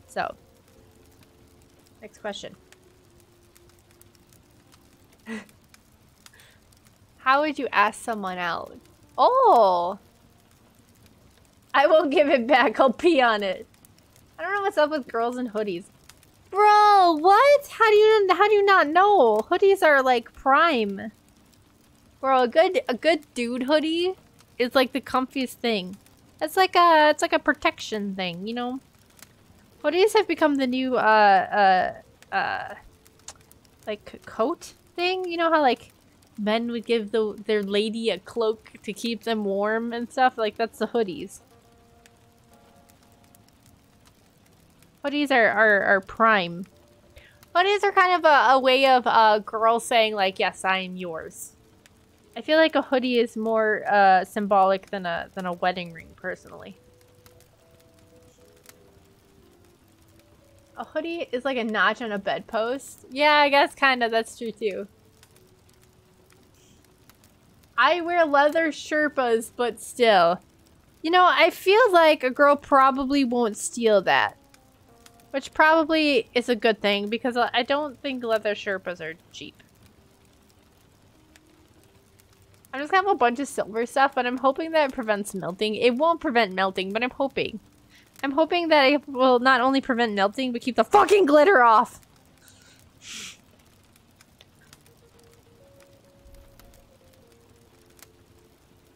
So, next question. How would you ask someone out? Oh! I won't give it back. I'll pee on it. I don't know what's up with girls in hoodies. Bro, what? How do you how do you not know? Hoodies are like prime. Bro, a good a good dude hoodie is like the comfiest thing. It's like a it's like a protection thing, you know? Hoodies have become the new uh uh uh like coat thing. You know how like men would give the their lady a cloak to keep them warm and stuff? Like that's the hoodies. Hoodies are, are, are prime. Hoodies are kind of a, a way of a girl saying like, yes, I am yours. I feel like a hoodie is more uh, symbolic than a than a wedding ring, personally. A hoodie is like a notch on a bedpost. Yeah, I guess kind of. That's true too. I wear leather Sherpas, but still. You know, I feel like a girl probably won't steal that. Which probably is a good thing because I don't think leather Sherpas are cheap. I'm just gonna have a bunch of silver stuff, but I'm hoping that it prevents melting. It won't prevent melting, but I'm hoping. I'm hoping that it will not only prevent melting, but keep the fucking glitter off!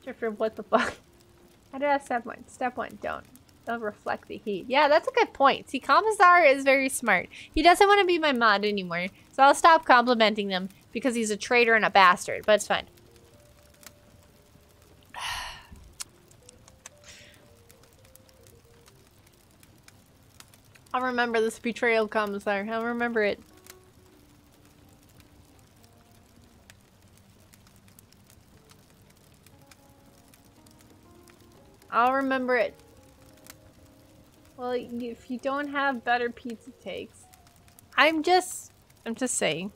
Drifter, what the fuck? How did I step one? Step one, don't. They'll reflect the heat. Yeah, that's a good point. See, Commissar is very smart. He doesn't want to be my mod anymore, so I'll stop complimenting them because he's a traitor and a bastard, but it's fine. I'll remember this betrayal, Commissar. I'll remember it. I'll remember it. Well, if you don't have better pizza takes. I'm just... I'm just saying.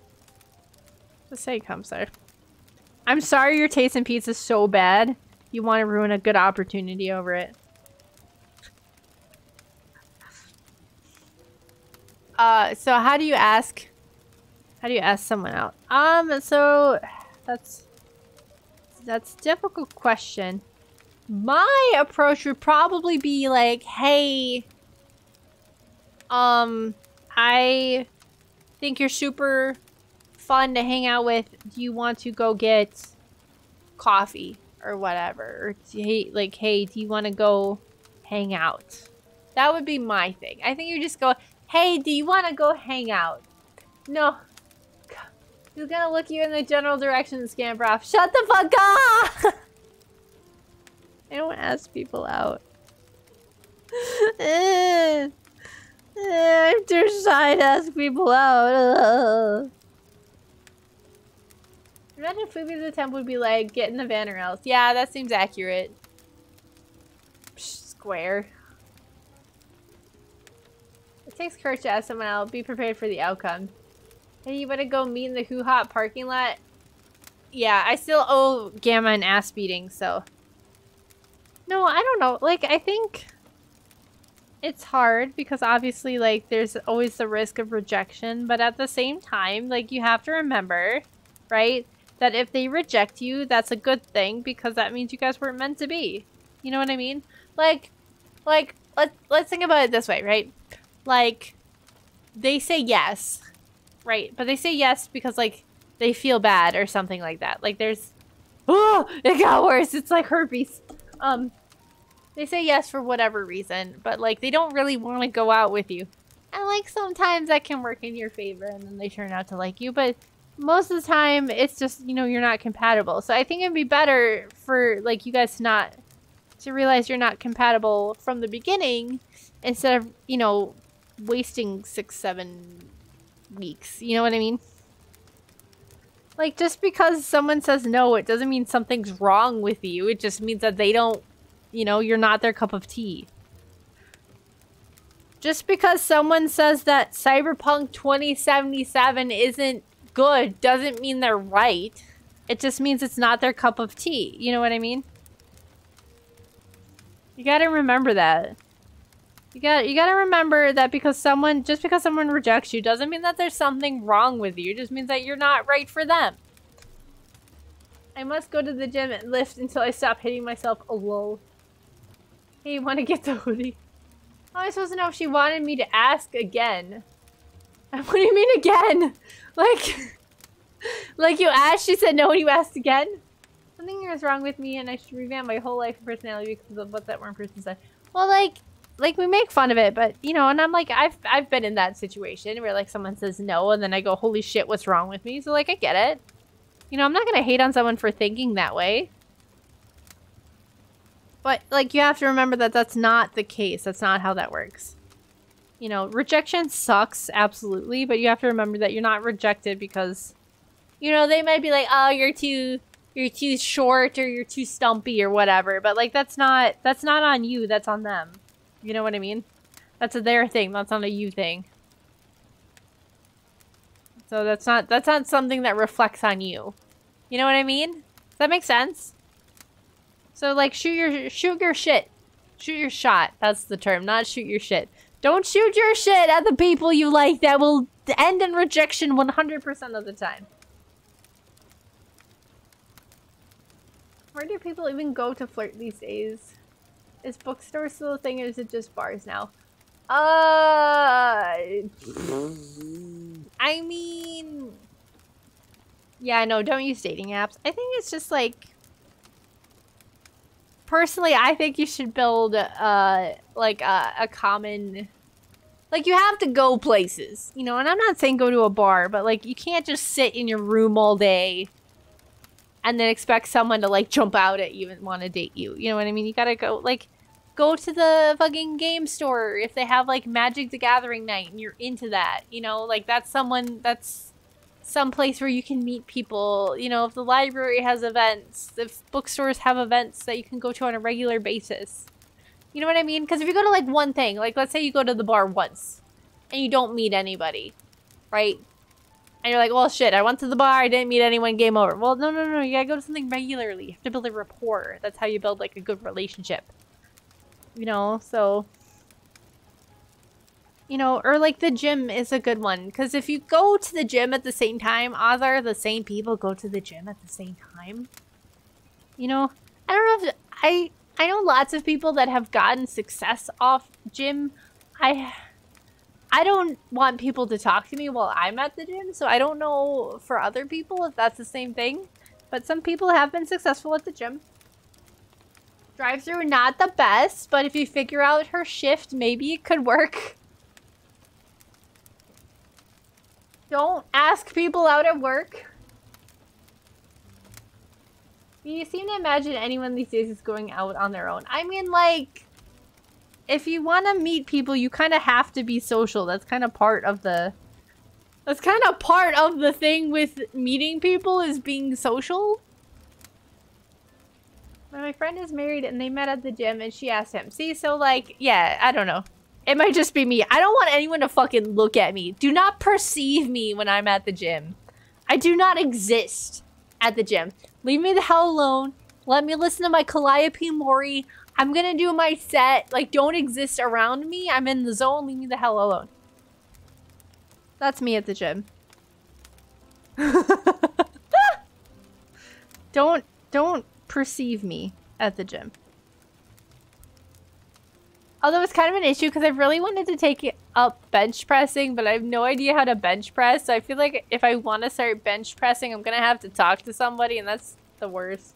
Just saying, Commissar. I'm sorry your taste in pizza is so bad. You want to ruin a good opportunity over it. Uh, so how do you ask? How do you ask someone out? Um, so that's that's difficult question. My approach would probably be like, hey, um, I think you're super fun to hang out with. Do you want to go get coffee or whatever? Or like, hey, do you want to go hang out? That would be my thing. I think you just go, Hey, do you want to go hang out? No. He's gonna look you in the general direction and. Shut the fuck up! I don't ask people out. I'm too shy to ask people out. Imagine if Fubi's attempt would be like, get in the van or else. Yeah, that seems accurate. Psh, square. It takes courage to ask someone out. Be prepared for the outcome. Hey, you wanna go meet in the Hoo Hot parking lot? Yeah, I still owe Gamma an ass beating, so... No, I don't know. Like, I think... It's hard because obviously, like, there's always the risk of rejection. But at the same time, like, you have to remember, right? That if they reject you, that's a good thing because that means you guys weren't meant to be. You know what I mean? Like, like, let's let's think about it this way, right? like they say yes, right? But they say yes because like they feel bad or something like that. Like there's oh, it got worse. It's like herpes. Um they say yes for whatever reason, but like they don't really want to go out with you. And like sometimes that can work in your favor and then they turn out to like you, but most of the time it's just, you know, you're not compatible. So I think it'd be better for like you guys to not to realize you're not compatible from the beginning instead of, you know, wasting six, seven weeks. You know what I mean? Like, just because someone says no, it doesn't mean something's wrong with you. It just means that they don't, you know, you're not their cup of tea. Just because someone says that Cyberpunk 2077 isn't good doesn't mean they're right. It just means it's not their cup of tea. You know what I mean? You gotta remember that. You got you got to remember that because someone just because someone rejects you doesn't mean that there's something wrong with you. It just means that you're not right for them. I must go to the gym and lift until I stop hitting myself a lol. Hey, you want to get the hoodie? How am I supposed to know if she wanted me to ask again? What do you mean again? Like, like you asked, she said no and you asked again? Something is wrong with me and I should revamp my whole life and personality because of what that one person said. Well, like, like we make fun of it, but you know, and I'm like, I've I've been in that situation where like someone says no, and then I go, holy shit, what's wrong with me? So like, I get it. You know, I'm not gonna hate on someone for thinking that way. But like, you have to remember that that's not the case. That's not how that works. You know, rejection sucks, absolutely, but you have to remember that you're not rejected because, you know, they might be like, oh, you're too you're too short or you're too stumpy or whatever but like that's not that's not on you that's on them you know what I mean? That's a their thing. That's not a you thing. So that's not that's not something that reflects on you. You know what I mean? Does that make sense? So like shoot your shoot your shit. Shoot your shot. That's the term, not shoot your shit. Don't shoot your shit at the people you like that will end in rejection 100% of the time. Where do people even go to flirt these days? Is bookstore still a thing or is it just bars now? Uh, I mean, yeah, no, don't use dating apps. I think it's just like, personally, I think you should build, uh, like a, a common, like you have to go places, you know, and I'm not saying go to a bar, but like you can't just sit in your room all day and then expect someone to like jump out at you and want to date you. You know what I mean? You gotta go like go to the fucking game store if they have like Magic the Gathering night and you're into that. You know, like that's someone that's some place where you can meet people. You know, if the library has events, if bookstores have events that you can go to on a regular basis. You know what I mean? Because if you go to like one thing, like let's say you go to the bar once and you don't meet anybody, right? And you're like, well, shit, I went to the bar, I didn't meet anyone, game over. Well, no, no, no, you gotta go to something regularly. You have to build a rapport. That's how you build like a good relationship you know, so you know, or like the gym is a good one because if you go to the gym at the same time, odds are the same people go to the gym at the same time. You know, I don't know if I I know lots of people that have gotten success off gym. I I don't want people to talk to me while I'm at the gym, so I don't know for other people if that's the same thing. But some people have been successful at the gym. Drive-through, not the best, but if you figure out her shift, maybe it could work. Don't ask people out at work. You seem to imagine anyone these days is going out on their own. I mean, like, if you want to meet people, you kind of have to be social. That's kind of part of the... That's kind of part of the thing with meeting people is being social my friend is married and they met at the gym and she asked him. See, so like, yeah, I don't know. It might just be me. I don't want anyone to fucking look at me. Do not perceive me when I'm at the gym. I do not exist at the gym. Leave me the hell alone. Let me listen to my Calliope Mori. I'm gonna do my set. Like, don't exist around me. I'm in the zone. Leave me the hell alone. That's me at the gym. don't, don't perceive me at the gym. Although it's kind of an issue because I really wanted to take up bench pressing, but I have no idea how to bench press. So I feel like if I want to start bench pressing, I'm going to have to talk to somebody, and that's the worst.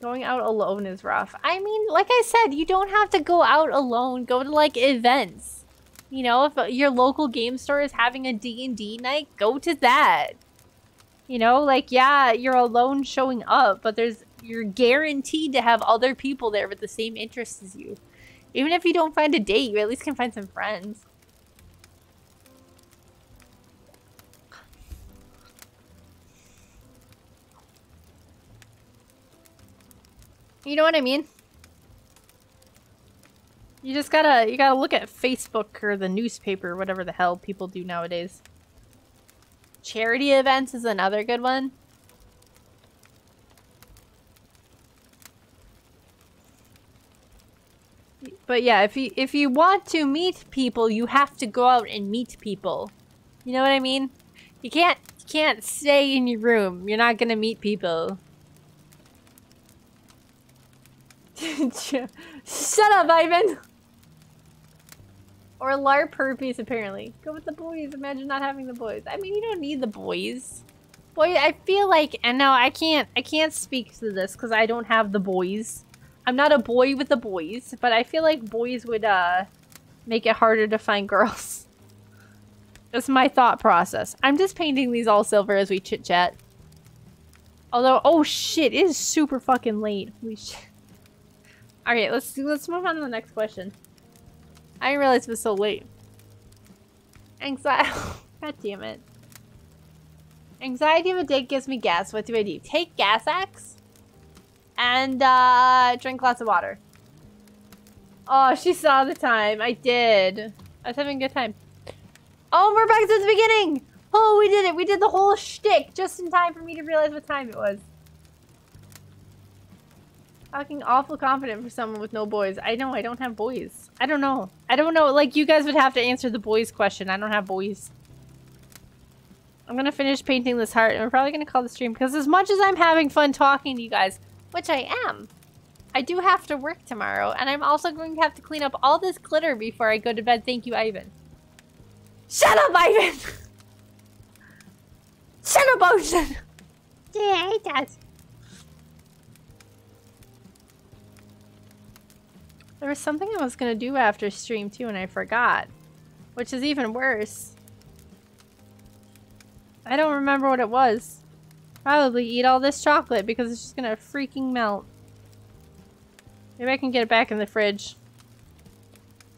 Going out alone is rough. I mean, like I said, you don't have to go out alone. Go to, like, events. You know, if uh, your local game store is having a D&D night, go to that. You know, like, yeah, you're alone showing up, but there's you're guaranteed to have other people there with the same interests as you. Even if you don't find a date, you at least can find some friends. You know what I mean? You just gotta, you gotta look at Facebook or the newspaper, whatever the hell people do nowadays. Charity events is another good one. But yeah, if you if you want to meet people, you have to go out and meet people. You know what I mean? You can't you can't stay in your room. You're not gonna meet people. Shut up, Ivan! Or LARP herpes, apparently. Go with the boys. Imagine not having the boys. I mean, you don't need the boys. Boy, I feel like, and no, I can't, I can't speak to this because I don't have the boys. I'm not a boy with the boys, but I feel like boys would, uh, make it harder to find girls. That's my thought process. I'm just painting these all silver as we chit-chat. Although, oh shit, it is super fucking late. Alright, let's, let's move on to the next question. I didn't realize it was so late. Anxiety. God damn it. Anxiety of a date gives me gas. What do I do? Take Gas-X and uh, drink lots of water. Oh, she saw the time. I did. I was having a good time. Oh, we're back to the beginning. Oh, we did it. We did the whole shtick just in time for me to realize what time it was. Fucking awful confident for someone with no boys. I know, I don't have boys. I don't know. I don't know. Like, you guys would have to answer the boys question. I don't have boys. I'm gonna finish painting this heart, and we're probably gonna call the stream, because as much as I'm having fun talking to you guys, which I am, I do have to work tomorrow, and I'm also going to have to clean up all this glitter before I go to bed. Thank you, Ivan. Shut up, Ivan! Shut up, Ocean! Yeah, I hate that. There was something I was gonna do after stream too and I forgot. Which is even worse. I don't remember what it was. Probably eat all this chocolate because it's just gonna freaking melt. Maybe I can get it back in the fridge.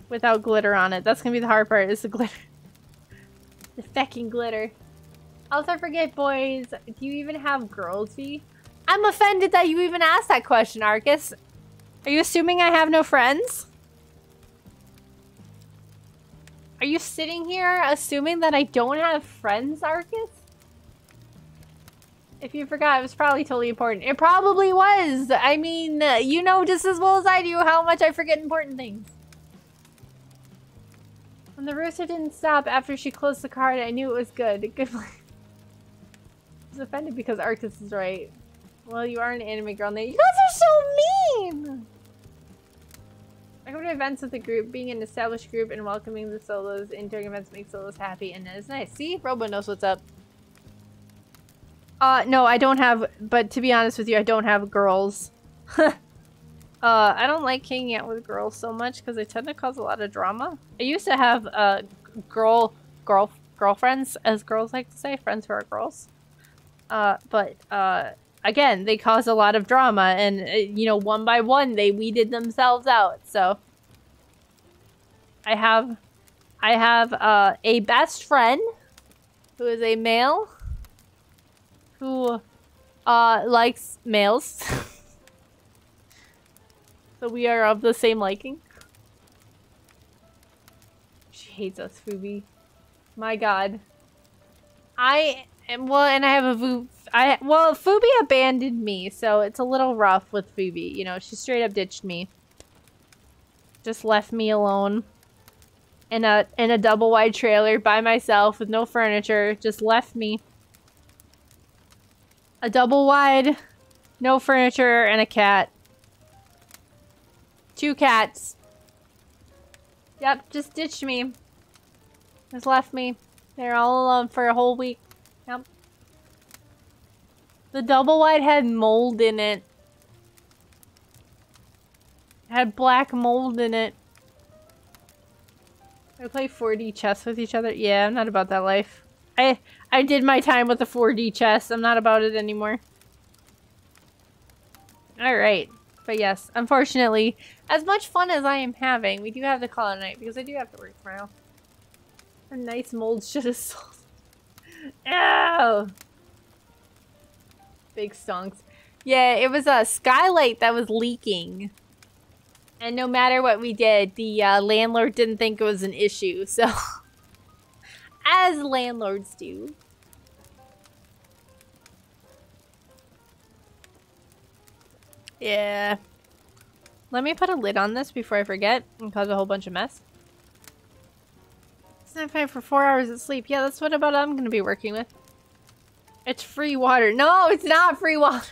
Without glitter on it. That's gonna be the hard part, is the glitter. the fecking glitter. Also forget, boys, do you even have girls, V? I'm offended that you even asked that question, Arcus. Are you assuming I have no friends? Are you sitting here assuming that I don't have friends, Arcus? If you forgot, it was probably totally important. It probably was! I mean, you know just as well as I do how much I forget important things. When the rooster didn't stop after she closed the card, I knew it was good. Good I was offended because Arcus is right. Well, you are an anime girl now. You guys are so mean! I come to events with the group, being an established group and welcoming the solos in during events makes solos happy and it's nice. See? Robo knows what's up. Uh, no, I don't have, but to be honest with you, I don't have girls. uh, I don't like hanging out with girls so much because they tend to cause a lot of drama. I used to have, uh, girl, girl, girlfriends, as girls like to say, friends who are girls. Uh, but, uh, again, they cause a lot of drama, and uh, you know, one by one, they weeded themselves out. So, I have, I have uh, a best friend who is a male who uh, likes males. so we are of the same liking. She hates us, Fubi. My god. I am well, and I have a Vu I well, Fubi abandoned me, so it's a little rough with Fubi. You know, she straight up ditched me. Just left me alone in a in a double wide trailer by myself with no furniture. Just left me. A double wide, no furniture, and a cat. Two cats. Yep, just ditched me. Just left me. They're all alone for a whole week. Yep. The double wide had mold in it. it had black mold in it. I play 4D chess with each other. Yeah, I'm not about that life. I I did my time with the 4D chess. I'm not about it anymore. Alright. But yes, unfortunately, as much fun as I am having, we do have to call it a night because I do have to work tomorrow. A nice mold should have sold. Ew! Big stonks. Yeah, it was a skylight that was leaking. And no matter what we did, the uh, landlord didn't think it was an issue, so... As landlords do. Yeah. Let me put a lid on this before I forget and cause a whole bunch of mess. It's not fine for four hours of sleep. Yeah, that's what about I'm going to be working with. It's free water. No, it's not free water.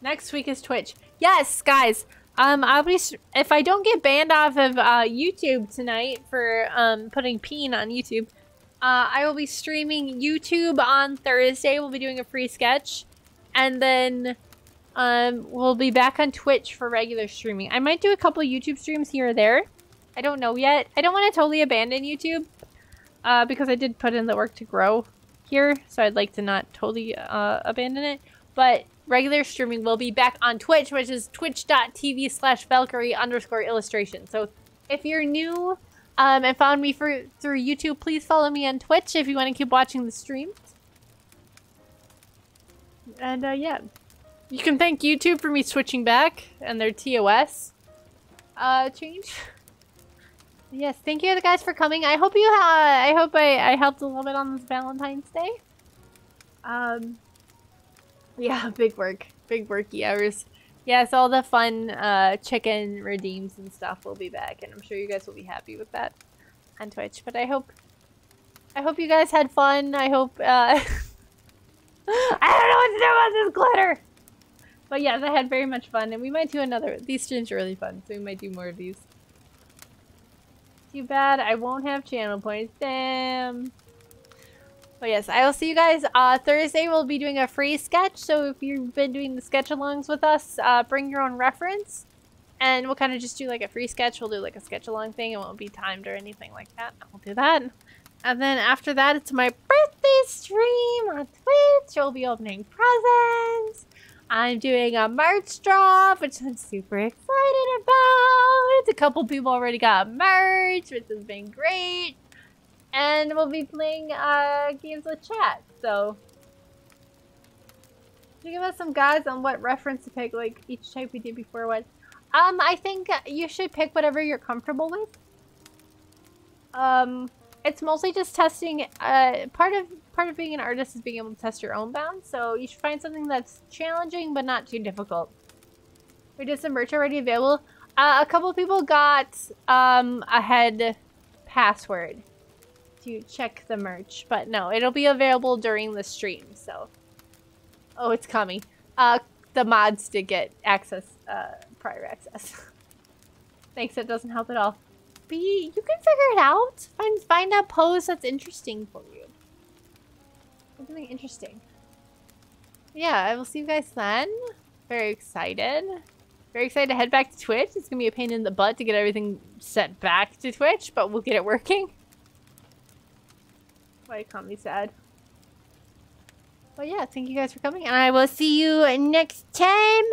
Next week is Twitch. Yes, guys. Um, I'll be if I don't get banned off of uh, YouTube tonight for um putting peen on YouTube. Uh, I will be streaming YouTube on Thursday. We'll be doing a free sketch, and then um we'll be back on Twitch for regular streaming. I might do a couple YouTube streams here or there. I don't know yet. I don't want to totally abandon YouTube, uh, because I did put in the work to grow here, so I'd like to not totally uh, abandon it. But regular streaming will be back on Twitch, which is twitch.tv slash Valkyrie underscore illustration. So if you're new um, and found me for, through YouTube, please follow me on Twitch if you want to keep watching the streams. And uh, yeah, you can thank YouTube for me switching back and their TOS uh, change. yes, thank you guys for coming. I hope you. Uh, I hope I, I helped a little bit on this Valentine's Day. Um, yeah, big work. Big worky hours. Yes, all the fun uh, chicken redeems and stuff will be back, and I'm sure you guys will be happy with that on Twitch. But I hope, I hope you guys had fun. I hope. Uh, I don't know what to do about this glitter. But yes, I had very much fun, and we might do another. These streams are really fun, so we might do more of these. Too bad I won't have channel points. Damn. But yes, I will see you guys uh, Thursday. We'll be doing a free sketch. So if you've been doing the sketch alongs with us, uh, bring your own reference. And we'll kind of just do like a free sketch. We'll do like a sketch along thing. It won't be timed or anything like that. We'll do that. And then after that, it's my birthday stream on Twitch. We'll be opening presents. I'm doing a merch drop, which I'm super excited about. A couple people already got merch, which has been great and we'll be playing uh, games with chat. So, can you give us some guides on what reference to pick, like each type we did before was? Um, I think you should pick whatever you're comfortable with. Um, it's mostly just testing. Uh, part of part of being an artist is being able to test your own bounds. So you should find something that's challenging but not too difficult. We did some merch already available. Uh, a couple people got um, a head password to check the merch. But no, it'll be available during the stream, so... Oh, it's coming. Uh, the mods did get access, uh, prior access. Thanks, it doesn't help at all. But you, you can figure it out. Find, find a pose that's interesting for you. Something interesting. Yeah, I will see you guys then. Very excited. Very excited to head back to Twitch. It's gonna be a pain in the butt to get everything set back to Twitch, but we'll get it working. Why can't be sad. But yeah, thank you guys for coming, and I will see you next time.